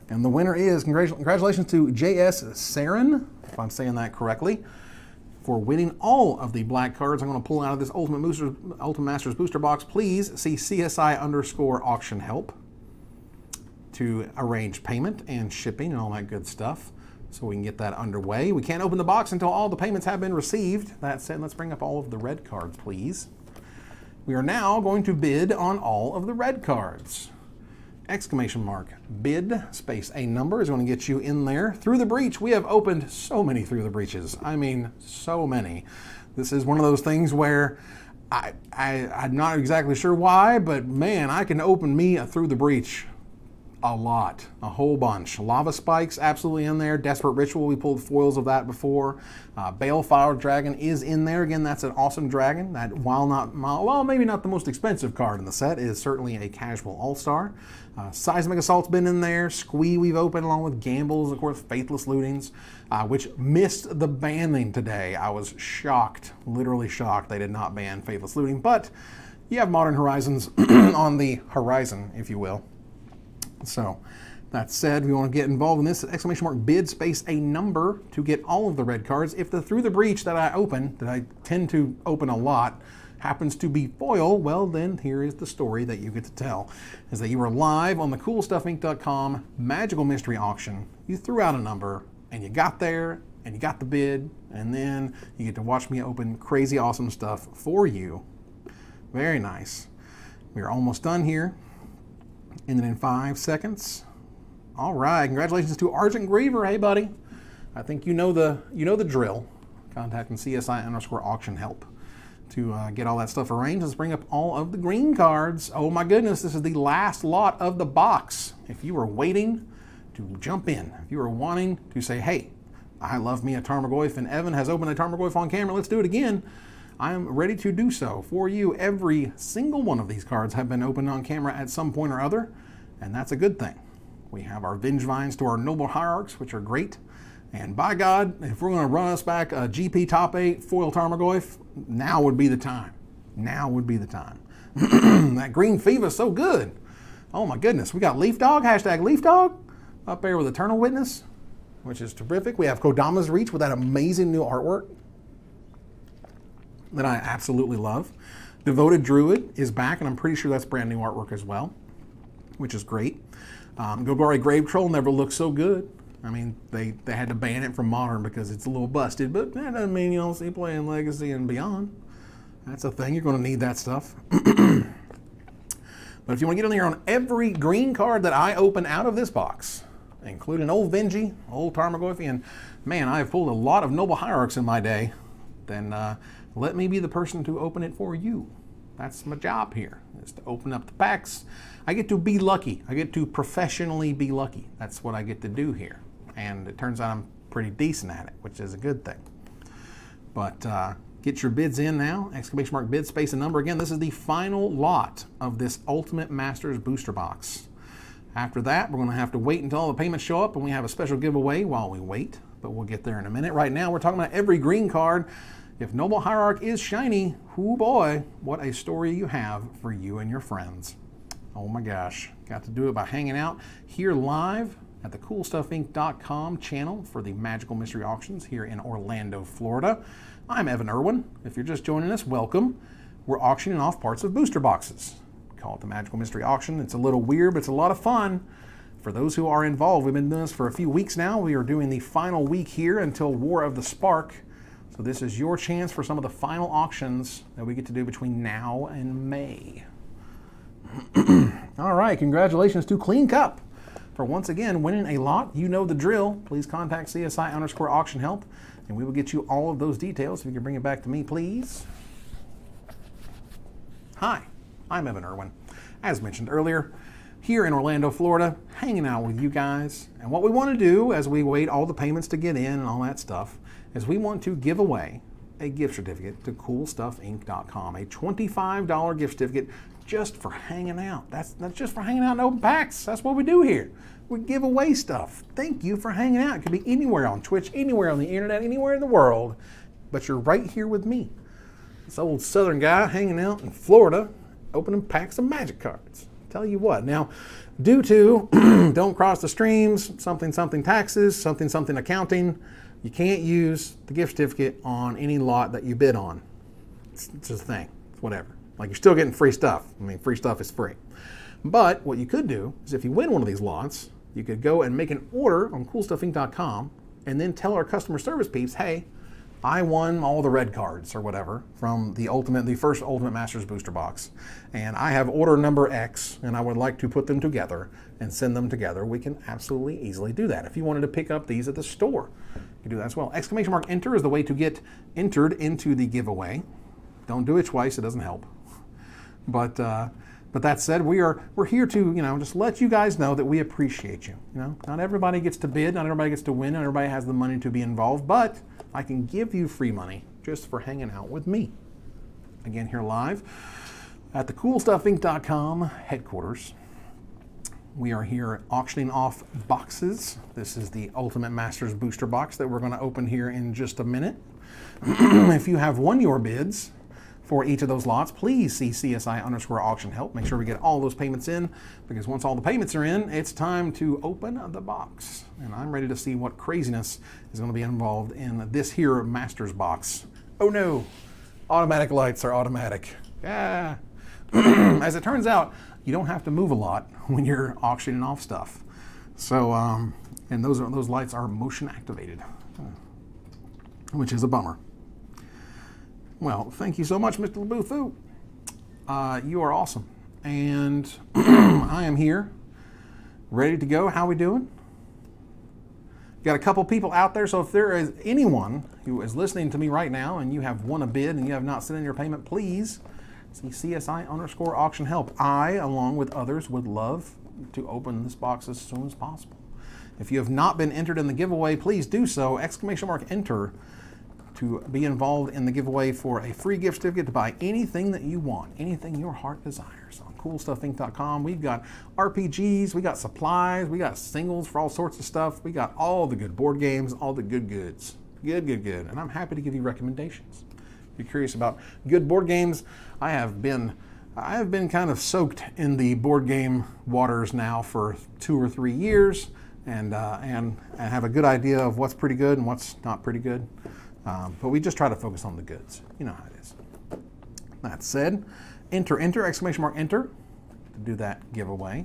And the winner is, congratulations to J.S. Saren, if I'm saying that correctly, for winning all of the black cards I'm going to pull out of this Ultimate, Ultimate Masters booster box. Please see CSI underscore auction help to arrange payment and shipping and all that good stuff so we can get that underway. We can't open the box until all the payments have been received. That said, let's bring up all of the red cards, please. We are now going to bid on all of the red cards. Exclamation mark, bid, space, a number is going to get you in there. Through the breach, we have opened so many through the breaches. I mean, so many. This is one of those things where I, I, I'm not exactly sure why, but man, I can open me a through the breach a lot, a whole bunch. Lava Spikes, absolutely in there. Desperate Ritual, we pulled foils of that before. Uh, Balefire Dragon is in there. Again, that's an awesome dragon. That, while not, well, maybe not the most expensive card in the set, is certainly a casual all-star. Uh, Seismic Assault's been in there. Squee we've opened along with Gambles, of course, Faithless Lootings, uh, which missed the banning today. I was shocked, literally shocked they did not ban Faithless Looting, but you have Modern Horizons on the horizon, if you will. So that said, we want to get involved in this exclamation mark bid space a number to get all of the red cards. If the through the breach that I open, that I tend to open a lot, happens to be foil, well then here is the story that you get to tell. Is that you were live on the coolstuffinc.com magical mystery auction. You threw out a number and you got there and you got the bid and then you get to watch me open crazy awesome stuff for you. Very nice. We are almost done here. And then in five seconds. All right, congratulations to Argent Griever. Hey, buddy. I think you know the you know the drill. Contacting CSI underscore auction help to uh, get all that stuff arranged. Let's bring up all of the green cards. Oh my goodness, this is the last lot of the box. If you were waiting to jump in, if you were wanting to say, hey, I love me a Tarmogoyf and Evan has opened a Tarmogoyf on camera, let's do it again. I am ready to do so for you. Every single one of these cards have been opened on camera at some point or other, and that's a good thing. We have our Vengevines to our Noble Hierarchs, which are great. And by God, if we're going to run us back a GP top 8 foil Tarmogoyf, now would be the time. Now would be the time. that green fever is so good. Oh my goodness. We got Leaf Dog, hashtag Leaf Dog, up there with Eternal Witness, which is terrific. We have Kodama's Reach with that amazing new artwork that I absolutely love. Devoted Druid is back, and I'm pretty sure that's brand new artwork as well, which is great. Um, Grave Troll never looked so good. I mean, they, they had to ban it from modern because it's a little busted, but that doesn't mean you don't see playing Legacy and beyond. That's a thing. You're going to need that stuff. but if you want to get in here on every green card that I open out of this box, including old Venji, old Tarmogoyf, and man, I've pulled a lot of Noble Hierarchs in my day, then uh, let me be the person to open it for you. That's my job here, is to open up the packs. I get to be lucky. I get to professionally be lucky. That's what I get to do here and it turns out I'm pretty decent at it, which is a good thing. But uh, get your bids in now, exclamation mark bid space and number. Again, this is the final lot of this Ultimate Masters booster box. After that, we're going to have to wait until all the payments show up and we have a special giveaway while we wait, but we'll get there in a minute. Right now, we're talking about every green card. If Noble Hierarch is shiny, whoo boy, what a story you have for you and your friends. Oh my gosh, got to do it by hanging out here live at the CoolStuffInc.com channel for the Magical Mystery Auctions here in Orlando, Florida. I'm Evan Erwin. If you're just joining us, welcome. We're auctioning off parts of booster boxes. We call it the Magical Mystery Auction. It's a little weird, but it's a lot of fun. For those who are involved, we've been doing this for a few weeks now. We are doing the final week here until War of the Spark. So this is your chance for some of the final auctions that we get to do between now and May. All right, congratulations to Clean Cup for once again winning a lot. You know the drill. Please contact CSI underscore auction help and we will get you all of those details. If you can bring it back to me, please. Hi, I'm Evan Erwin. As mentioned earlier, here in Orlando, Florida, hanging out with you guys. And what we want to do as we wait all the payments to get in and all that stuff is we want to give away a gift certificate to CoolStuffInc.com, a $25 gift certificate just for hanging out. That's, that's just for hanging out in open packs. That's what we do here. We give away stuff. Thank you for hanging out. It could be anywhere on Twitch, anywhere on the internet, anywhere in the world, but you're right here with me. This old southern guy hanging out in Florida, opening packs of magic cards. Tell you what, now, due to don't cross the streams, something something taxes, something something accounting, you can't use the gift certificate on any lot that you bid on. It's, it's just a thing. It's whatever. Like you're still getting free stuff. I mean, free stuff is free. But what you could do is if you win one of these lots, you could go and make an order on coolstuffinc.com and then tell our customer service peeps, hey, I won all the red cards or whatever from the ultimate, the first Ultimate Masters booster box, and I have order number X, and I would like to put them together and send them together. We can absolutely easily do that. If you wanted to pick up these at the store, you can do that as well. Exclamation mark enter is the way to get entered into the giveaway. Don't do it twice; it doesn't help. But uh, but that said, we are we're here to you know just let you guys know that we appreciate you. You know, not everybody gets to bid, not everybody gets to win, not everybody has the money to be involved, but I can give you free money just for hanging out with me. Again, here live at the CoolStuffInc.com headquarters. We are here auctioning off boxes. This is the Ultimate Masters booster box that we're going to open here in just a minute. if you have won your bids, for each of those lots, please see CSI underscore auction help. Make sure we get all those payments in because once all the payments are in, it's time to open the box. And I'm ready to see what craziness is going to be involved in this here Masters box. Oh no, automatic lights are automatic. Yeah. As it turns out, you don't have to move a lot when you're auctioning off stuff. So, um, and those, are, those lights are motion activated, which is a bummer. Well, thank you so much, Mr. LeBoufou. Uh, you are awesome. and I am here, ready to go. How we doing? Got a couple people out there, so if there is anyone who is listening to me right now and you have won a bid and you have not sent in your payment, please see CSI underscore auction help. I, along with others, would love to open this box as soon as possible. If you have not been entered in the giveaway, please do so. Exclamation mark enter to be involved in the giveaway for a free gift certificate to buy anything that you want, anything your heart desires on coolstuffinc.com. We've got RPGs, we got supplies, we got singles for all sorts of stuff. We got all the good board games, all the good goods. Good, good, good. And I'm happy to give you recommendations. If you're curious about good board games, I have been I have been kind of soaked in the board game waters now for two or three years and, uh, and, and have a good idea of what's pretty good and what's not pretty good. Um, but we just try to focus on the goods. You know how it is. That said, enter, enter, exclamation mark, enter to do that giveaway.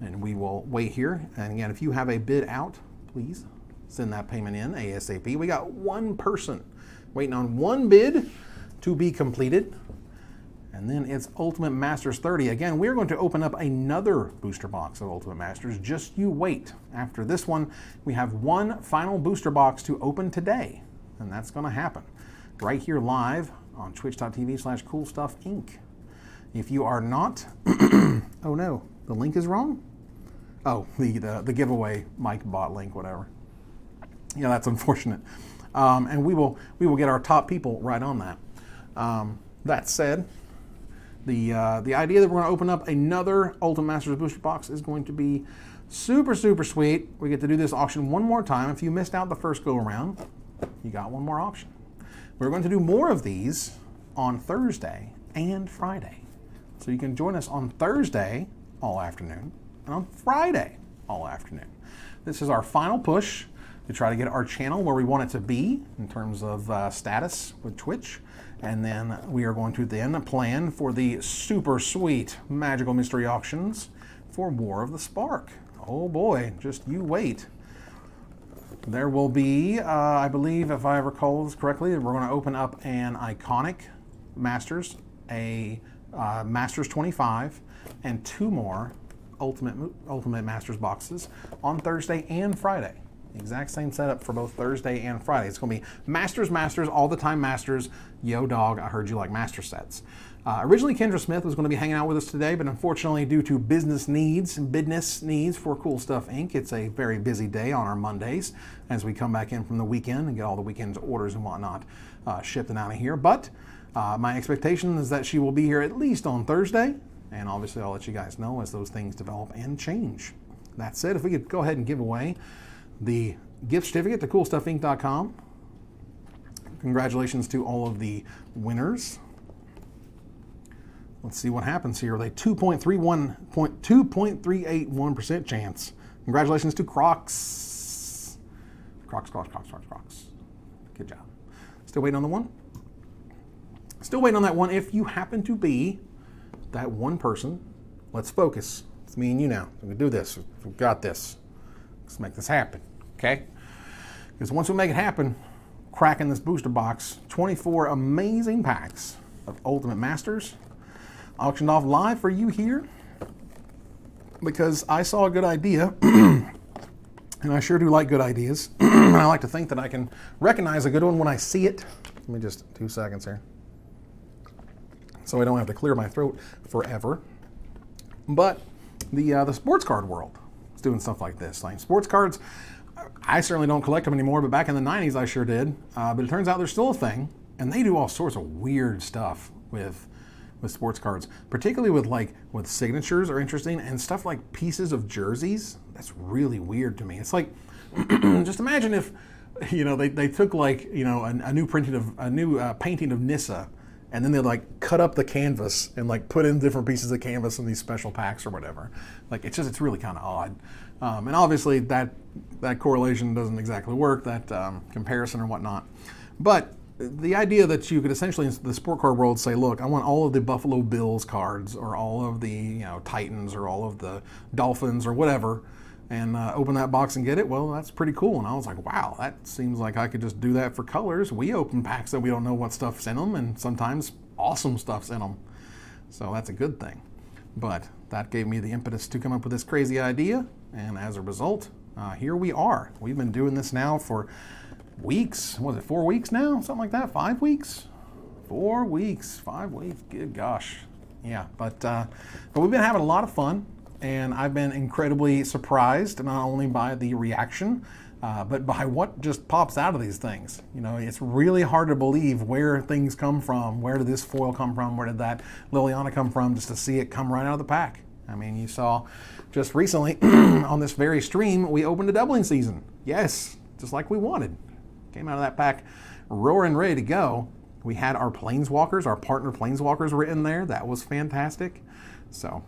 And we will wait here. And again, if you have a bid out, please send that payment in ASAP. We got one person waiting on one bid to be completed. And then it's Ultimate Masters 30. Again, we're going to open up another booster box of Ultimate Masters. Just you wait. After this one, we have one final booster box to open today. And that's going to happen right here live on twitch.tv slash cool stuff inc. If you are not, oh no, the link is wrong? Oh, the, the, the giveaway Mike bot link, whatever. Yeah, that's unfortunate. Um, and we will, we will get our top people right on that. Um, that said, the, uh, the idea that we're going to open up another Ultimate Masters booster box is going to be super, super sweet. We get to do this auction one more time. If you missed out the first go around, you got one more option. We're going to do more of these on Thursday and Friday. So you can join us on Thursday all afternoon and on Friday all afternoon. This is our final push to try to get our channel where we want it to be in terms of uh, status with Twitch. And then we are going to then plan for the super sweet magical mystery auctions for War of the Spark. Oh boy, just you wait. There will be, uh, I believe, if I recall this correctly, we're going to open up an iconic Masters, a uh, Masters 25, and two more Ultimate Ultimate Masters boxes on Thursday and Friday. Exact same setup for both Thursday and Friday. It's going to be Masters, Masters, all the time Masters. Yo, dog, I heard you like Master sets. Uh, originally, Kendra Smith was going to be hanging out with us today, but unfortunately, due to business needs and business needs for Cool Stuff Inc., it's a very busy day on our Mondays as we come back in from the weekend and get all the weekend's orders and whatnot uh, shipped and out of here. But uh, my expectation is that she will be here at least on Thursday, and obviously, I'll let you guys know as those things develop and change. That said, if we could go ahead and give away the gift certificate to coolstuffinc.com. Congratulations to all of the winners. Let's see what happens here with a 2.31.2.381% chance. Congratulations to Crocs. Crocs, Crocs, Crocs, Crocs, Crocs. Good job. Still waiting on the one? Still waiting on that one. If you happen to be that one person, let's focus. It's me and you now. We can do this. We've got this. Let's make this happen okay? Because once we make it happen, cracking this booster box, 24 amazing packs of Ultimate Masters, auctioned off live for you here because I saw a good idea, and I sure do like good ideas, and I like to think that I can recognize a good one when I see it. Let me just, two seconds here. So I don't have to clear my throat forever. But the, uh, the sports card world is doing stuff like this. Like sports cards, I certainly don't collect them anymore, but back in the 90s I sure did. Uh, but it turns out they're still a thing, and they do all sorts of weird stuff with with sports cards, particularly with like with signatures are interesting and stuff like pieces of jerseys. That's really weird to me. It's like just imagine if you know they, they took like you know a, a new printing of a new uh, painting of Nissa and then they like cut up the canvas and like put in different pieces of canvas in these special packs or whatever. Like it's just it's really kind of odd. Um, and obviously that that correlation doesn't exactly work, that um, comparison or whatnot. But the idea that you could essentially in the sport card world say, look, I want all of the Buffalo Bills cards or all of the you know Titans or all of the Dolphins or whatever, and uh, open that box and get it. Well, that's pretty cool. And I was like, wow, that seems like I could just do that for colors. We open packs that we don't know what stuff's in them, and sometimes awesome stuff's in them. So that's a good thing. But that gave me the impetus to come up with this crazy idea, and as a result, uh, here we are. We've been doing this now for weeks. Was it four weeks now? Something like that? Five weeks? Four weeks, five weeks. Good gosh, yeah. But uh, but we've been having a lot of fun, and I've been incredibly surprised not only by the reaction, uh, but by what just pops out of these things. You know, it's really hard to believe where things come from. Where did this foil come from? Where did that Liliana come from? Just to see it come right out of the pack. I mean, you saw just recently on this very stream, we opened a doubling season. Yes, just like we wanted. Came out of that pack roaring ready to go. We had our planeswalkers, our partner planeswalkers were in there. That was fantastic. So,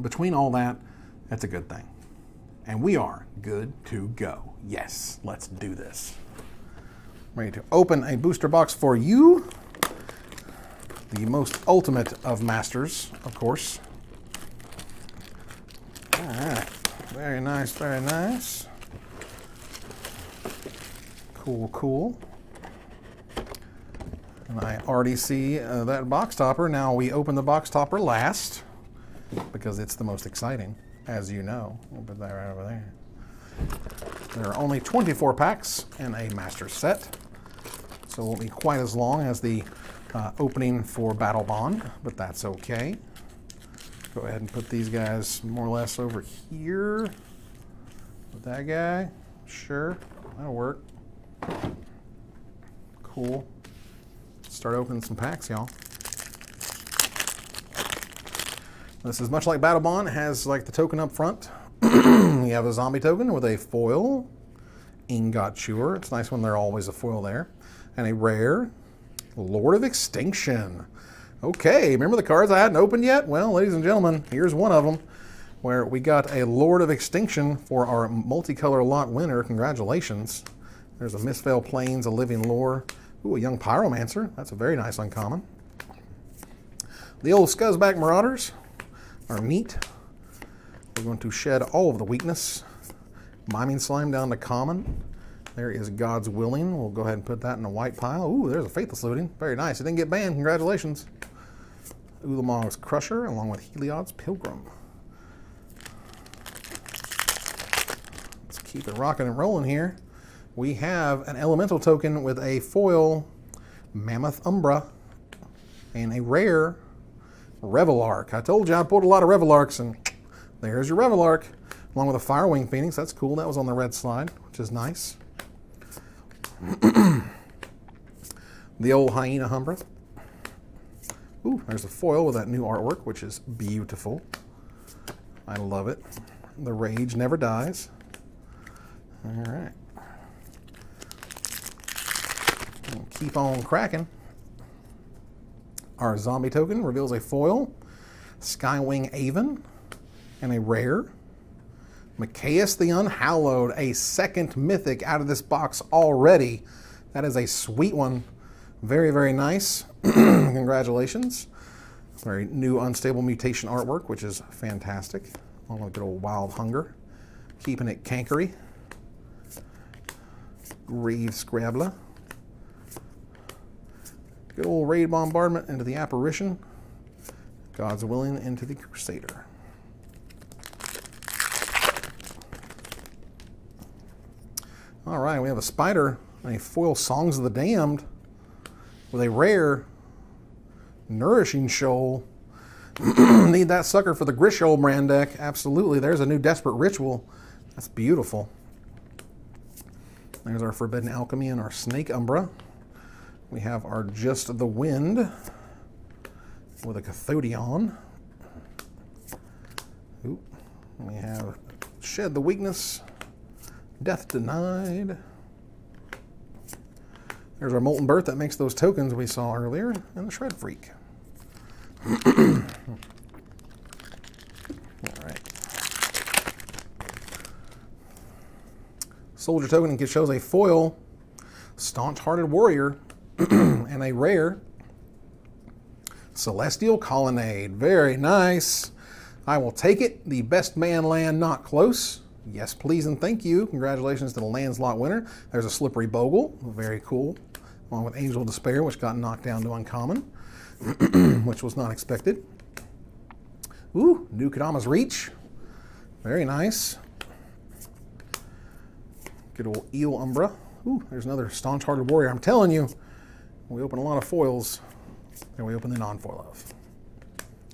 between all that, that's a good thing. And we are good to go. Yes, let's do this. Ready to open a booster box for you. The most ultimate of masters, of course. All right, very nice, very nice. Cool, cool. And I already see uh, that box topper. Now we open the box topper last because it's the most exciting, as you know. We'll put that right over there. There are only 24 packs in a master set, so it won't be quite as long as the uh, opening for Battle Bond, but that's okay. Go ahead and put these guys more or less over here. With that guy, sure, that'll work. Cool. Start opening some packs, y'all. This is much like Battle Bond. It has like the token up front. we have a zombie token with a foil, Ingot Chewer. It's nice when they're always a foil there. And a rare, Lord of Extinction. Okay, remember the cards I hadn't opened yet? Well, ladies and gentlemen, here's one of them where we got a Lord of Extinction for our multicolor lot winner. Congratulations. There's a Mistveil Plains, a Living Lore. Ooh, a Young Pyromancer. That's a very nice uncommon. The old Scuzzback Marauders are neat. We're going to shed all of the weakness. Miming Slime down to common. There is God's Willing. We'll go ahead and put that in a white pile. Ooh, there's a Faithless Looting. Very nice. It didn't get banned. Congratulations. Ulamog's Crusher along with Heliod's Pilgrim. Let's keep it rocking and rolling here we have an elemental token with a foil Mammoth Umbra and a rare Revelark. I told you I pulled a lot of Revelarks, and there's your Revelark, along with a Firewing Phoenix. That's cool. That was on the red slide, which is nice. the old Hyena Umbra. Ooh, there's a foil with that new artwork, which is beautiful. I love it. The rage never dies. All right. Keep on cracking. Our zombie token reveals a foil, Skywing Aven, and a rare. Mikaeus the Unhallowed, a second mythic out of this box already. That is a sweet one. Very, very nice. Congratulations. Very new unstable mutation artwork, which is fantastic. Along with good old Wild Hunger. Keeping it cankery. Grave Scrabbler. Good old raid bombardment into the apparition. God's willing into the crusader. All right, we have a spider and a foil Songs of the Damned with a rare Nourishing Shoal. Need that sucker for the Grishoalbrand deck. Absolutely. There's a new Desperate Ritual. That's beautiful. There's our Forbidden Alchemy and our Snake Umbra. We have our Just the Wind with a Cathodion. Ooh. We have Shed the Weakness, Death Denied. There's our Molten Birth that makes those tokens we saw earlier, and the Shred Freak. Soldier token shows a foil Staunch Hearted Warrior and a rare Celestial Colonnade. Very nice. I will take it. The best man land not close. Yes, please and thank you. Congratulations to the Landslot winner. There's a Slippery Bogle. Very cool. Along with Angel Despair, which got knocked down to uncommon, which was not expected. Ooh, new Kodama's Reach. Very nice. Good old Eel Umbra. Ooh, there's another Staunch Hearted Warrior. I'm telling you, we open a lot of foils, and we open the non-foil of.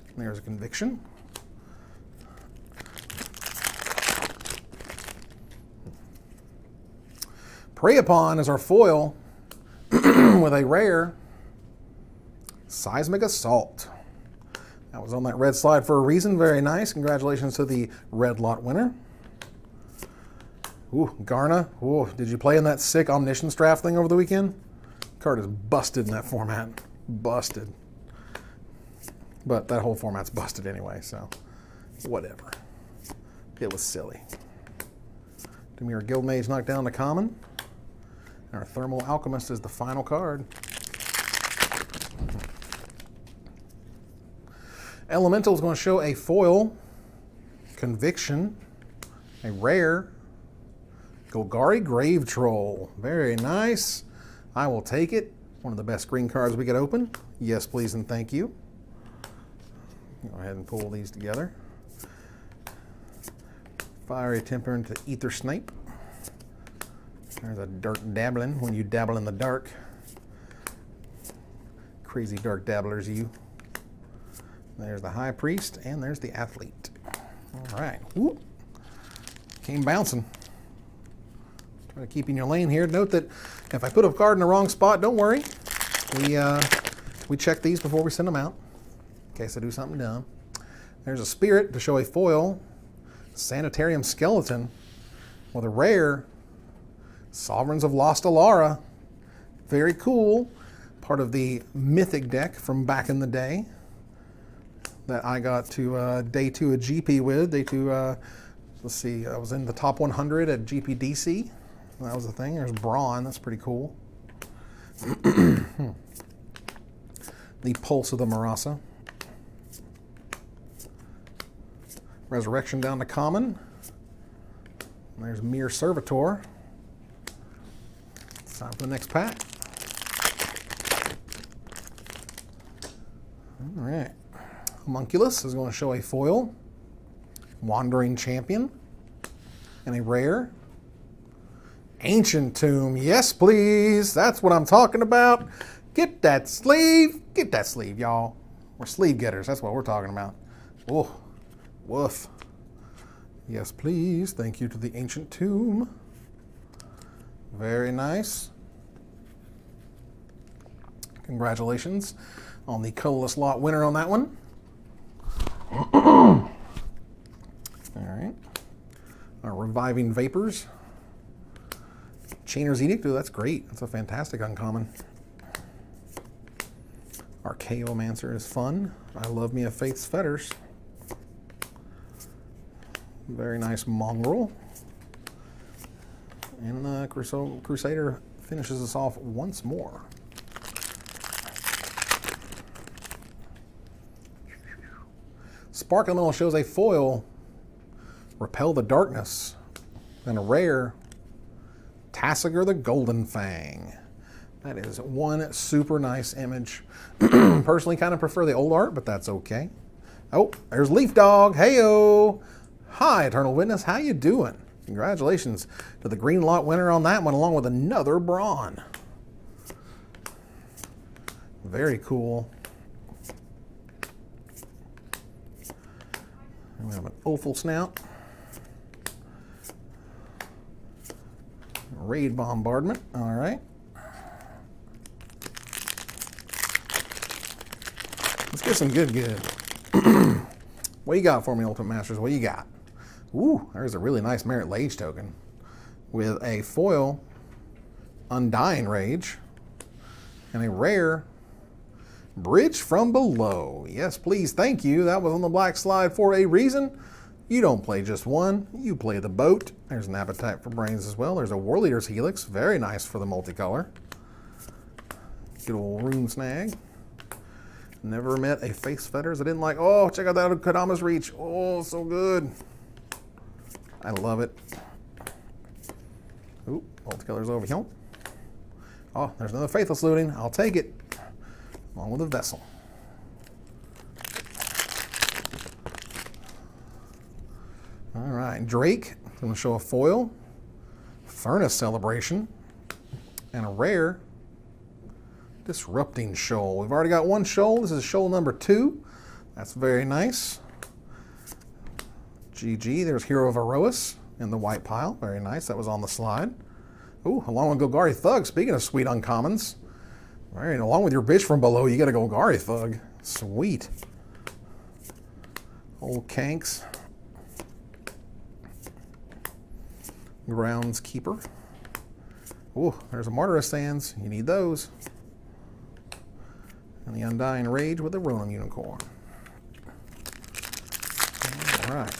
And There's a Conviction. Prey Upon is our foil with a rare Seismic Assault. That was on that red slide for a reason. Very nice. Congratulations to the red lot winner. Ooh, Garna. Ooh, did you play in that sick Omniscience draft thing over the weekend? Card is busted in that format. Busted. But that whole format's busted anyway, so whatever. It was silly. Dimir Guildmage knocked down the common. And Our Thermal Alchemist is the final card. Elemental is going to show a foil, Conviction, a rare, Golgari Grave Troll. Very nice. I will take it. One of the best green cards we could open. Yes, please, and thank you. Go ahead and pull these together. Fiery Temper into Aethersnipe. There's a dark dabbling when you dabble in the dark. Crazy dark dabblers, you. There's the High Priest, and there's the Athlete. All right. Whoop. Came bouncing. Try to keep in your lane here. Note that if I put a card in the wrong spot, don't worry. We, uh, we check these before we send them out in case I do something dumb. There's a Spirit to show a foil. Sanitarium Skeleton with a rare Sovereigns of Lost Alara. Very cool. Part of the Mythic deck from back in the day that I got to uh, day two of GP with. Day two, uh, let's see, I was in the top 100 at GPDC. That was the thing. There's Brawn. That's pretty cool. the Pulse of the Murasa. Resurrection down to common. There's Myr Servitor. Time for the next pack. All right. Homunculus is going to show a foil, Wandering Champion, and a rare. Ancient Tomb, yes please, that's what I'm talking about. Get that sleeve, get that sleeve, y'all. We're sleeve getters, that's what we're talking about. Oh, woof. Yes please, thank you to the Ancient Tomb. Very nice. Congratulations on the colorless lot winner on that one. All right. Our reviving vapors. Chainer's Edict. That's great. That's a fantastic uncommon. Archaeomancer is fun. I love me a Faith's Fetters. Very nice mongrel. And the Crusader finishes us off once more. Spark Elemental shows a foil, Repel the Darkness, and a rare, Tasigur the Golden Fang. That is one super nice image. Personally, kind of prefer the old art, but that's okay. Oh, there's Leaf Dog. Heyo. Hi, Eternal Witness. How you doing? Congratulations to the green lot winner on that one, along with another Brawn. Very cool. We have an Opal Snout. Raid Bombardment, all right. Let's get some good good. what you got for me, Ultimate Masters? What you got? Ooh, there's a really nice Marit Lage token with a foil Undying Rage and a rare Bridge from Below. Yes, please, thank you. That was on the black slide for a reason. You don't play just one, you play the boat. There's an Appetite for Brains as well. There's a War Leader's Helix, very nice for the multicolor. Good old Rune Snag. Never met a Faith's Fetters I didn't like. Oh, check out that Kodama's Reach. Oh, so good. I love it. Ooh, multicolor's over here. Oh, there's another Faithless Looting. I'll take it along with a vessel. Right, Drake. I'm going to show a foil. Furnace Celebration. And a rare Disrupting Shoal. We've already got one shoal. This is shoal number two. That's very nice. GG. There's Hero of Iroas in the white pile. Very nice. That was on the slide. Ooh, along with Golgari Thug. Speaking of sweet uncommons. All right, along with your Bridge from Below, you got a Golgari Thug. Sweet. Old Kanks. Groundskeeper. Ooh, there's a Martyr Sands. You need those. And the Undying Rage with the Ronom Unicorn. All right.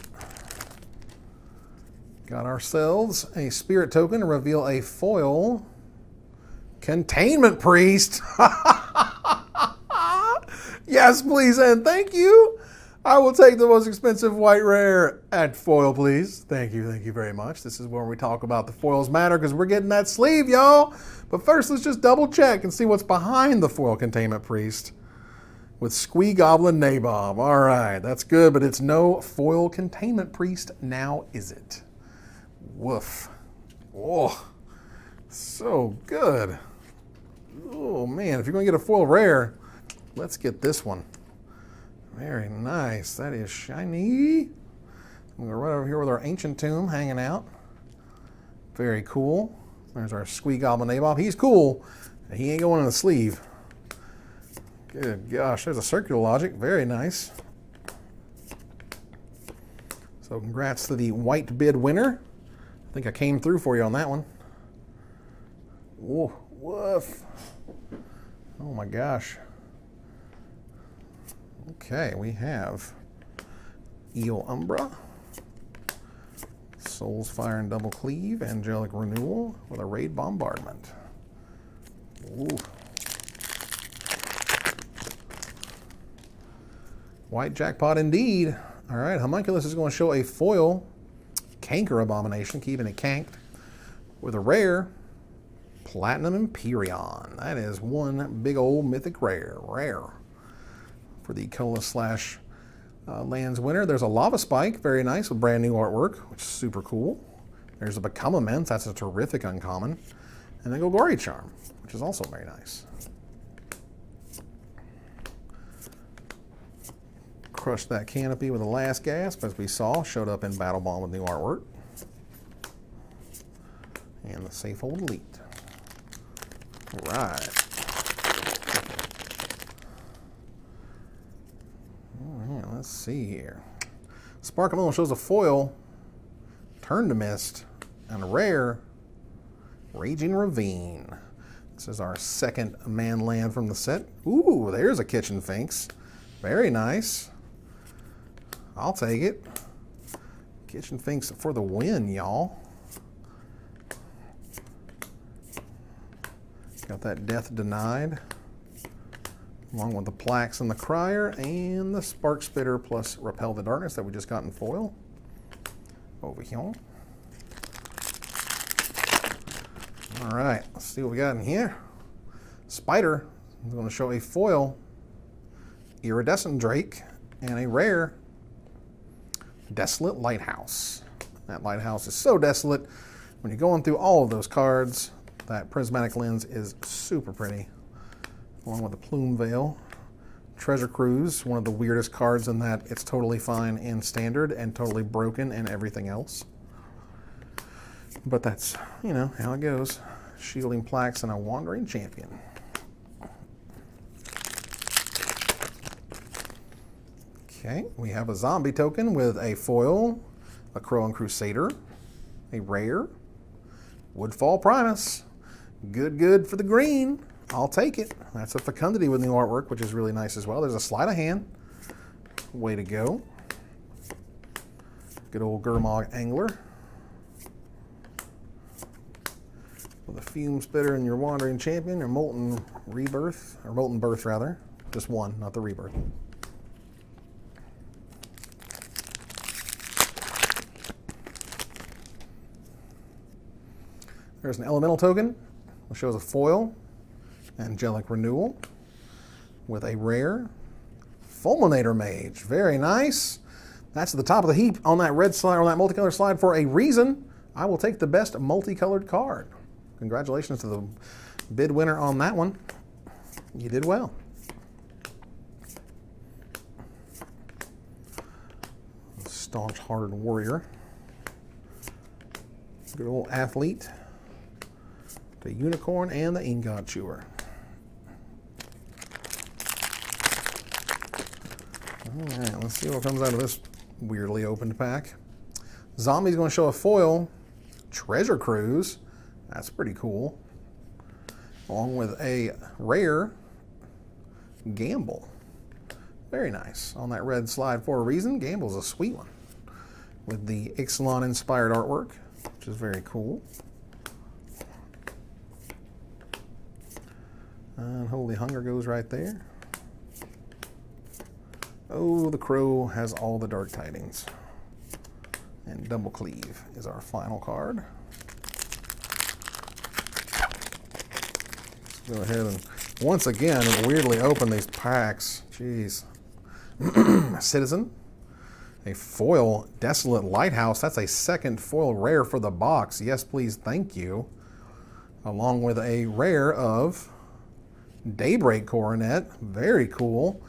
Got ourselves a spirit token to reveal a foil containment priest. yes, please, and thank you. I will take the most expensive white rare at foil, please. Thank you, thank you very much. This is where we talk about the foils matter because we're getting that sleeve, y'all. But first, let's just double check and see what's behind the foil containment priest with Squee Goblin Nabob. All right, that's good, but it's no foil containment priest now, is it? Woof. Oh, so good. Oh man, if you're gonna get a foil rare, let's get this one. Very nice. That is shiny. We're right over here with our ancient tomb hanging out. Very cool. There's our Squee Goblin Nabob. He's cool. He ain't going in the sleeve. Good gosh, there's a circular logic. Very nice. So congrats to the white bid winner. I think I came through for you on that one. Whoa, woof. Oh my gosh. Okay, we have Eel Umbra, Soul's Fire and Double Cleave, Angelic Renewal with a Raid Bombardment. Ooh. White jackpot indeed. All right, Homunculus is going to show a foil Canker Abomination, keeping it canked, with a rare Platinum Empyrean. That is one big old mythic rare. Rare. For the Khala slash uh, lands winner. There's a Lava Spike, very nice, with brand new artwork, which is super cool. There's a Become Immense, that's a terrific uncommon. And then Golgari Charm, which is also very nice. crushed that canopy with the last gasp, as we saw, showed up in Battlebond with new artwork. And the Safehold Elite. All right. Right, let's see here. Sparkle shows a foil, Turn to Mist, and a rare, Raging Ravine. This is our second man land from the set. Ooh, there's a Kitchen Finks. Very nice. I'll take it. Kitchen Finks for the win, y'all. Got that death denied, along with the plaques and the crier and the spark spitter plus repel the darkness that we just got in foil. Over here. All right, let's see what we got in here. Spider is going to show a foil iridescent drake and a rare Desolate Lighthouse. That lighthouse is so desolate. When you're going through all of those cards, that prismatic lens is super pretty. Along with the Plume Veil. Treasure Cruise, one of the weirdest cards in that it's totally fine in standard and totally broken and everything else. But that's, you know, how it goes. Shielding Plaques and a Wandering Champion. Okay, we have a zombie token with a foil, a Crowan Crusader, a rare, Woodfall Primus. Good, good for the green. I'll take it. That's a Fecundity with new artwork, which is really nice as well. There's a sleight of hand. Way to go. Good old Gurmag Angler. With a Fume Spitter and your Wandering Champion, your Molten Rebirth, or Molten Birth rather. Just one, not the Rebirth. There's an elemental token, which shows a foil, angelic renewal, with a rare fulminator mage. Very nice. That's at the top of the heap on that red slide, on that multicolor slide for a reason. I will take the best multicolored card. Congratulations to the bid winner on that one. You did well. Staunch hearted warrior. Good old athlete. The unicorn and the ingot chewer. All right, let's see what comes out of this weirdly opened pack. Zombie's going to show a foil. Treasure Cruise. That's pretty cool. Along with a rare Gamble. Very nice. On that red slide for a reason. Gamble's a sweet one. With the Ixalan inspired artwork, which is very cool. And Holy Hunger goes right there. Oh, the Crow has all the dark tidings. And Double Cleave is our final card. Let's go ahead and once again weirdly open these packs. Jeez. Citizen. A foil Desolate Lighthouse. That's a second foil rare for the box. Yes, please, thank you. Along with a rare of Daybreak Coronet. Very cool.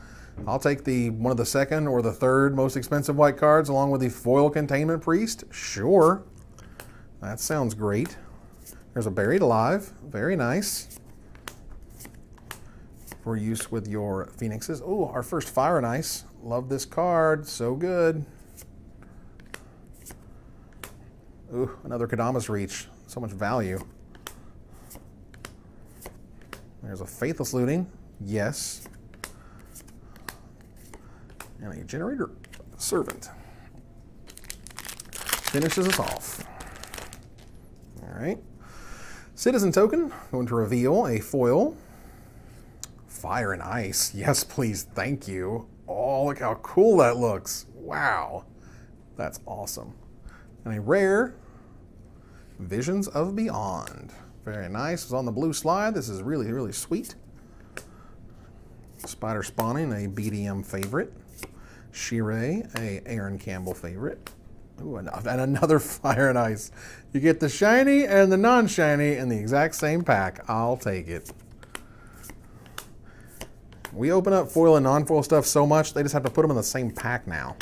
I'll take the one of the second or the third most expensive white cards along with the foil containment priest. Sure. That sounds great. There's a buried alive. Very nice. For use with your phoenixes. Oh, our first fire and ice. Love this card. So good. Ooh, another Kodama's Reach. So much value. There's a Faithless Looting. Yes and a generator servant. Finishes us off. All right. Citizen token, going to reveal a foil. Fire and ice. Yes, please. Thank you. Oh, look how cool that looks. Wow. That's awesome. And a rare Visions of Beyond. Very nice. It's on the blue slide. This is really, really sweet. Spider Spawning, a BDM favorite. Shirei, a Aaron Campbell favorite. Ooh, and another Fire and Ice. You get the shiny and the non-shiny in the exact same pack. I'll take it. We open up foil and non-foil stuff so much, they just have to put them in the same pack now.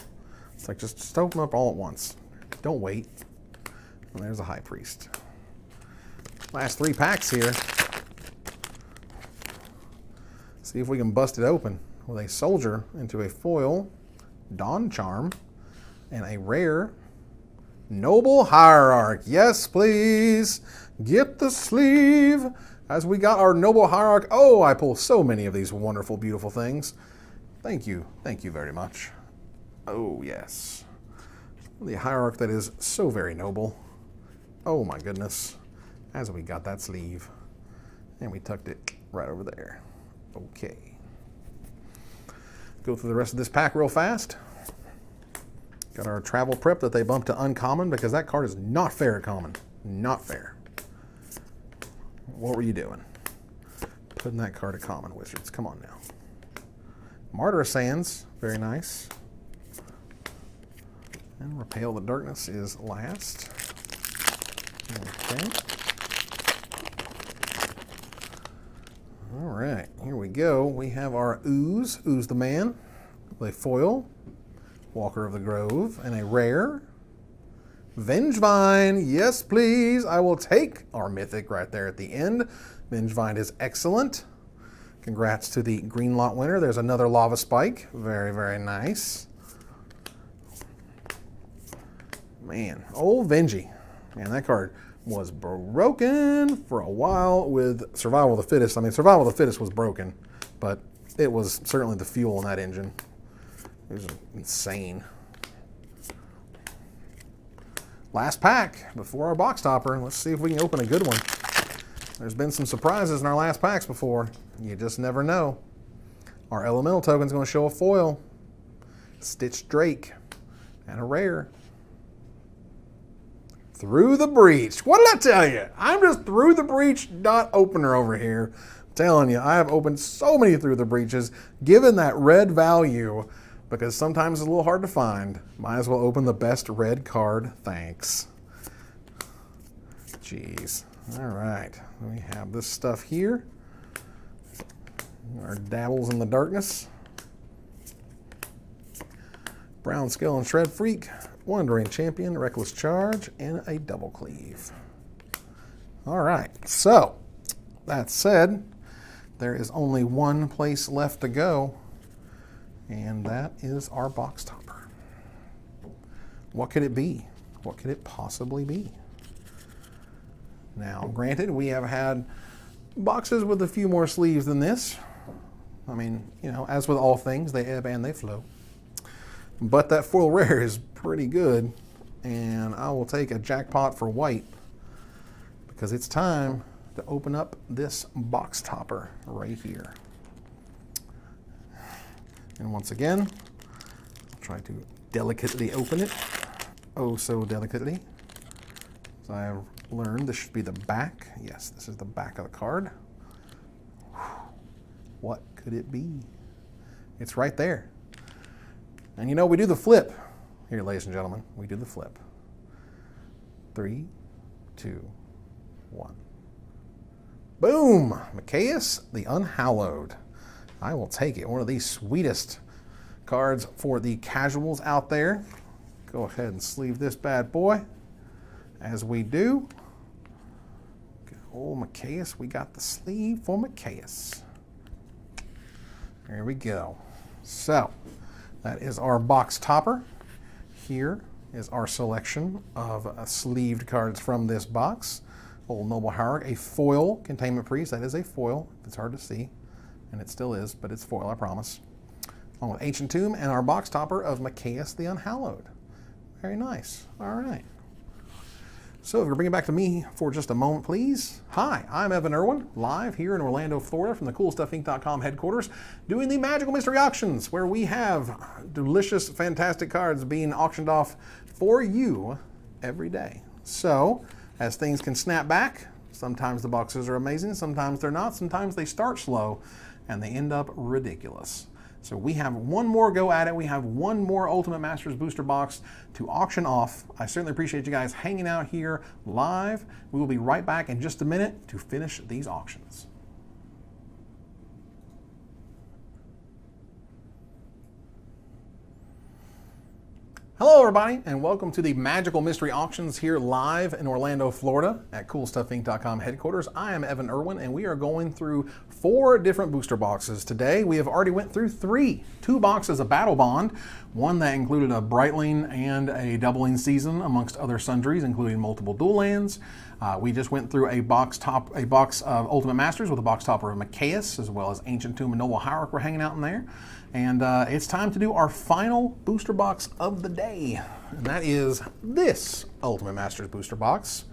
It's like, just, just open them up all at once. Don't wait. And there's a High Priest. Last three packs here. See if we can bust it open with a soldier into a foil Dawn Charm, and a rare Noble Hierarch. Yes, please. Get the sleeve. As we got our Noble Hierarch. Oh, I pull so many of these wonderful, beautiful things. Thank you. Thank you very much. Oh, yes. The Hierarch that is so very noble. Oh, my goodness. As we got that sleeve. And we tucked it right over there. Okay go through the rest of this pack real fast. Got our travel prep that they bumped to uncommon because that card is not fair at common. Not fair. What were you doing? Putting that card at common, Wizards. Come on now. Martyr Sands, very nice. And Repel the Darkness is last. Okay. All right, here we go. We have our Ooze, Ooze the Man, a foil, Walker of the Grove, and a rare. Vengevine, yes please. I will take our mythic right there at the end. Vengevine is excellent. Congrats to the green lot winner. There's another Lava Spike. Very, very nice. Man, old Venji. Man, that card was broken for a while with Survival of the Fittest. I mean, Survival of the Fittest was broken, but it was certainly the fuel in that engine. It was insane. Last pack before our box topper. Let's see if we can open a good one. There's been some surprises in our last packs before. You just never know. Our elemental token is going to show a foil, Stitch Drake, and a rare. Through the breach. What did I tell you? I'm just through the breach dot opener over here. I'm telling you, I have opened so many through the breaches. Given that red value, because sometimes it's a little hard to find. Might as well open the best red card. Thanks. Jeez. All right. We have this stuff here. Our dabbles in the darkness. Brown Skill and Shred Freak, Wandering Champion, Reckless Charge, and a Double Cleave. All right, so that said, there is only one place left to go, and that is our box topper. What could it be? What could it possibly be? Now, granted, we have had boxes with a few more sleeves than this. I mean, you know, as with all things, they ebb and they flow. But that foil rare is pretty good, and I will take a jackpot for white because it's time to open up this box topper right here. And once again, I'll try to delicately open it. Oh, so delicately. As I have learned, this should be the back. Yes, this is the back of the card. What could it be? It's right there. And you know, we do the flip. Here, ladies and gentlemen, we do the flip. Three, two, one. Boom! Mikaeus the Unhallowed. I will take it. One of these sweetest cards for the casuals out there. Go ahead and sleeve this bad boy. As we do. Oh, Mikaeus, we got the sleeve for Mikaeus. There we go. So, that is our box topper. Here is our selection of uh, sleeved cards from this box. Old Noble Hierarch, a foil Containment Priest. That is a foil. It's hard to see, and it still is, but it's foil, I promise. Along with Ancient Tomb and our box topper of Mikaeus the Unhallowed. Very nice. All right. So if you're bringing back to me for just a moment, please. Hi, I'm Evan Erwin, live here in Orlando, Florida from the CoolStuffInc.com headquarters, doing the Magical Mystery Auctions, where we have delicious, fantastic cards being auctioned off for you every day. So, as things can snap back, sometimes the boxes are amazing, sometimes they're not, sometimes they start slow, and they end up ridiculous. So we have one more go at it. We have one more Ultimate Masters booster box to auction off. I certainly appreciate you guys hanging out here live. We will be right back in just a minute to finish these auctions. Hello, everybody, and welcome to the Magical Mystery Auctions here live in Orlando, Florida at CoolStuffInc.com headquarters. I am Evan Erwin, and we are going through four different booster boxes today. We have already went through three. Two boxes of Battlebond, one that included a Brightling and a Doubling Season, amongst other sundries, including multiple dual lands. Uh, we just went through a box top, a box of Ultimate Masters with a box topper of Mikaeus, as well as Ancient Tomb and Noble Hierarch were hanging out in there. And uh, it's time to do our final booster box of the day. And that is this Ultimate Masters booster box.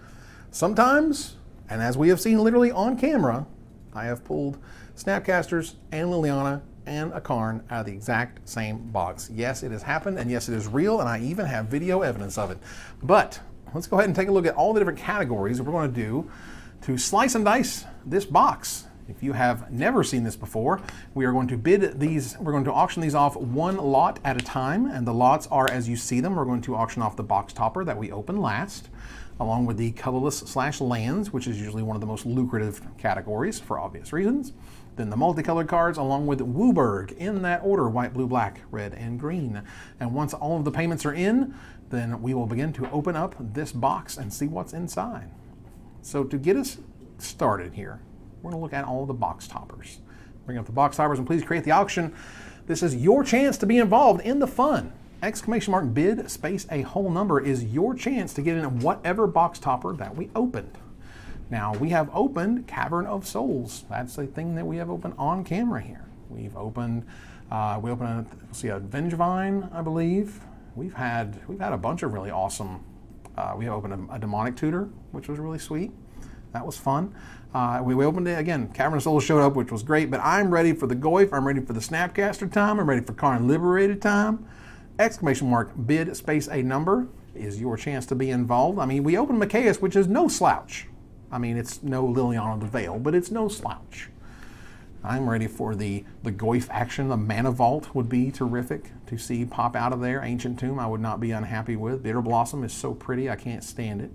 Sometimes, and as we have seen literally on camera, I have pulled Snapcasters and Liliana and a Karn out of the exact same box. Yes, it has happened, and yes, it is real, and I even have video evidence of it. But let's go ahead and take a look at all the different categories we're going to do to slice and dice this box. If you have never seen this before, we are going to bid these, we're going to auction these off one lot at a time, and the lots are as you see them. We're going to auction off the box topper that we open last, along with the colorless slash lands, which is usually one of the most lucrative categories for obvious reasons. Then the multicolored cards, along with WUBRG in that order, white, blue, black, red, and green. And once all of the payments are in, then we will begin to open up this box and see what's inside. So to get us started here, we're going to look at all the box toppers. Bring up the box toppers and please create the auction. This is your chance to be involved in the fun. Exclamation mark bid space a whole number is your chance to get in whatever box topper that we opened. Now we have opened Cavern of Souls. That's the thing that we have opened on camera here. We've opened, uh, we opened, a, see a Vengevine, I believe. We've had, we've had a bunch of really awesome, uh, we opened a, a Demonic Tutor, which was really sweet. That was fun. Uh, we, opened it again. Cavern of Souls showed up, which was great. But I'm ready for the Goyf. I'm ready for the Snapcaster time. I'm ready for Karn Liberated time. Exclamation mark bid space a number is your chance to be involved. I mean, we opened Mikaeus, which is no slouch. I mean, it's no Liliana the Veil, but it's no slouch. I'm ready for the, the Goyf action. The Mana Vault would be terrific to see pop out of there. Ancient Tomb I would not be unhappy with. Bitter Blossom is so pretty, I can't stand it.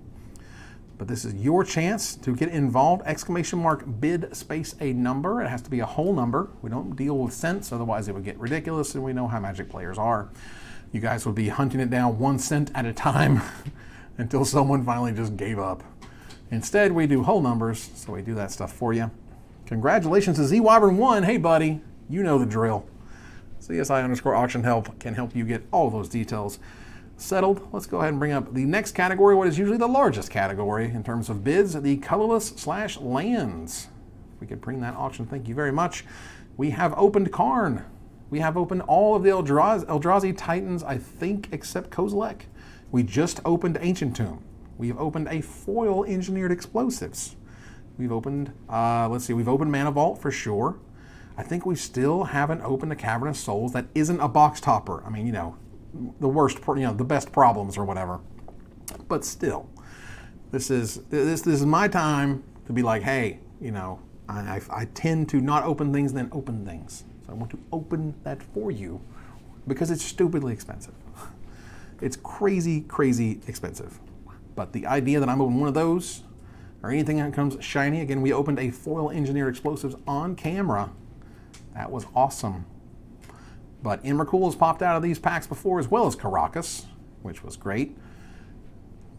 But this is your chance to get involved. Exclamation mark bid space a number. It has to be a whole number. We don't deal with cents, otherwise it would get ridiculous, and we know how magic players are. You guys would be hunting it down one cent at a time until someone finally just gave up. Instead, we do whole numbers, so we do that stuff for you. Congratulations to Z Wyvern 1. Hey, buddy, you know the drill. CSI underscore auction help can help you get all those details settled. Let's go ahead and bring up the next category, what is usually the largest category in terms of bids, the colorless slash lands. If we could bring that auction, thank you very much. We have opened Karn. We have opened all of the Eldrazi, Eldrazi Titans, I think, except Kozilek. We just opened Ancient Tomb. We've opened a foil engineered explosives. We've opened, uh, let's see, we've opened Mana Vault for sure. I think we still haven't opened a Cavern of Souls that isn't a box topper. I mean, you know, the worst, you know, the best problems or whatever. But still, this is this this is my time to be like, hey, you know, I, I, I tend to not open things then open things. So I want to open that for you because it's stupidly expensive. It's crazy, crazy expensive. But the idea that I'm opening one of those or anything that comes shiny, again, we opened a foil engineer explosives on camera. That was awesome. But Emrakul has popped out of these packs before, as well as Karakas, which was great.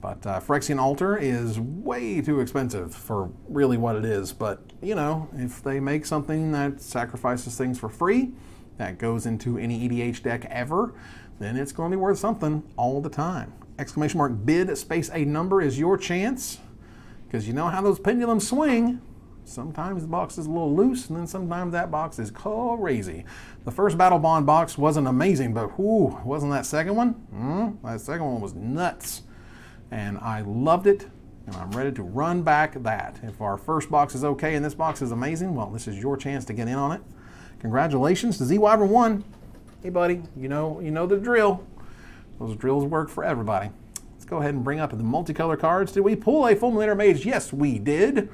But uh, Phyrexian Altar is way too expensive for really what it is. But, you know, if they make something that sacrifices things for free, that goes into any EDH deck ever, then it's going to be worth something all the time. Exclamation mark bid space a number is your chance. Because you know how those pendulums swing. Sometimes the box is a little loose, and then sometimes that box is crazy. The first Battlebond box wasn't amazing, but whoo, wasn't that second one? Mm, that second one was nuts. And I loved it, and I'm ready to run back that. If our first box is okay and this box is amazing, well, this is your chance to get in on it. Congratulations to Z Wyvern 1. Hey, buddy, you know, you know the drill. Those drills work for everybody. Let's go ahead and bring up the multicolor cards. Did we pull a Fulminator Mage? Yes, we did.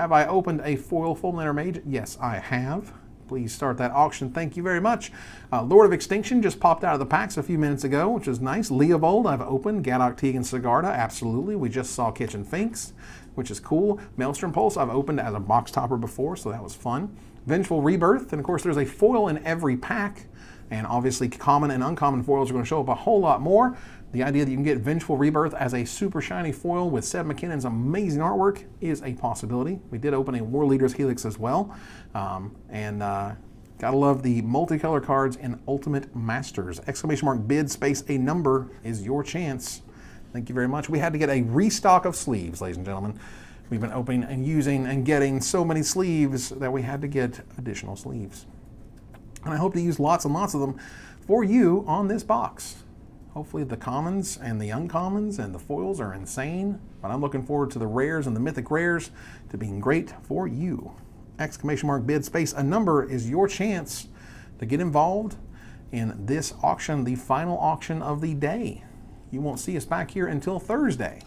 Have I opened a foil Fulminator Mage? Yes, I have. Please start that auction. Thank you very much. Uh, Lord of Extinction just popped out of the packs a few minutes ago, which is nice. Leovold, I've opened. Gaddock Teeg Sigarda, absolutely. We just saw Kitchen Finks, which is cool. Maelstrom Pulse, I've opened as a box topper before, so that was fun. Vengeful Rebirth, and of course, there's a foil in every pack. And obviously, common and uncommon foils are going to show up a whole lot more. The idea that you can get Vengeful Rebirth as a super shiny foil with Seb McKinnon's amazing artwork is a possibility. We did open a Warleader's Helix as well. Um, and uh, gotta love the multicolor cards in Ultimate Masters. Exclamation mark bid space a number is your chance. Thank you very much. We had to get a restock of sleeves, ladies and gentlemen. We've been opening and using and getting so many sleeves that we had to get additional sleeves. And I hope to use lots and lots of them for you on this box. Hopefully the commons and the uncommons and the foils are insane, but I'm looking forward to the rares and the mythic rares to being great for you. Exclamation mark bid space a number is your chance to get involved in this auction, the final auction of the day. You won't see us back here until Thursday,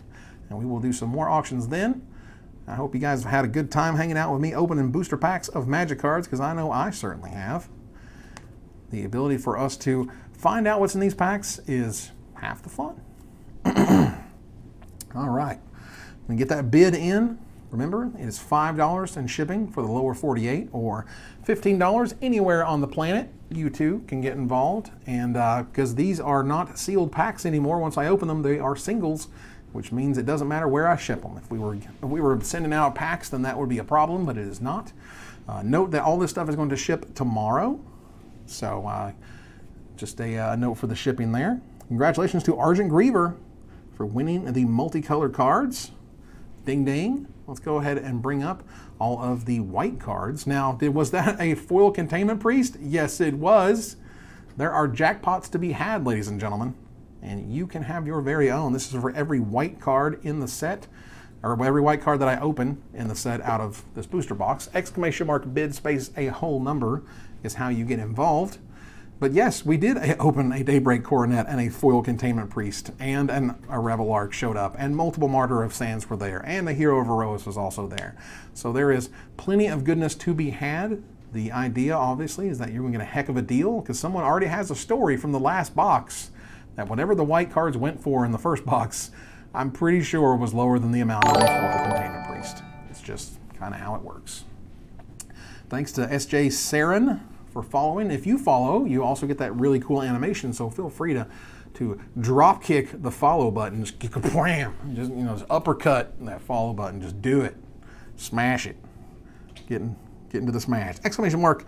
and we will do some more auctions then. I hope you guys have had a good time hanging out with me opening booster packs of Magic cards, because I know I certainly have. The ability for us to find out what's in these packs is half the fun. All right, and get that bid in. Remember, it is $5 in shipping for the lower 48 or $15 anywhere on the planet. You too can get involved. And because uh, these are not sealed packs anymore, once I open them, they are singles, which means it doesn't matter where I ship them. If we were, if we were sending out packs, then that would be a problem, but it is not. Uh, note that all this stuff is going to ship tomorrow. So uh, just a uh, note for the shipping there. Congratulations to Argent Griever for winning the multicolored cards. Ding ding. Let's go ahead and bring up all of the white cards. Now, did, was that a foil containment priest? Yes, it was. There are jackpots to be had, ladies and gentlemen, and you can have your very own. This is for every white card in the set, or every white card that I open in the set out of this booster box. Exclamation mark bid space a whole number is how you get involved. But yes, we did open a Daybreak Coronet and a Foil Containment Priest, and an, a Reveillark showed up, and multiple Martyr of Sands were there, and the Hero of Iroas was also there. So there is plenty of goodness to be had. The idea, obviously, is that you're going to get a heck of a deal because someone already has a story from the last box that whatever the white cards went for in the first box, I'm pretty sure was lower than the amount of the foil Containment priest. It's just kind of how it works. Thanks to SJ Saren for following. If you follow, you also get that really cool animation, so feel free to to drop kick the follow button, just wham, just you know, just uppercut that follow button, just do it, smash it, getting getting to the smash. Exclamation mark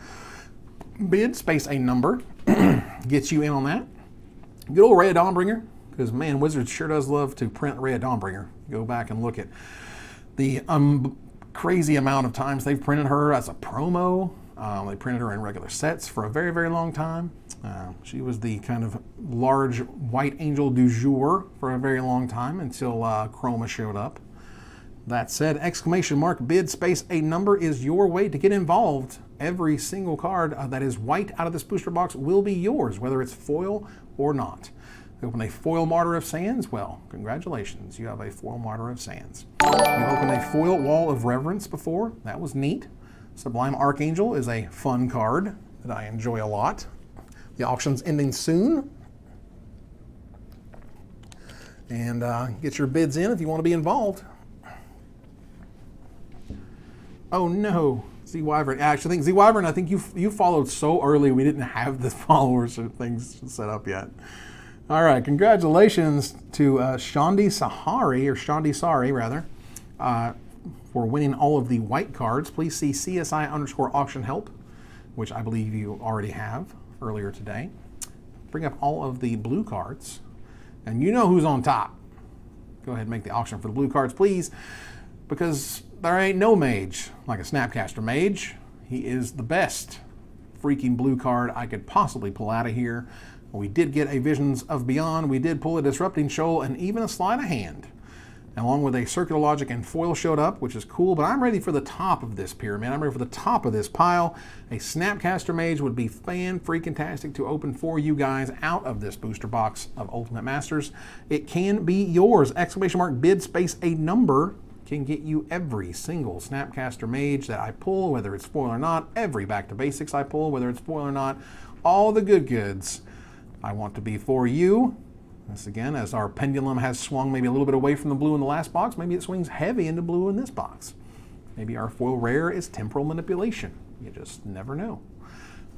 bid space a number gets you in on that. Good old Reya Dawnbringer, because man, Wizards sure does love to print Reya Dawnbringer. Go back and look at the um, crazy amount of times they've printed her as a promo. Um, they printed her in regular sets for a very, very long time. Uh, she was the kind of large white angel du jour for a very long time until uh, Chroma showed up. That said, exclamation mark bid space a number is your way to get involved. Every single card uh, that is white out of this booster box will be yours, whether it's foil or not. open a foil Martyr of Sands, well, congratulations, you have a foil Martyr of Sands. You opened a foil Wall of Reverence before, that was neat. Sublime Archangel is a fun card that I enjoy a lot. The auction's ending soon. And uh, get your bids in if you want to be involved. Oh no, Z Wyvern. Actually, I think Z Wyvern. I think you you followed so early. We didn't have the followers or things set up yet. All right, congratulations to uh, Shandi Sahari or Shandi Sari rather uh, for winning all of the white cards. Please see CSI underscore auction help, which I believe you already have earlier today. Bring up all of the blue cards, and you know who's on top. Go ahead and make the auction for the blue cards, please, because there ain't no mage like a Snapcaster mage. He is the best freaking blue card I could possibly pull out of here. We did get a Visions of Beyond, we did pull a Disrupting Shoal, and even a Sleight of Hand. Along with a Circular Logic and Foil showed up, which is cool, but I'm ready for the top of this pyramid. I'm ready for the top of this pile. A Snapcaster Mage would be fan-freaking-tastic to open for you guys out of this booster box of Ultimate Masters. It can be yours. Exclamation mark bid space a number can get you every single Snapcaster Mage that I pull, whether it's foil or not, every Back to Basics I pull, whether it's foil or not, all the good goods I want to be for you. This again, as our pendulum has swung maybe a little bit away from the blue in the last box, maybe it swings heavy into blue in this box. Maybe our foil rare is temporal manipulation. You just never know.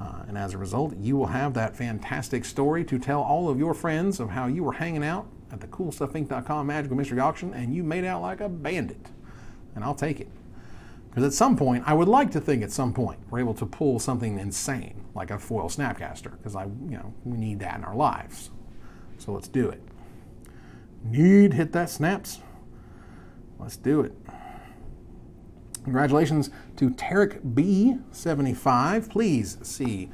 Uh, and as a result, you will have that fantastic story to tell all of your friends of how you were hanging out at the CoolStuffInc.com Magical Mystery Auction and you made out like a bandit. And I'll take it. Because at some point, I would like to think at some point we're able to pull something insane like a foil Snapcaster because I, you know, we need that in our lives. So let's do it. Need hit that snaps. Let's do it. Congratulations to Tarek B75. Please see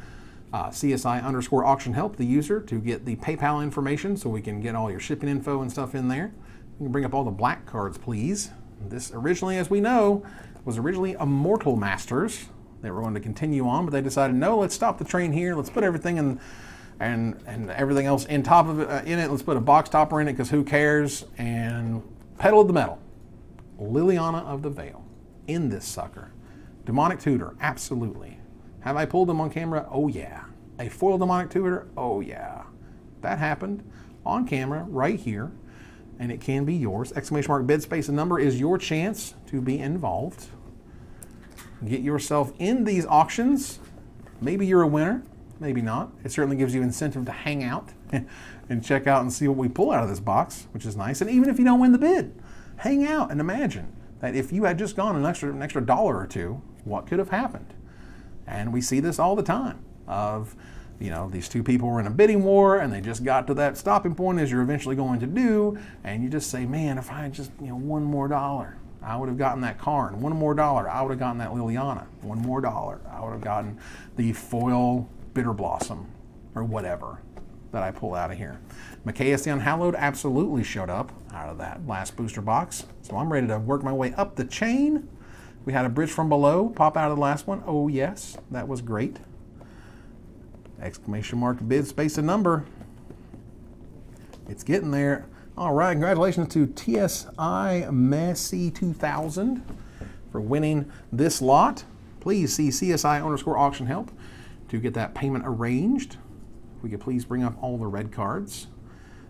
uh, CSI underscore auction help the user to get the PayPal information so we can get all your shipping info and stuff in there. You can bring up all the black cards, please. This originally, as we know, was originally Immortal Masters. They were going to continue on, but they decided, no, let's stop the train here. Let's put everything in and and everything else in top of it uh, in it. Let's put a box topper in it because who cares? And pedal of the metal, Liliana of the Veil, in this sucker. Demonic Tutor, absolutely. Have I pulled them on camera? Oh yeah. A foil demonic tutor? Oh yeah. That happened on camera right here, and it can be yours. Exclamation mark bid space and number is your chance to be involved. Get yourself in these auctions. Maybe you're a winner, maybe not. It certainly gives you incentive to hang out and check out and see what we pull out of this box, which is nice. And even if you don't win the bid, hang out and imagine that if you had just gone an extra, an extra dollar or two, what could have happened? And we see this all the time of, you know, these two people were in a bidding war and they just got to that stopping point as you're eventually going to do. And you just say, man, if I had just, you know, one more dollar, I would have gotten that Karn. One more dollar, I would have gotten that Liliana. One more dollar, I would have gotten the foil bitter blossom or whatever that I pull out of here. Mikaeus the Unhallowed absolutely showed up out of that last booster box. So I'm ready to work my way up the chain we had a bridge from below pop out of the last one. Oh yes, that was great. Exclamation mark bid space and number. It's getting there. All right, congratulations to TSI Messi 2000 for winning this lot. please see CSI underscore auction help to get that payment arranged. If we could please bring up all the red cards.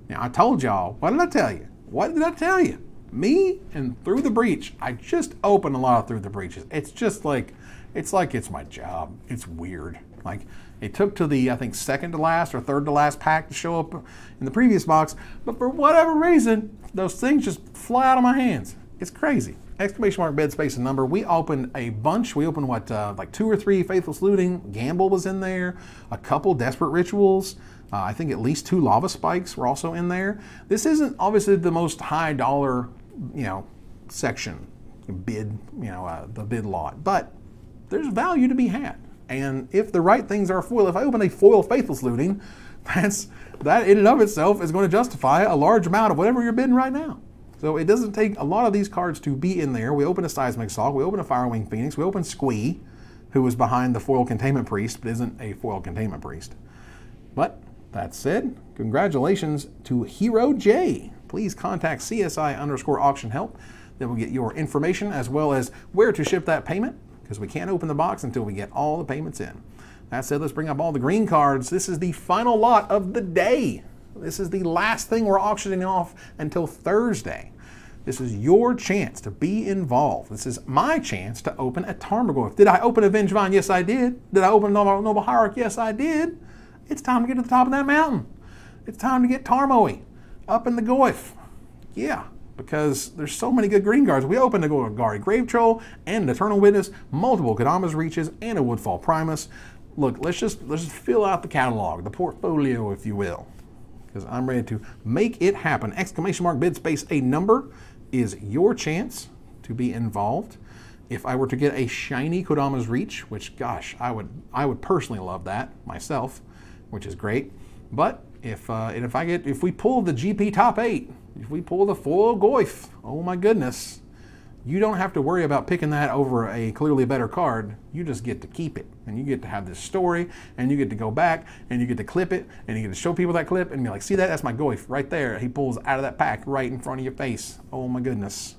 Now, I told y'all, what did I tell you? What did I tell you? Me and Through the Breach, I just open a lot of Through the Breaches. It's just like, it's like it's my job. It's weird. Like, it took to the, I think, second to last or third to last pack to show up in the previous box, but for whatever reason, those things just fly out of my hands. It's crazy. Exclamation mark bed space and number. We opened a bunch. We opened what, uh, like two or three Faithless Looting. Gamble was in there. A couple Desperate Rituals. Uh, I think at least two Lava Spikes were also in there. This isn't obviously the most high dollar, you know, section bid, you know, uh, the bid lot, but there's value to be had. And if the right things are foil, if I open a foil Faithless Looting, that's that in and of itself is going to justify a large amount of whatever you're bidding right now. So it doesn't take a lot of these cards to be in there. We open a Seismic Assault, we open a Firewing Phoenix, we open Squee, who was behind the foil containment priest, but isn't a foil containment priest. But that said, congratulations to Hero J. Please contact CSI underscore auction help. Then we'll get your information as well as where to ship that payment because we can't open the box until we get all the payments in. That said, let's bring up all the green cards. This is the final lot of the day. This is the last thing we're auctioning off until Thursday. This is your chance to be involved. This is my chance to open a Tarmogoyf. Did I open a Vengevine? Yes, I did. Did I open a Noble, Noble Hierarch? Yes, I did. It's time to get to the top of that mountain. It's time to get Tarmoey up in the Goyf. Yeah, because there's so many good green cards. We opened a Golgari Grave Troll and an Eternal Witness, multiple Kodama's Reaches, and a Woodfall Primus. Look, let's just let's just fill out the catalog, the portfolio, if you will, because I'm ready to make it happen. Exclamation mark bid space a number is your chance to be involved. If I were to get a shiny Kodama's Reach, which gosh, I would I would personally love that myself, which is great. But if uh, and if I get if we pull the GP top eight, if we pull the foil Goyf, oh my goodness, you don't have to worry about picking that over a clearly better card. You just get to keep it. And you get to have this story, and you get to go back, and you get to clip it, and you get to show people that clip, and be like, see that? That's my Goyf right there. He pulls out of that pack right in front of your face. Oh my goodness.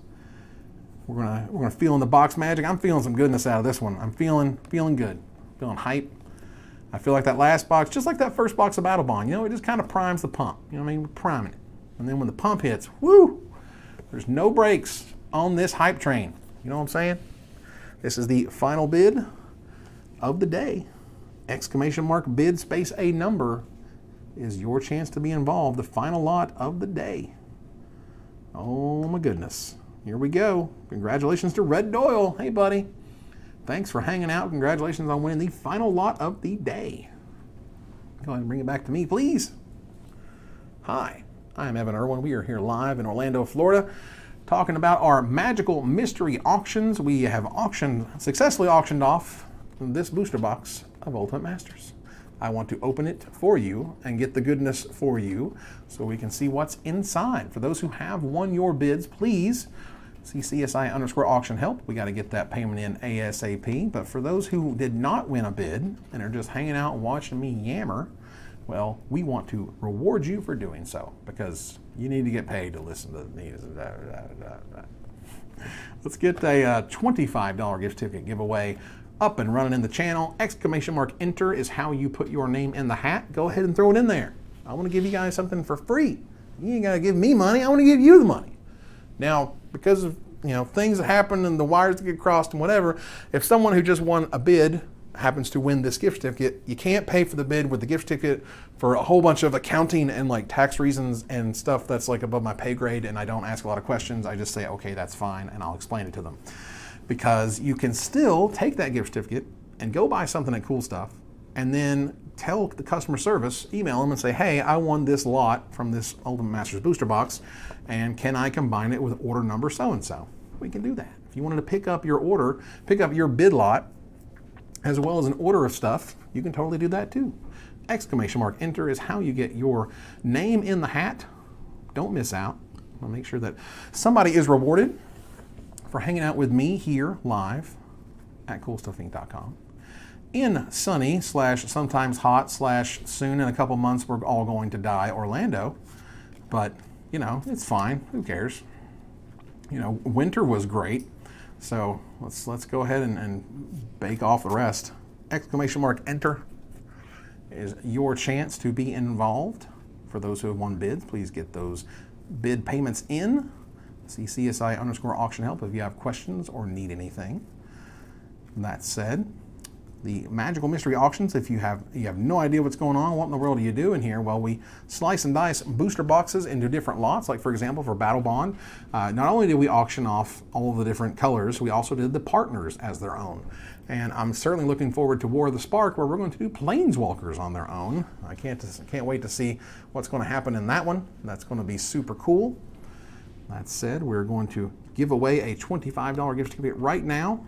We're gonna we're gonna feel in the box magic. I'm feeling some goodness out of this one. I'm feeling feeling good. Feeling hype. I feel like that last box, just like that first box of Battlebond, you know, it just kind of primes the pump. You know what I mean? We're priming it. And then when the pump hits, whoo, there's no brakes on this hype train. You know what I'm saying? This is the final bid of the day. Exclamation mark bid space a number is your chance to be involved. The final lot of the day. Oh my goodness. Here we go. Congratulations to Red Doyle. Hey, buddy. Thanks for hanging out. Congratulations on winning the final lot of the day. Go ahead and bring it back to me, please. Hi, I'm Evan Erwin. We are here live in Orlando, Florida talking about our magical mystery auctions. We have auctioned, successfully auctioned off this booster box of Ultimate Masters. I want to open it for you and get the goodness for you so we can see what's inside. For those who have won your bids, please see CSI underscore auction help. We got to get that payment in ASAP. But for those who did not win a bid and are just hanging out watching me yammer, well, we want to reward you for doing so because you need to get paid to listen to the news. Let's get a uh, $25 gift certificate giveaway up and running in the channel. Exclamation mark enter is how you put your name in the hat. Go ahead and throw it in there. I want to give you guys something for free. You ain't got to give me money. I want to give you the money. Now, because of you know things that happen and the wires that get crossed and whatever, if someone who just won a bid happens to win this gift certificate, you can't pay for the bid with the gift certificate for a whole bunch of accounting and like tax reasons and stuff that's like above my pay grade and I don't ask a lot of questions. I just say, okay, that's fine, and I'll explain it to them. Because you can still take that gift certificate and go buy something at Cool Stuff and then tell the customer service, email them and say, hey, I won this lot from this Ultimate Masters booster box, and can I combine it with order number so-and-so? We can do that. If you wanted to pick up your order, pick up your bid lot as well as an order of stuff, you can totally do that too. Exclamation mark enter is how you get your name in the hat. Don't miss out. I'll make sure that somebody is rewarded for hanging out with me here live at coolstuffinc.com in sunny slash sometimes hot slash soon in a couple months we're all going to die Orlando. But, you know, it's fine. Who cares? You know, winter was great. So let's let's go ahead and, and bake off the rest. Exclamation mark enter is your chance to be involved. For those who have won bids, please get those bid payments in. See CSI underscore auction help if you have questions or need anything. That said, the magical mystery auctions. If you have you have no idea what's going on what in the world are you doing here? Well we slice and dice booster boxes into different lots. Like for example for battlebond uh, not only did we auction off all of the different colors we also did the partners as their own. And i'm certainly looking forward to war of the spark where we're going to do planeswalkers on their own. I can't can't wait to see what's going to happen in that one. That's going to be super cool. That said we're going to give away a $25 gift certificate right now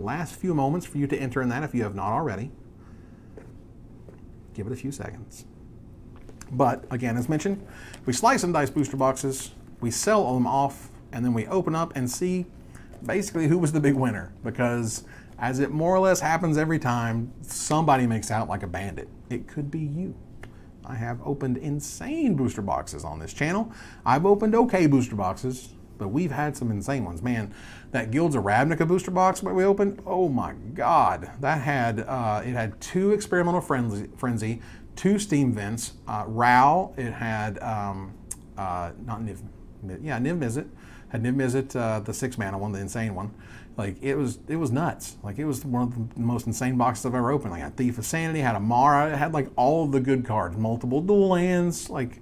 Last few moments for you to enter in that if you have not already. Give it a few seconds. But again, as mentioned, we slice and dice booster boxes, we sell them off, and then we open up and see basically who was the big winner. Because as it more or less happens every time, somebody makes out like a bandit. It could be you. I have opened insane booster boxes on this channel. I've opened okay booster boxes, but we've had some insane ones. Man, that Guilds of Ravnica booster box that we opened, oh my God. That had, uh, it had two Experimental Frenzy, frenzy two Steam Vents, uh, RAL, it had, um, uh, not Niv, yeah, Niv Mizzet, had Niv Mizzet, uh, the six mana one, the insane one. Like it was, it was nuts. Like it was one of the most insane boxes I've ever opened. Like a Thief of Sanity, had a Mara, it had like all of the good cards, multiple dual lands, like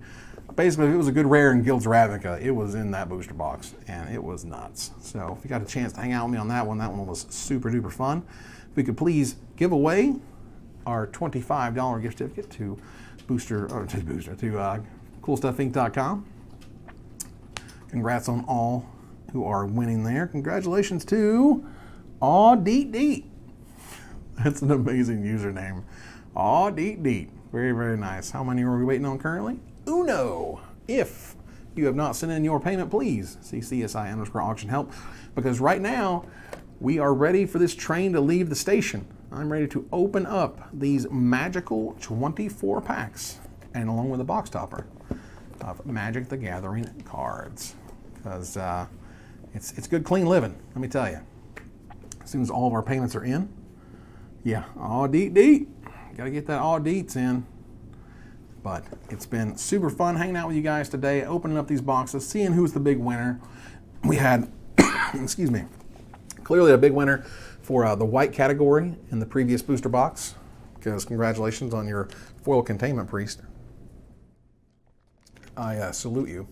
basically, if it was a good rare in Guilds Ravnica, it was in that booster box, and it was nuts. So if you got a chance to hang out with me on that one, that one was super duper fun. If we could please give away our $25 gift certificate to Booster, or to Booster, to uh, CoolStuffInc.com. Congrats on all who are winning there. Congratulations to Aw Deet. That's an amazing username. Aw Deet Deet. Very, very nice. How many are we waiting on currently? Uno. If you have not sent in your payment, please see CSI underscore auction help because right now we are ready for this train to leave the station. I'm ready to open up these magical 24 packs and along with a box topper of Magic the Gathering cards because uh, it's, it's good clean living, let me tell you. As soon as all of our payments are in, yeah, all deet deep. Gotta get that all deets in. But it's been super fun hanging out with you guys today, opening up these boxes, seeing who's the big winner. We had, excuse me, clearly a big winner for uh, the white category in the previous booster box, because congratulations on your foil containment priest. I uh, salute you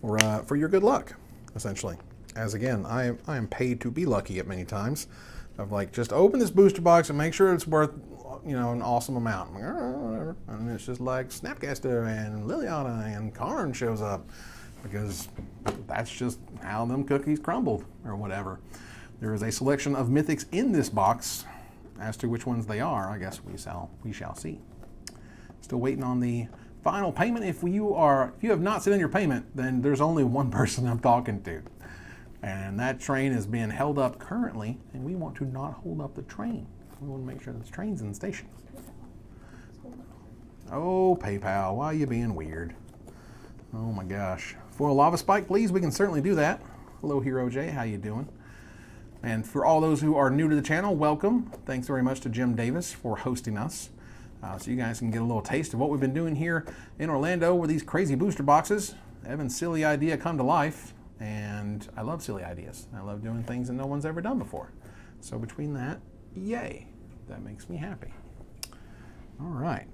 for, uh, for your good luck, essentially. As again, I, I am paid to be lucky at many times. Of like, just open this booster box and make sure it's worth you know, an awesome amount. Like, oh, and it's just like Snapcaster and Liliana and Karn shows up because that's just how them cookies crumbled or whatever. There is a selection of mythics in this box. As to which ones they are, I guess we shall we shall see. Still waiting on the final payment. If you are if you have not sent in your payment, then there's only one person I'm talking to. And that train is being held up currently, and we want to not hold up the train. We want to make sure the train's in the station. Oh, PayPal, why are you being weird? Oh my gosh. For a lava spike, please, we can certainly do that. Hello, Hero J, how you doing? And for all those who are new to the channel, welcome. Thanks very much to Jim Davis for hosting us. Uh, so you guys can get a little taste of what we've been doing here in Orlando with these crazy booster boxes. Evan's silly idea come to life, and I love silly ideas. I love doing things that no one's ever done before. So between that Yay. That makes me happy. All right.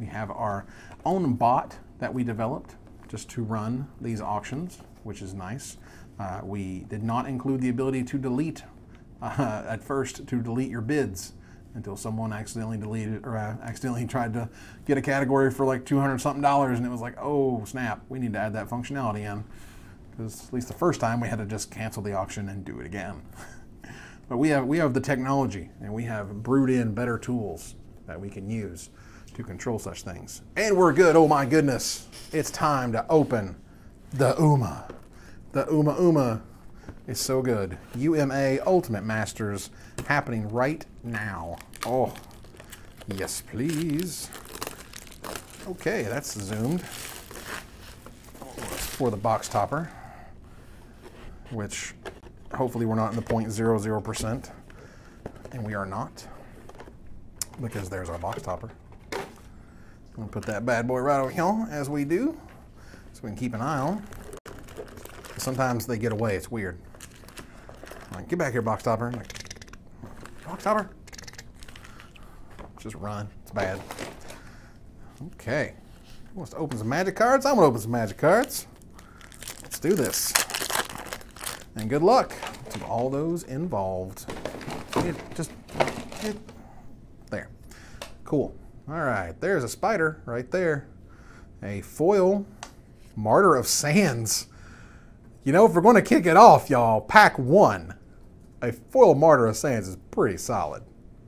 We have our own bot that we developed just to run these auctions, which is nice. Uh, we did not include the ability to delete uh, at first to delete your bids until someone accidentally deleted or uh, accidentally tried to get a category for like 200 something dollars and it was like oh snap we need to add that functionality in because at least the first time we had to just cancel the auction and do it again But we have, we have the technology and we have brewed in better tools that we can use to control such things. And we're good. Oh my goodness. It's time to open the UMA. The UMA UMA is so good. UMA Ultimate Masters happening right now. Oh, yes, please. Okay, that's zoomed. For the box topper. which hopefully we're not in the 0.00%, and we are not, because there's our box topper. I'm gonna put that bad boy right over here, as we do, so we can keep an eye on. Sometimes they get away, it's weird. Like, get back here, box topper. Like, box topper. Just run, it's bad. Okay, wants to open some magic cards? I'm gonna open some magic cards. Let's do this. And good luck to all those involved. It just, it, there. Cool. All right, there's a spider right there. A foil Martyr of Sands. You know, if we're going to kick it off, y'all, pack one. A foil Martyr of Sands is pretty solid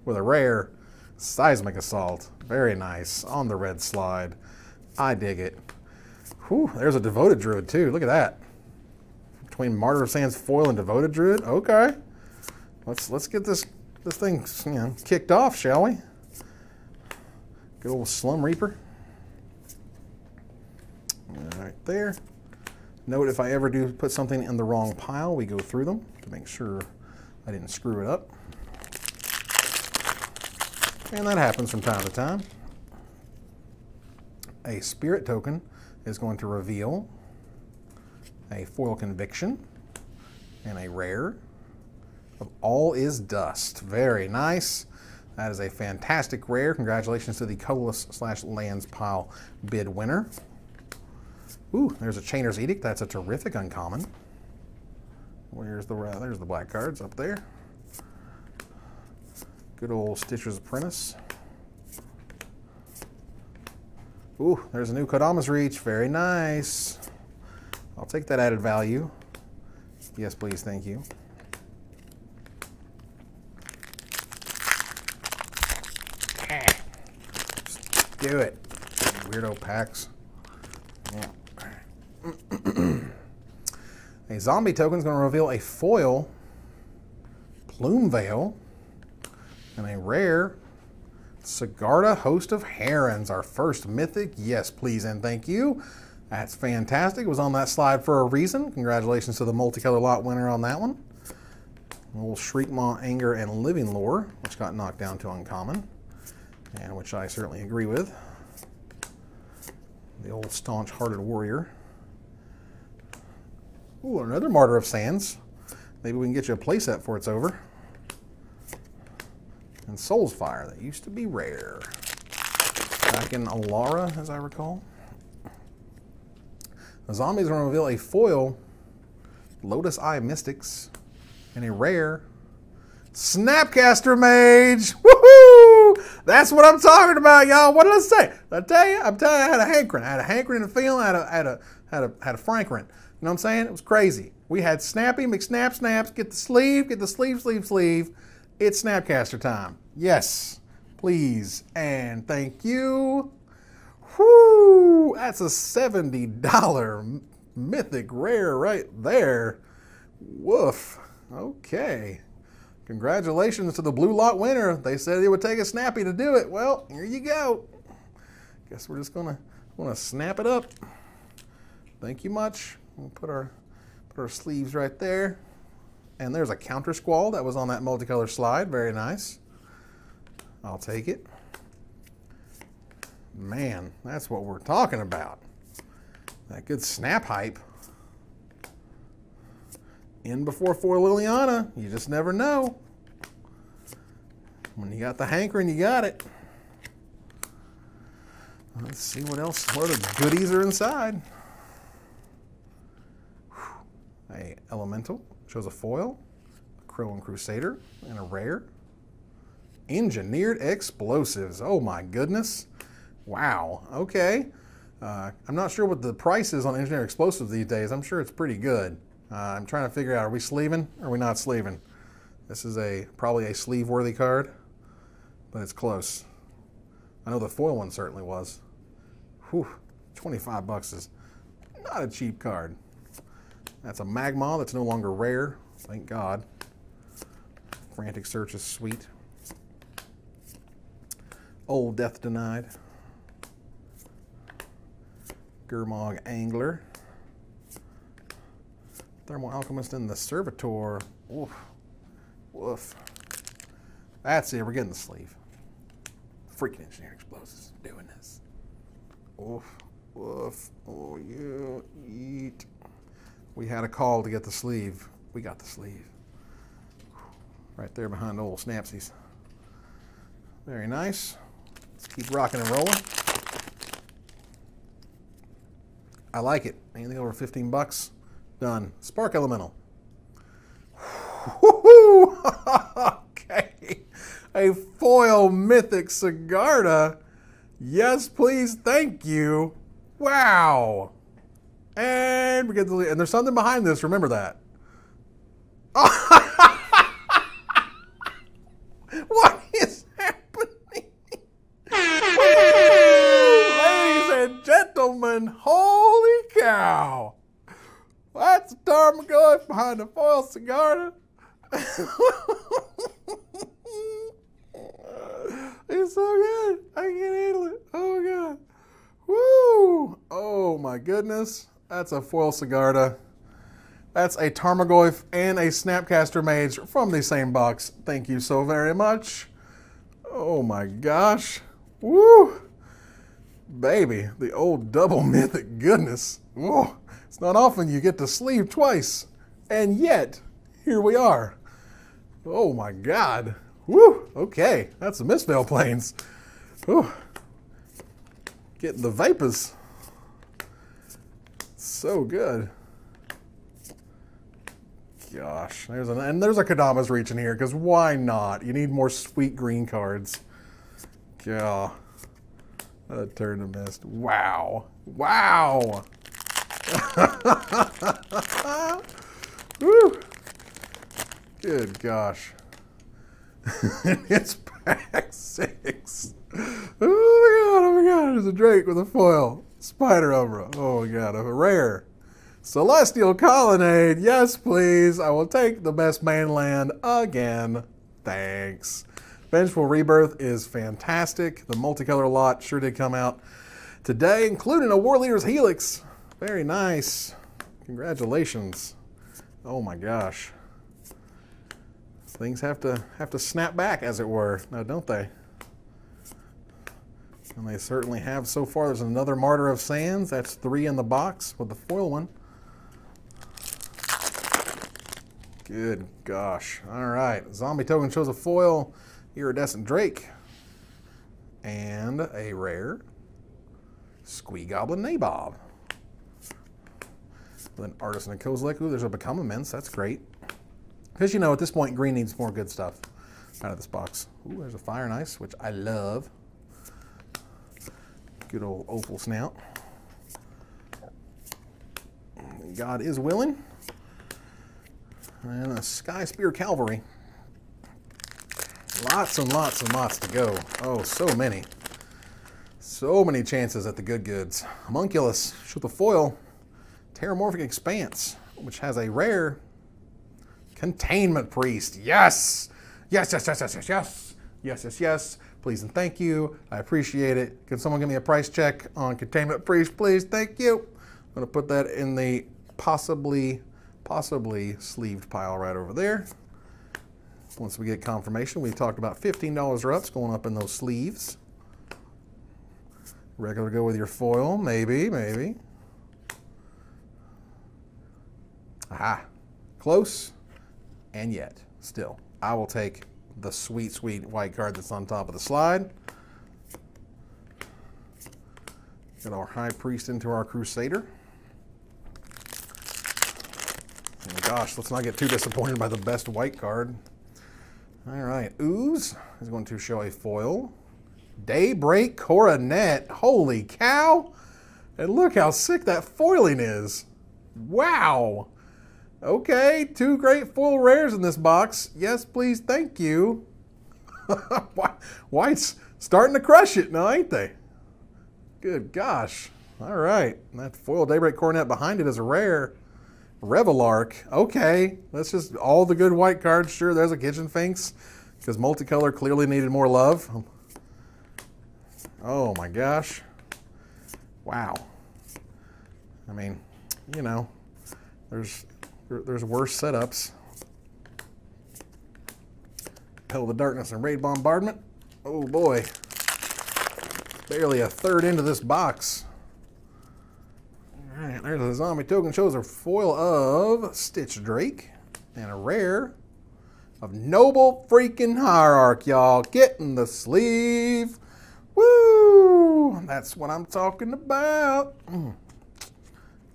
with a rare seismic assault. Very nice on the red slide. I dig it. Whew, there's a devoted druid too. Look at that between Martyr of Sands foil and Devoted Druid. Okay, let's let's get this this thing you know kicked off, shall we? Good old Slum Reaper. Right there. Note if I ever do put something in the wrong pile, we go through them to make sure I didn't screw it up. And that happens from time to time. A spirit token is going to reveal a foil conviction, and a rare of All is Dust. Very nice. That is a fantastic rare. Congratulations to the colorless slash lands pile bid winner. Ooh, there's a Chainer's Edict. That's a terrific uncommon. Where's the uh, there's the black cards up there. Good old Stitcher's Apprentice. Ooh, there's a new Kodama's Reach. Very nice. I'll take that added value. Yes, please, thank you. Just do it. Weirdo packs. A zombie token is going to reveal a foil plume veil and a rare Sigarda Host of Herons, our first mythic. Yes, please and thank you. That's fantastic. It was on that slide for a reason. Congratulations to the multicolor lot winner on that one. A little Shriekmaw, Anger, and Living Lore, which got knocked down to uncommon, and which I certainly agree with. The old staunch-hearted warrior. Ooh, another Martyr of Sands. Maybe we can get you a playset before it's over. And Soul's Fire, that used to be rare. Back in Alara, as I recall. The zombies to reveal a foil Lotus Eye Mystics and a rare Snapcaster Mage. Woohoo! That's what I'm talking about, y'all. What did I say? I tell you, I'm telling you, I had a hankering. I had a hankering and feeling. I had a, had a, had a, had a frankering. You know what I'm saying? It was crazy. We had Snappy, McSnap, Snaps, get the sleeve, get the sleeve, sleeve, sleeve. It's Snapcaster time. Yes, please, and thank you. Whoo! That's a $70 mythic rare right there. Woof. Okay. Congratulations to the blue lot winner. They said it would take a snappy to do it. Well, here you go. Guess we're just gonna wanna snap it up. Thank you much. We'll put our put our sleeves right there. And there's a counter squall that was on that multicolor slide. Very nice. I'll take it. Man, that's what we're talking about. That good snap hype. In before four Liliana. You just never know. When you got the hankering, you got it. Let's see what else, what other goodies are inside. A elemental, shows a foil, a Crowan Crusader, and a rare. Engineered explosives. Oh my goodness. Wow. Okay. Uh, I'm not sure what the price is on engineered explosives these days. I'm sure it's pretty good. Uh, I'm trying to figure out, are we sleeving or are we not sleeving? This is a probably a sleeve-worthy card, but it's close. I know the foil one certainly was. Whew, 25 bucks is not a cheap card. That's a Magma that's no longer rare, thank God. Frantic Search is sweet. Old Death Denied. Gurmag Angler. Thermo-Alchemist and the Servitor. Oof. Woof. That's it. We're getting the sleeve. Freaking engineering explosives doing this. Oof. Woof. Oh, you eat. We had a call to get the sleeve. We got the sleeve. Right there behind old Snapsies. Very nice. Let's keep rocking and rolling. I like it. Anything over 15 bucks? Done. Spark Elemental. okay. A foil mythic Sigarda. Yes, please. Thank you. Wow. And we get the and there's something behind this. Remember that. behind the foil Sigarda. it's so good. I can't handle it. Oh my god. Woo! Oh my goodness. That's a foil Sigarda. That's a Tarmogoyf and a Snapcaster Mage from the same box. Thank you so very much. Oh my gosh. Woo! Baby, the old double mythic goodness. Whoa. It's not often you get to sleeve twice. And yet, here we are. Oh my God. Woo! Okay, that's the Mistveil Plains. Whew. Getting the vapors. So good. Gosh, there's an and there's a Kodama's reach in here because why not? You need more sweet green cards. Yeah. A turn of mist. Wow. Wow. Woo. Good gosh. it's pack six. Oh my god, oh my god, there's a Drake with a foil. Spider Umbra. Oh my god, a rare. Celestial Colonnade. Yes, please. I will take the best manland again. Thanks. Vengeful Rebirth is fantastic. The multicolor lot sure did come out today, including a War Leader's Helix. Very nice. Congratulations. Oh my gosh. Things have to have to snap back, as it were, now don't they? And they certainly have so far. There's another Martyr of Sands. That's three in the box with the foil one. Good gosh. All right. Zombie token shows a foil, iridescent Drake, and a rare Squee Goblin Nabob. Then Artisan and Kozilek. there's a Become Immense. That's great. Because you know, at this point, green needs more good stuff out of this box. Ooh, there's a Fire and Ice, which I love. Good old opal snout. God is willing. And a Sky Spear Cavalry. Lots and lots and lots to go. Oh, so many. So many chances at the good goods. Homunculus, shoot the foil. Terramorphic Expanse, which has a rare Containment Priest. Yes! Yes, yes, yes, yes, yes, yes. Yes, yes, yes. Please and thank you. I appreciate it. Can someone give me a price check on Containment Priest, please? Thank you. I'm going to put that in the possibly, possibly sleeved pile right over there. Once we get confirmation, we talked about $15 or ups going up in those sleeves. Regular go with your foil, maybe, maybe. Aha, close, and yet, still, I will take the sweet, sweet white card that's on top of the slide. Get our High Priest into our Crusader. Oh and gosh, let's not get too disappointed by the best white card. All right, Ooze is going to show a foil. Daybreak Coronet. Holy cow! And look how sick that foiling is. Wow! Okay, two great full rares in this box. Yes, please, thank you. White's starting to crush it now, ain't they? Good gosh. All right, that foil Daybreak Coronet behind it is a rare. Reveillark. Okay, that's just all the good white cards. Sure, there's a Kitchen Finks because multicolor clearly needed more love. Oh my gosh. Wow. I mean, you know, there's There, there's worse setups. Hell of the Darkness and Raid Bombardment. Oh boy. Barely a third into this box. All right, there's a zombie token. Shows a foil of Stitch Drake and a rare of Noble freaking Hierarch, y'all. Getting the sleeve. Woo! That's what I'm talking about. Mm.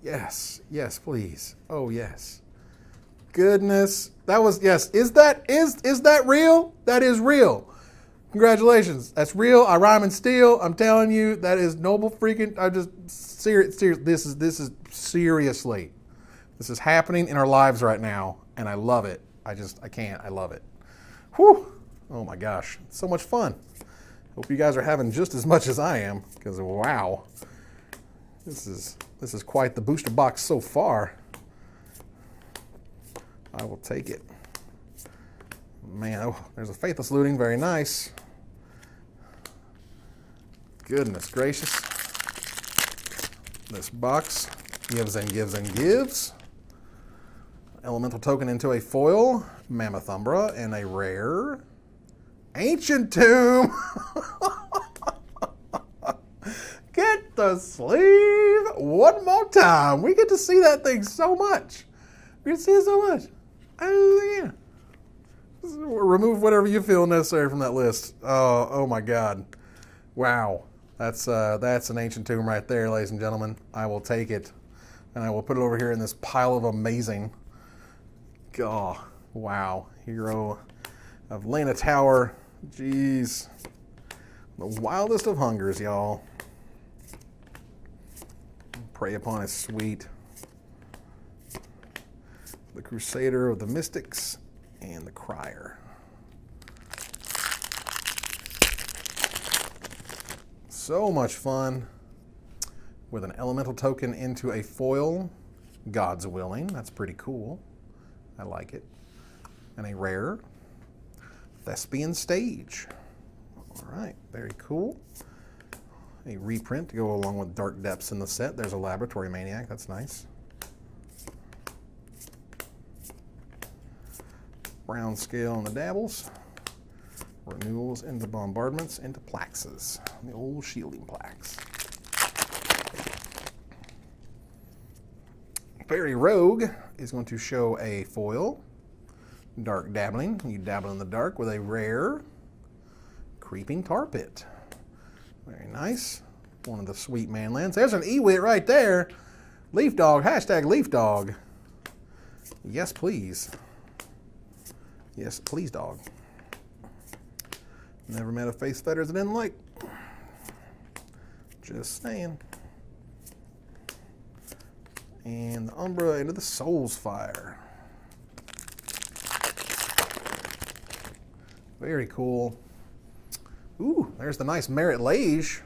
Yes, yes, please. Oh, yes. Goodness. That was yes. Is that is is that real? That is real. Congratulations. That's real. I rhyme and steal. I'm telling you, that is noble freaking I'm just serious this is this is seriously. This is happening in our lives right now, and I love it. I just I can't. I love it. Whew. Oh my gosh. So much fun. Hope you guys are having just as much as I am, because wow. This is this is quite the booster box so far. I will take it. Man, oh, there's a Faithless Looting, very nice. Goodness gracious. This box gives and gives and gives. Elemental token into a foil, Mammoth Umbra, and a rare Ancient Tomb. get the sleeve one more time. We get to see that thing so much. We get to see it so much. Yeah. Remove whatever you feel necessary from that list. Oh, oh my God. Wow. That's uh, that's an ancient tomb right there, ladies and gentlemen. I will take it, and I will put it over here in this pile of amazing. Oh, wow, hero of Leina Tower. Jeez, the wildest of hungers, y'all. Prey upon his sweet. The Crusader of the Mystics and the Crier. So much fun with an elemental token into a foil. God's willing. That's pretty cool. I like it. And a rare Thespian Stage. All right, very cool a reprint to go along with Dark Depths in the set. There's a Laboratory Maniac, that's nice. Brown scale on the dabbles. Renewals into bombardments into plaxes. The old shielding plaques. Fairy Rogue is going to show a foil. Dark Dabbling. You dabble in the dark with a rare Creeping Tar Pit. Very nice. One of the sweet manlands. There's an Ewit right there. Leaf dog. Hashtag leaf dog. Yes, please. Yes, please, dog. Never met a Faith's Fetters I didn't like. Just saying. And the Umbra into the Soul's Fire. Very cool. Ooh, there's the nice Marit Lage.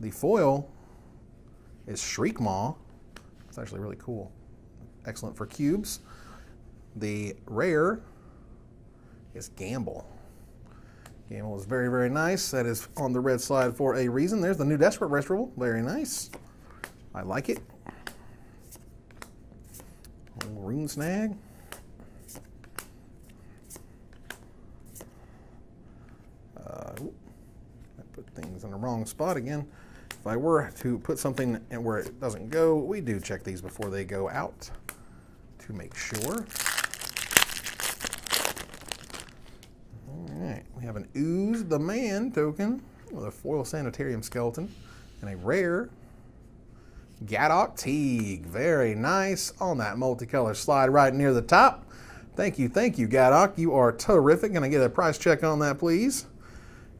The foil is Shriekmaw. It's actually really cool. Excellent for cubes. The rare is Gamble. Gamble is very, very nice. That is on the red slide for a reason. There's the new Desperate Ritual. Very nice. I like it. Rune Snag. Uh, I put things in the wrong spot again. If I were to put something in where it doesn't go, we do check these before they go out to make sure. Right, we have an Ooze the Man token with a foil sanitarium skeleton and a rare Gaddock Teeg. Very nice on that multicolor slide right near the top. Thank you, thank you, Gadok. You are terrific. Can I get a price check on that, please?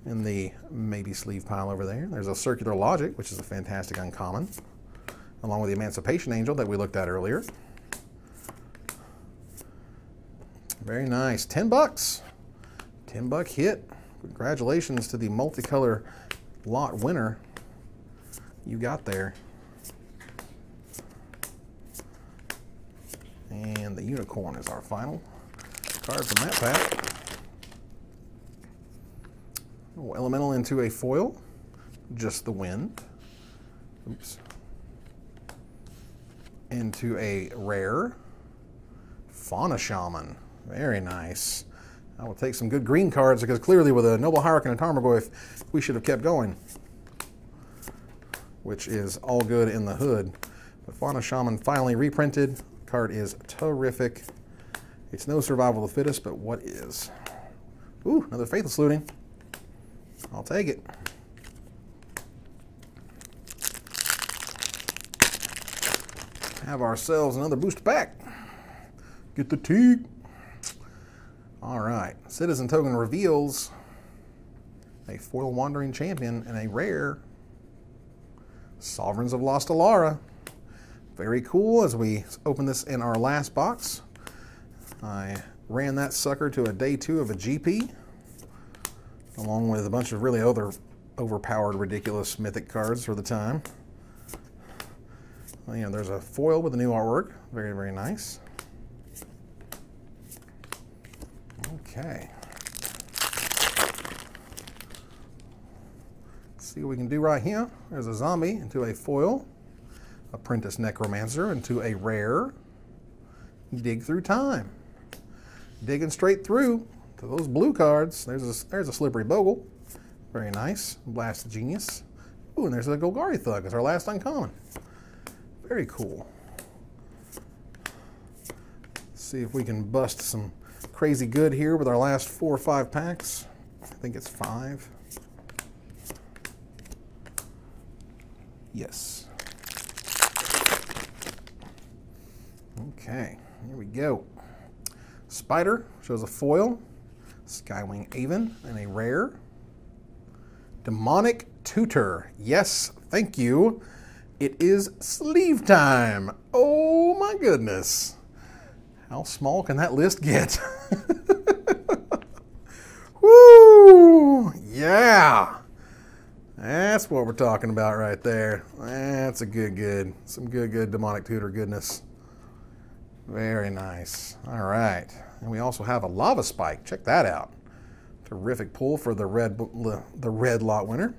in the maybe sleeve pile over there. There's a Circular Logic, which is a fantastic uncommon, along with the Emancipation Angel that we looked at earlier. Very nice. 10 bucks. 10 buck hit. Congratulations to the multicolor lot winner you got there. And the unicorn is our final card from that pack. Oh, elemental into a foil, just the wind. Oops. Into a rare, Fauna Shaman. Very nice. I will take some good green cards because clearly with a Noble Hierarch and a Tarmogoyf, we should have kept going. Which is all good in the hood. But Fauna Shaman finally reprinted. Card is terrific. It's no survival of the fittest, but what is? Ooh, another Faithless Looting. I'll take it. Have ourselves another boost pack. Get the Teeg. All right, Citizen Token reveals a foil Wandering Champion and a rare Sovereigns of Lost Alara. Very cool as we open this in our last box. I ran that sucker to a day two of a GP, along with a bunch of really other overpowered, ridiculous mythic cards for the time. Well, you know, there's a foil with the new artwork. Very, very nice. Okay. Let's see what we can do right here. There's a zombie into a foil. Apprentice Necromancer into a rare. Dig through time digging straight through to those blue cards. There's a, there's a Slippery Bogle. Very nice. Blast Genius. Ooh, and there's a Golgari Thug. It's our last uncommon. Very cool. Let's see if we can bust some crazy good here with our last four or five packs. I think it's five. Yes. Okay, here we go. Spider shows a foil, Skywing Aven, and a rare. Demonic Tutor. Yes, thank you. It is sleeve time. Oh my goodness. How small can that list get? Woo! Yeah! That's what we're talking about right there. That's a good, good. Some good, good demonic tutor goodness. Very nice. All right. And we also have a lava spike. Check that out. Terrific pull for the red, the red lot winner.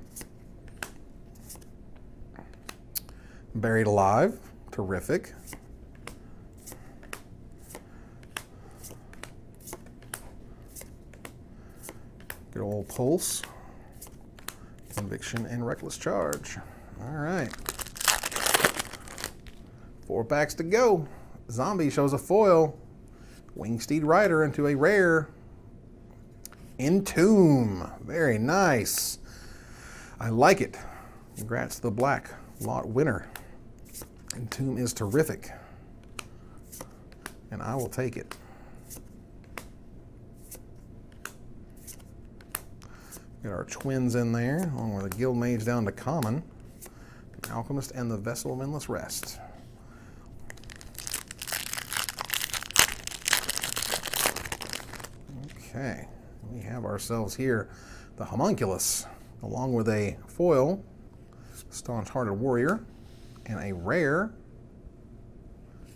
Buried alive. Terrific. Good old pulse. Conviction and reckless charge. All right. Four packs to go. Zombie shows a foil. Wingsteed Rider into a rare. Entomb. Very nice. I like it. Congrats to the black lot winner. Entomb is terrific. And I will take it. Got our twins in there, along with a Guild Mage down to common. Alchemist and the Vessel of Endless Rest. Okay, we have ourselves here the homunculus, along with a foil, staunch hearted warrior, and a rare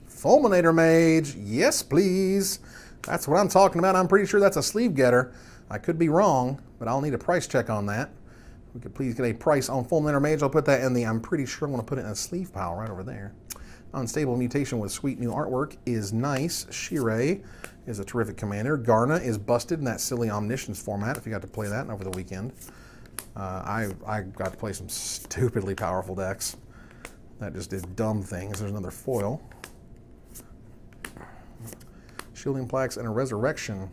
fulminator mage. Yes, please. That's what I'm talking about. I'm pretty sure that's a sleeve getter. I could be wrong, but I'll need a price check on that. we could please get a price on fulminator mage. I'll put that in the, I'm pretty sure I'm going to put it in a sleeve pile right over there. Unstable Mutation with sweet new artwork is nice. Shirei is a terrific commander. Garna is busted in that silly Omniscience format, if you got to play that over the weekend. Uh, I, I got to play some stupidly powerful decks that just did dumb things. There's another foil. Shielding Plaques and a Resurrection.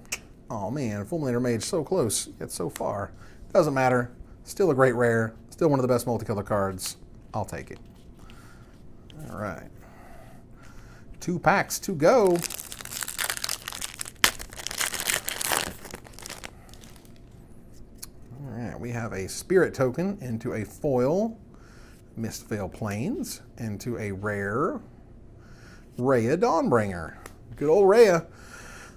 Oh man, Fulminator Mage so close, yet so far. Doesn't matter. Still a great rare. Still one of the best multicolor cards. I'll take it. All right. Two packs to go. All right, we have a spirit token into a foil, Mistveil Plains, into a rare, Reya Dawnbringer. Good old Rhea.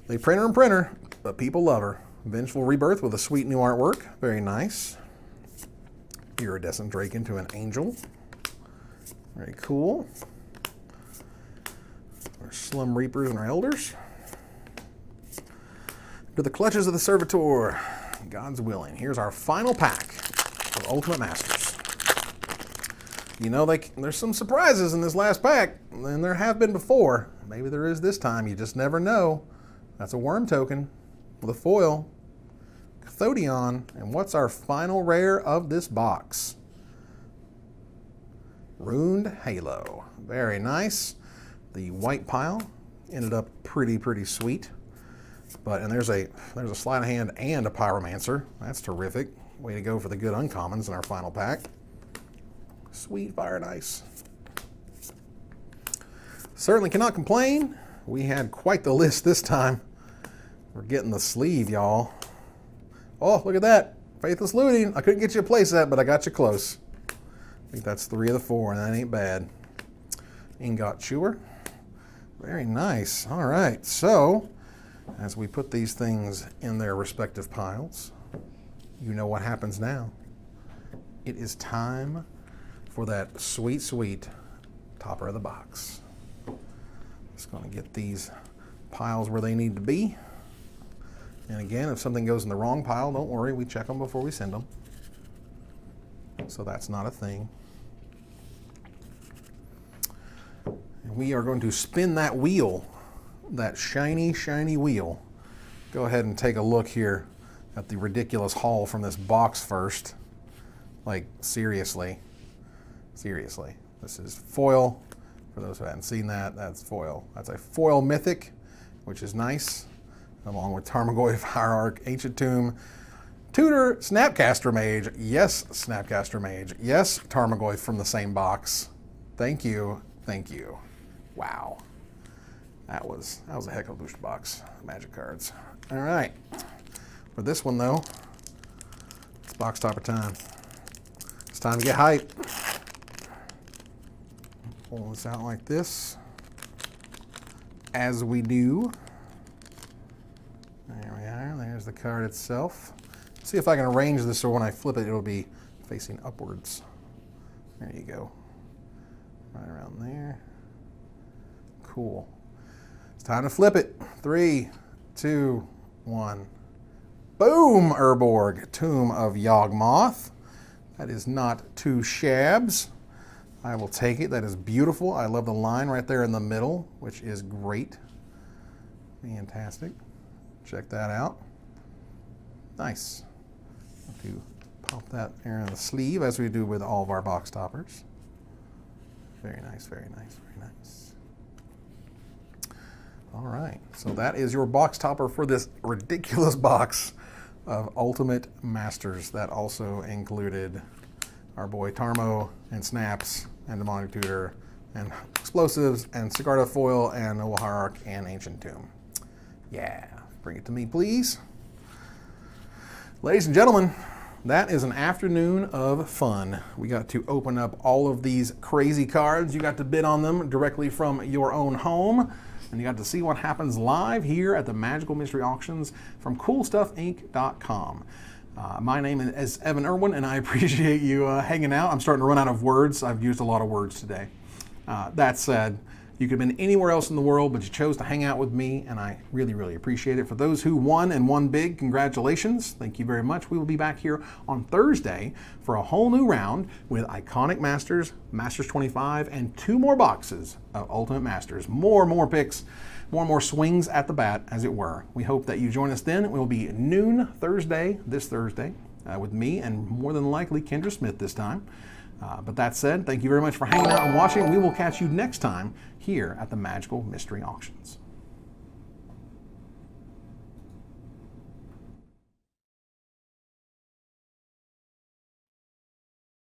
They print her and printer, but people love her. Vengeful Rebirth with a sweet new artwork. Very nice. Iridescent Drake into an angel. Very cool. Our Slum Reapers and our Elders. To the clutches of the Servitor. God's willing. Here's our final pack of Ultimate Masters. you know, they, there's some surprises in this last pack, and there have been before. Maybe there is this time. You just never know. That's a worm token a foil. Cathodion. And what's our final rare of this box? Runed Halo. Very nice. The white pile ended up pretty, pretty sweet. But, and there's a, there's a sleight of hand and a pyromancer. That's terrific. Way to go for the good uncommons in our final pack. Sweet fire and ice. Certainly cannot complain. We had quite the list this time. We're getting the sleeve, y'all. Oh, look at that. Faithless Looting. I couldn't get you a playset, but I got you close. I think that's three of the four, and that ain't bad. Ingot Chewer. Very nice. All right, so as we put these things in their respective piles, you know what happens now. It is time for that sweet, sweet topper of the box. Just going to get these piles where they need to be. And again, if something goes in the wrong pile, don't worry, we check them before we send them. So that's not a thing. And we are going to spin that wheel, that shiny, shiny wheel. Go ahead and take a look here at the ridiculous haul from this box first. Like, seriously. Seriously. This is foil. For those who haven't seen that, that's foil. That's a foil mythic, which is nice, along with Tarmogoyf, Hierarch, Ancient Tomb, Tutor, Snapcaster Mage. Yes, Snapcaster Mage. Yes, Tarmogoyf from the same box. Thank you. Thank you. Wow. That was that was a heck of a booster box. Magic cards. All right. For this one though, it's box topper time. It's time to get hype. Pull this out like this, as we do. There we are, there's the card itself. See if I can arrange this so when I flip it, it'll be facing upwards. There you go. Right around there. Cool. It's time to flip it. Three, two, one. Boom, Urborg, Tomb of Yawgmoth. That is not two shabs. I will take it. That is beautiful. I love the line right there in the middle, which is great. Fantastic. Check that out. Nice. To pop that there in the sleeve as we do with all of our box toppers. Very nice, very nice, very nice. All right, so that is your box topper for this ridiculous box of Ultimate Masters that also included our boy Tarmo and Snaps and Demonic Tutor and Explosives and Sigarda Foil and Noble and Ancient Tomb. Yeah, bring it to me, please. Ladies and gentlemen, that is an afternoon of fun. We got to open up all of these crazy cards. You got to bid on them directly from your own home. And you got to see what happens live here at the Magical Mystery Auctions from CoolStuffInc.com. Uh, my name is Evan Erwin, and I appreciate you uh, hanging out. I'm starting to run out of words. I've used a lot of words today. Uh, that said, you could have been anywhere else in the world, but you chose to hang out with me, and I really, really appreciate it. For those who won and won big, congratulations. Thank you very much. We will be back here on Thursday for a whole new round with Iconic Masters, Masters 25, and two more boxes of Ultimate Masters. More, and more picks more and more swings at the bat, as it were. We hope that you join us then. It will be noon Thursday, this Thursday, uh, with me and more than likely Kendra Smith this time. Uh, but that said, thank you very much for hanging out and watching. We will catch you next time here at the Magical Mystery Auctions.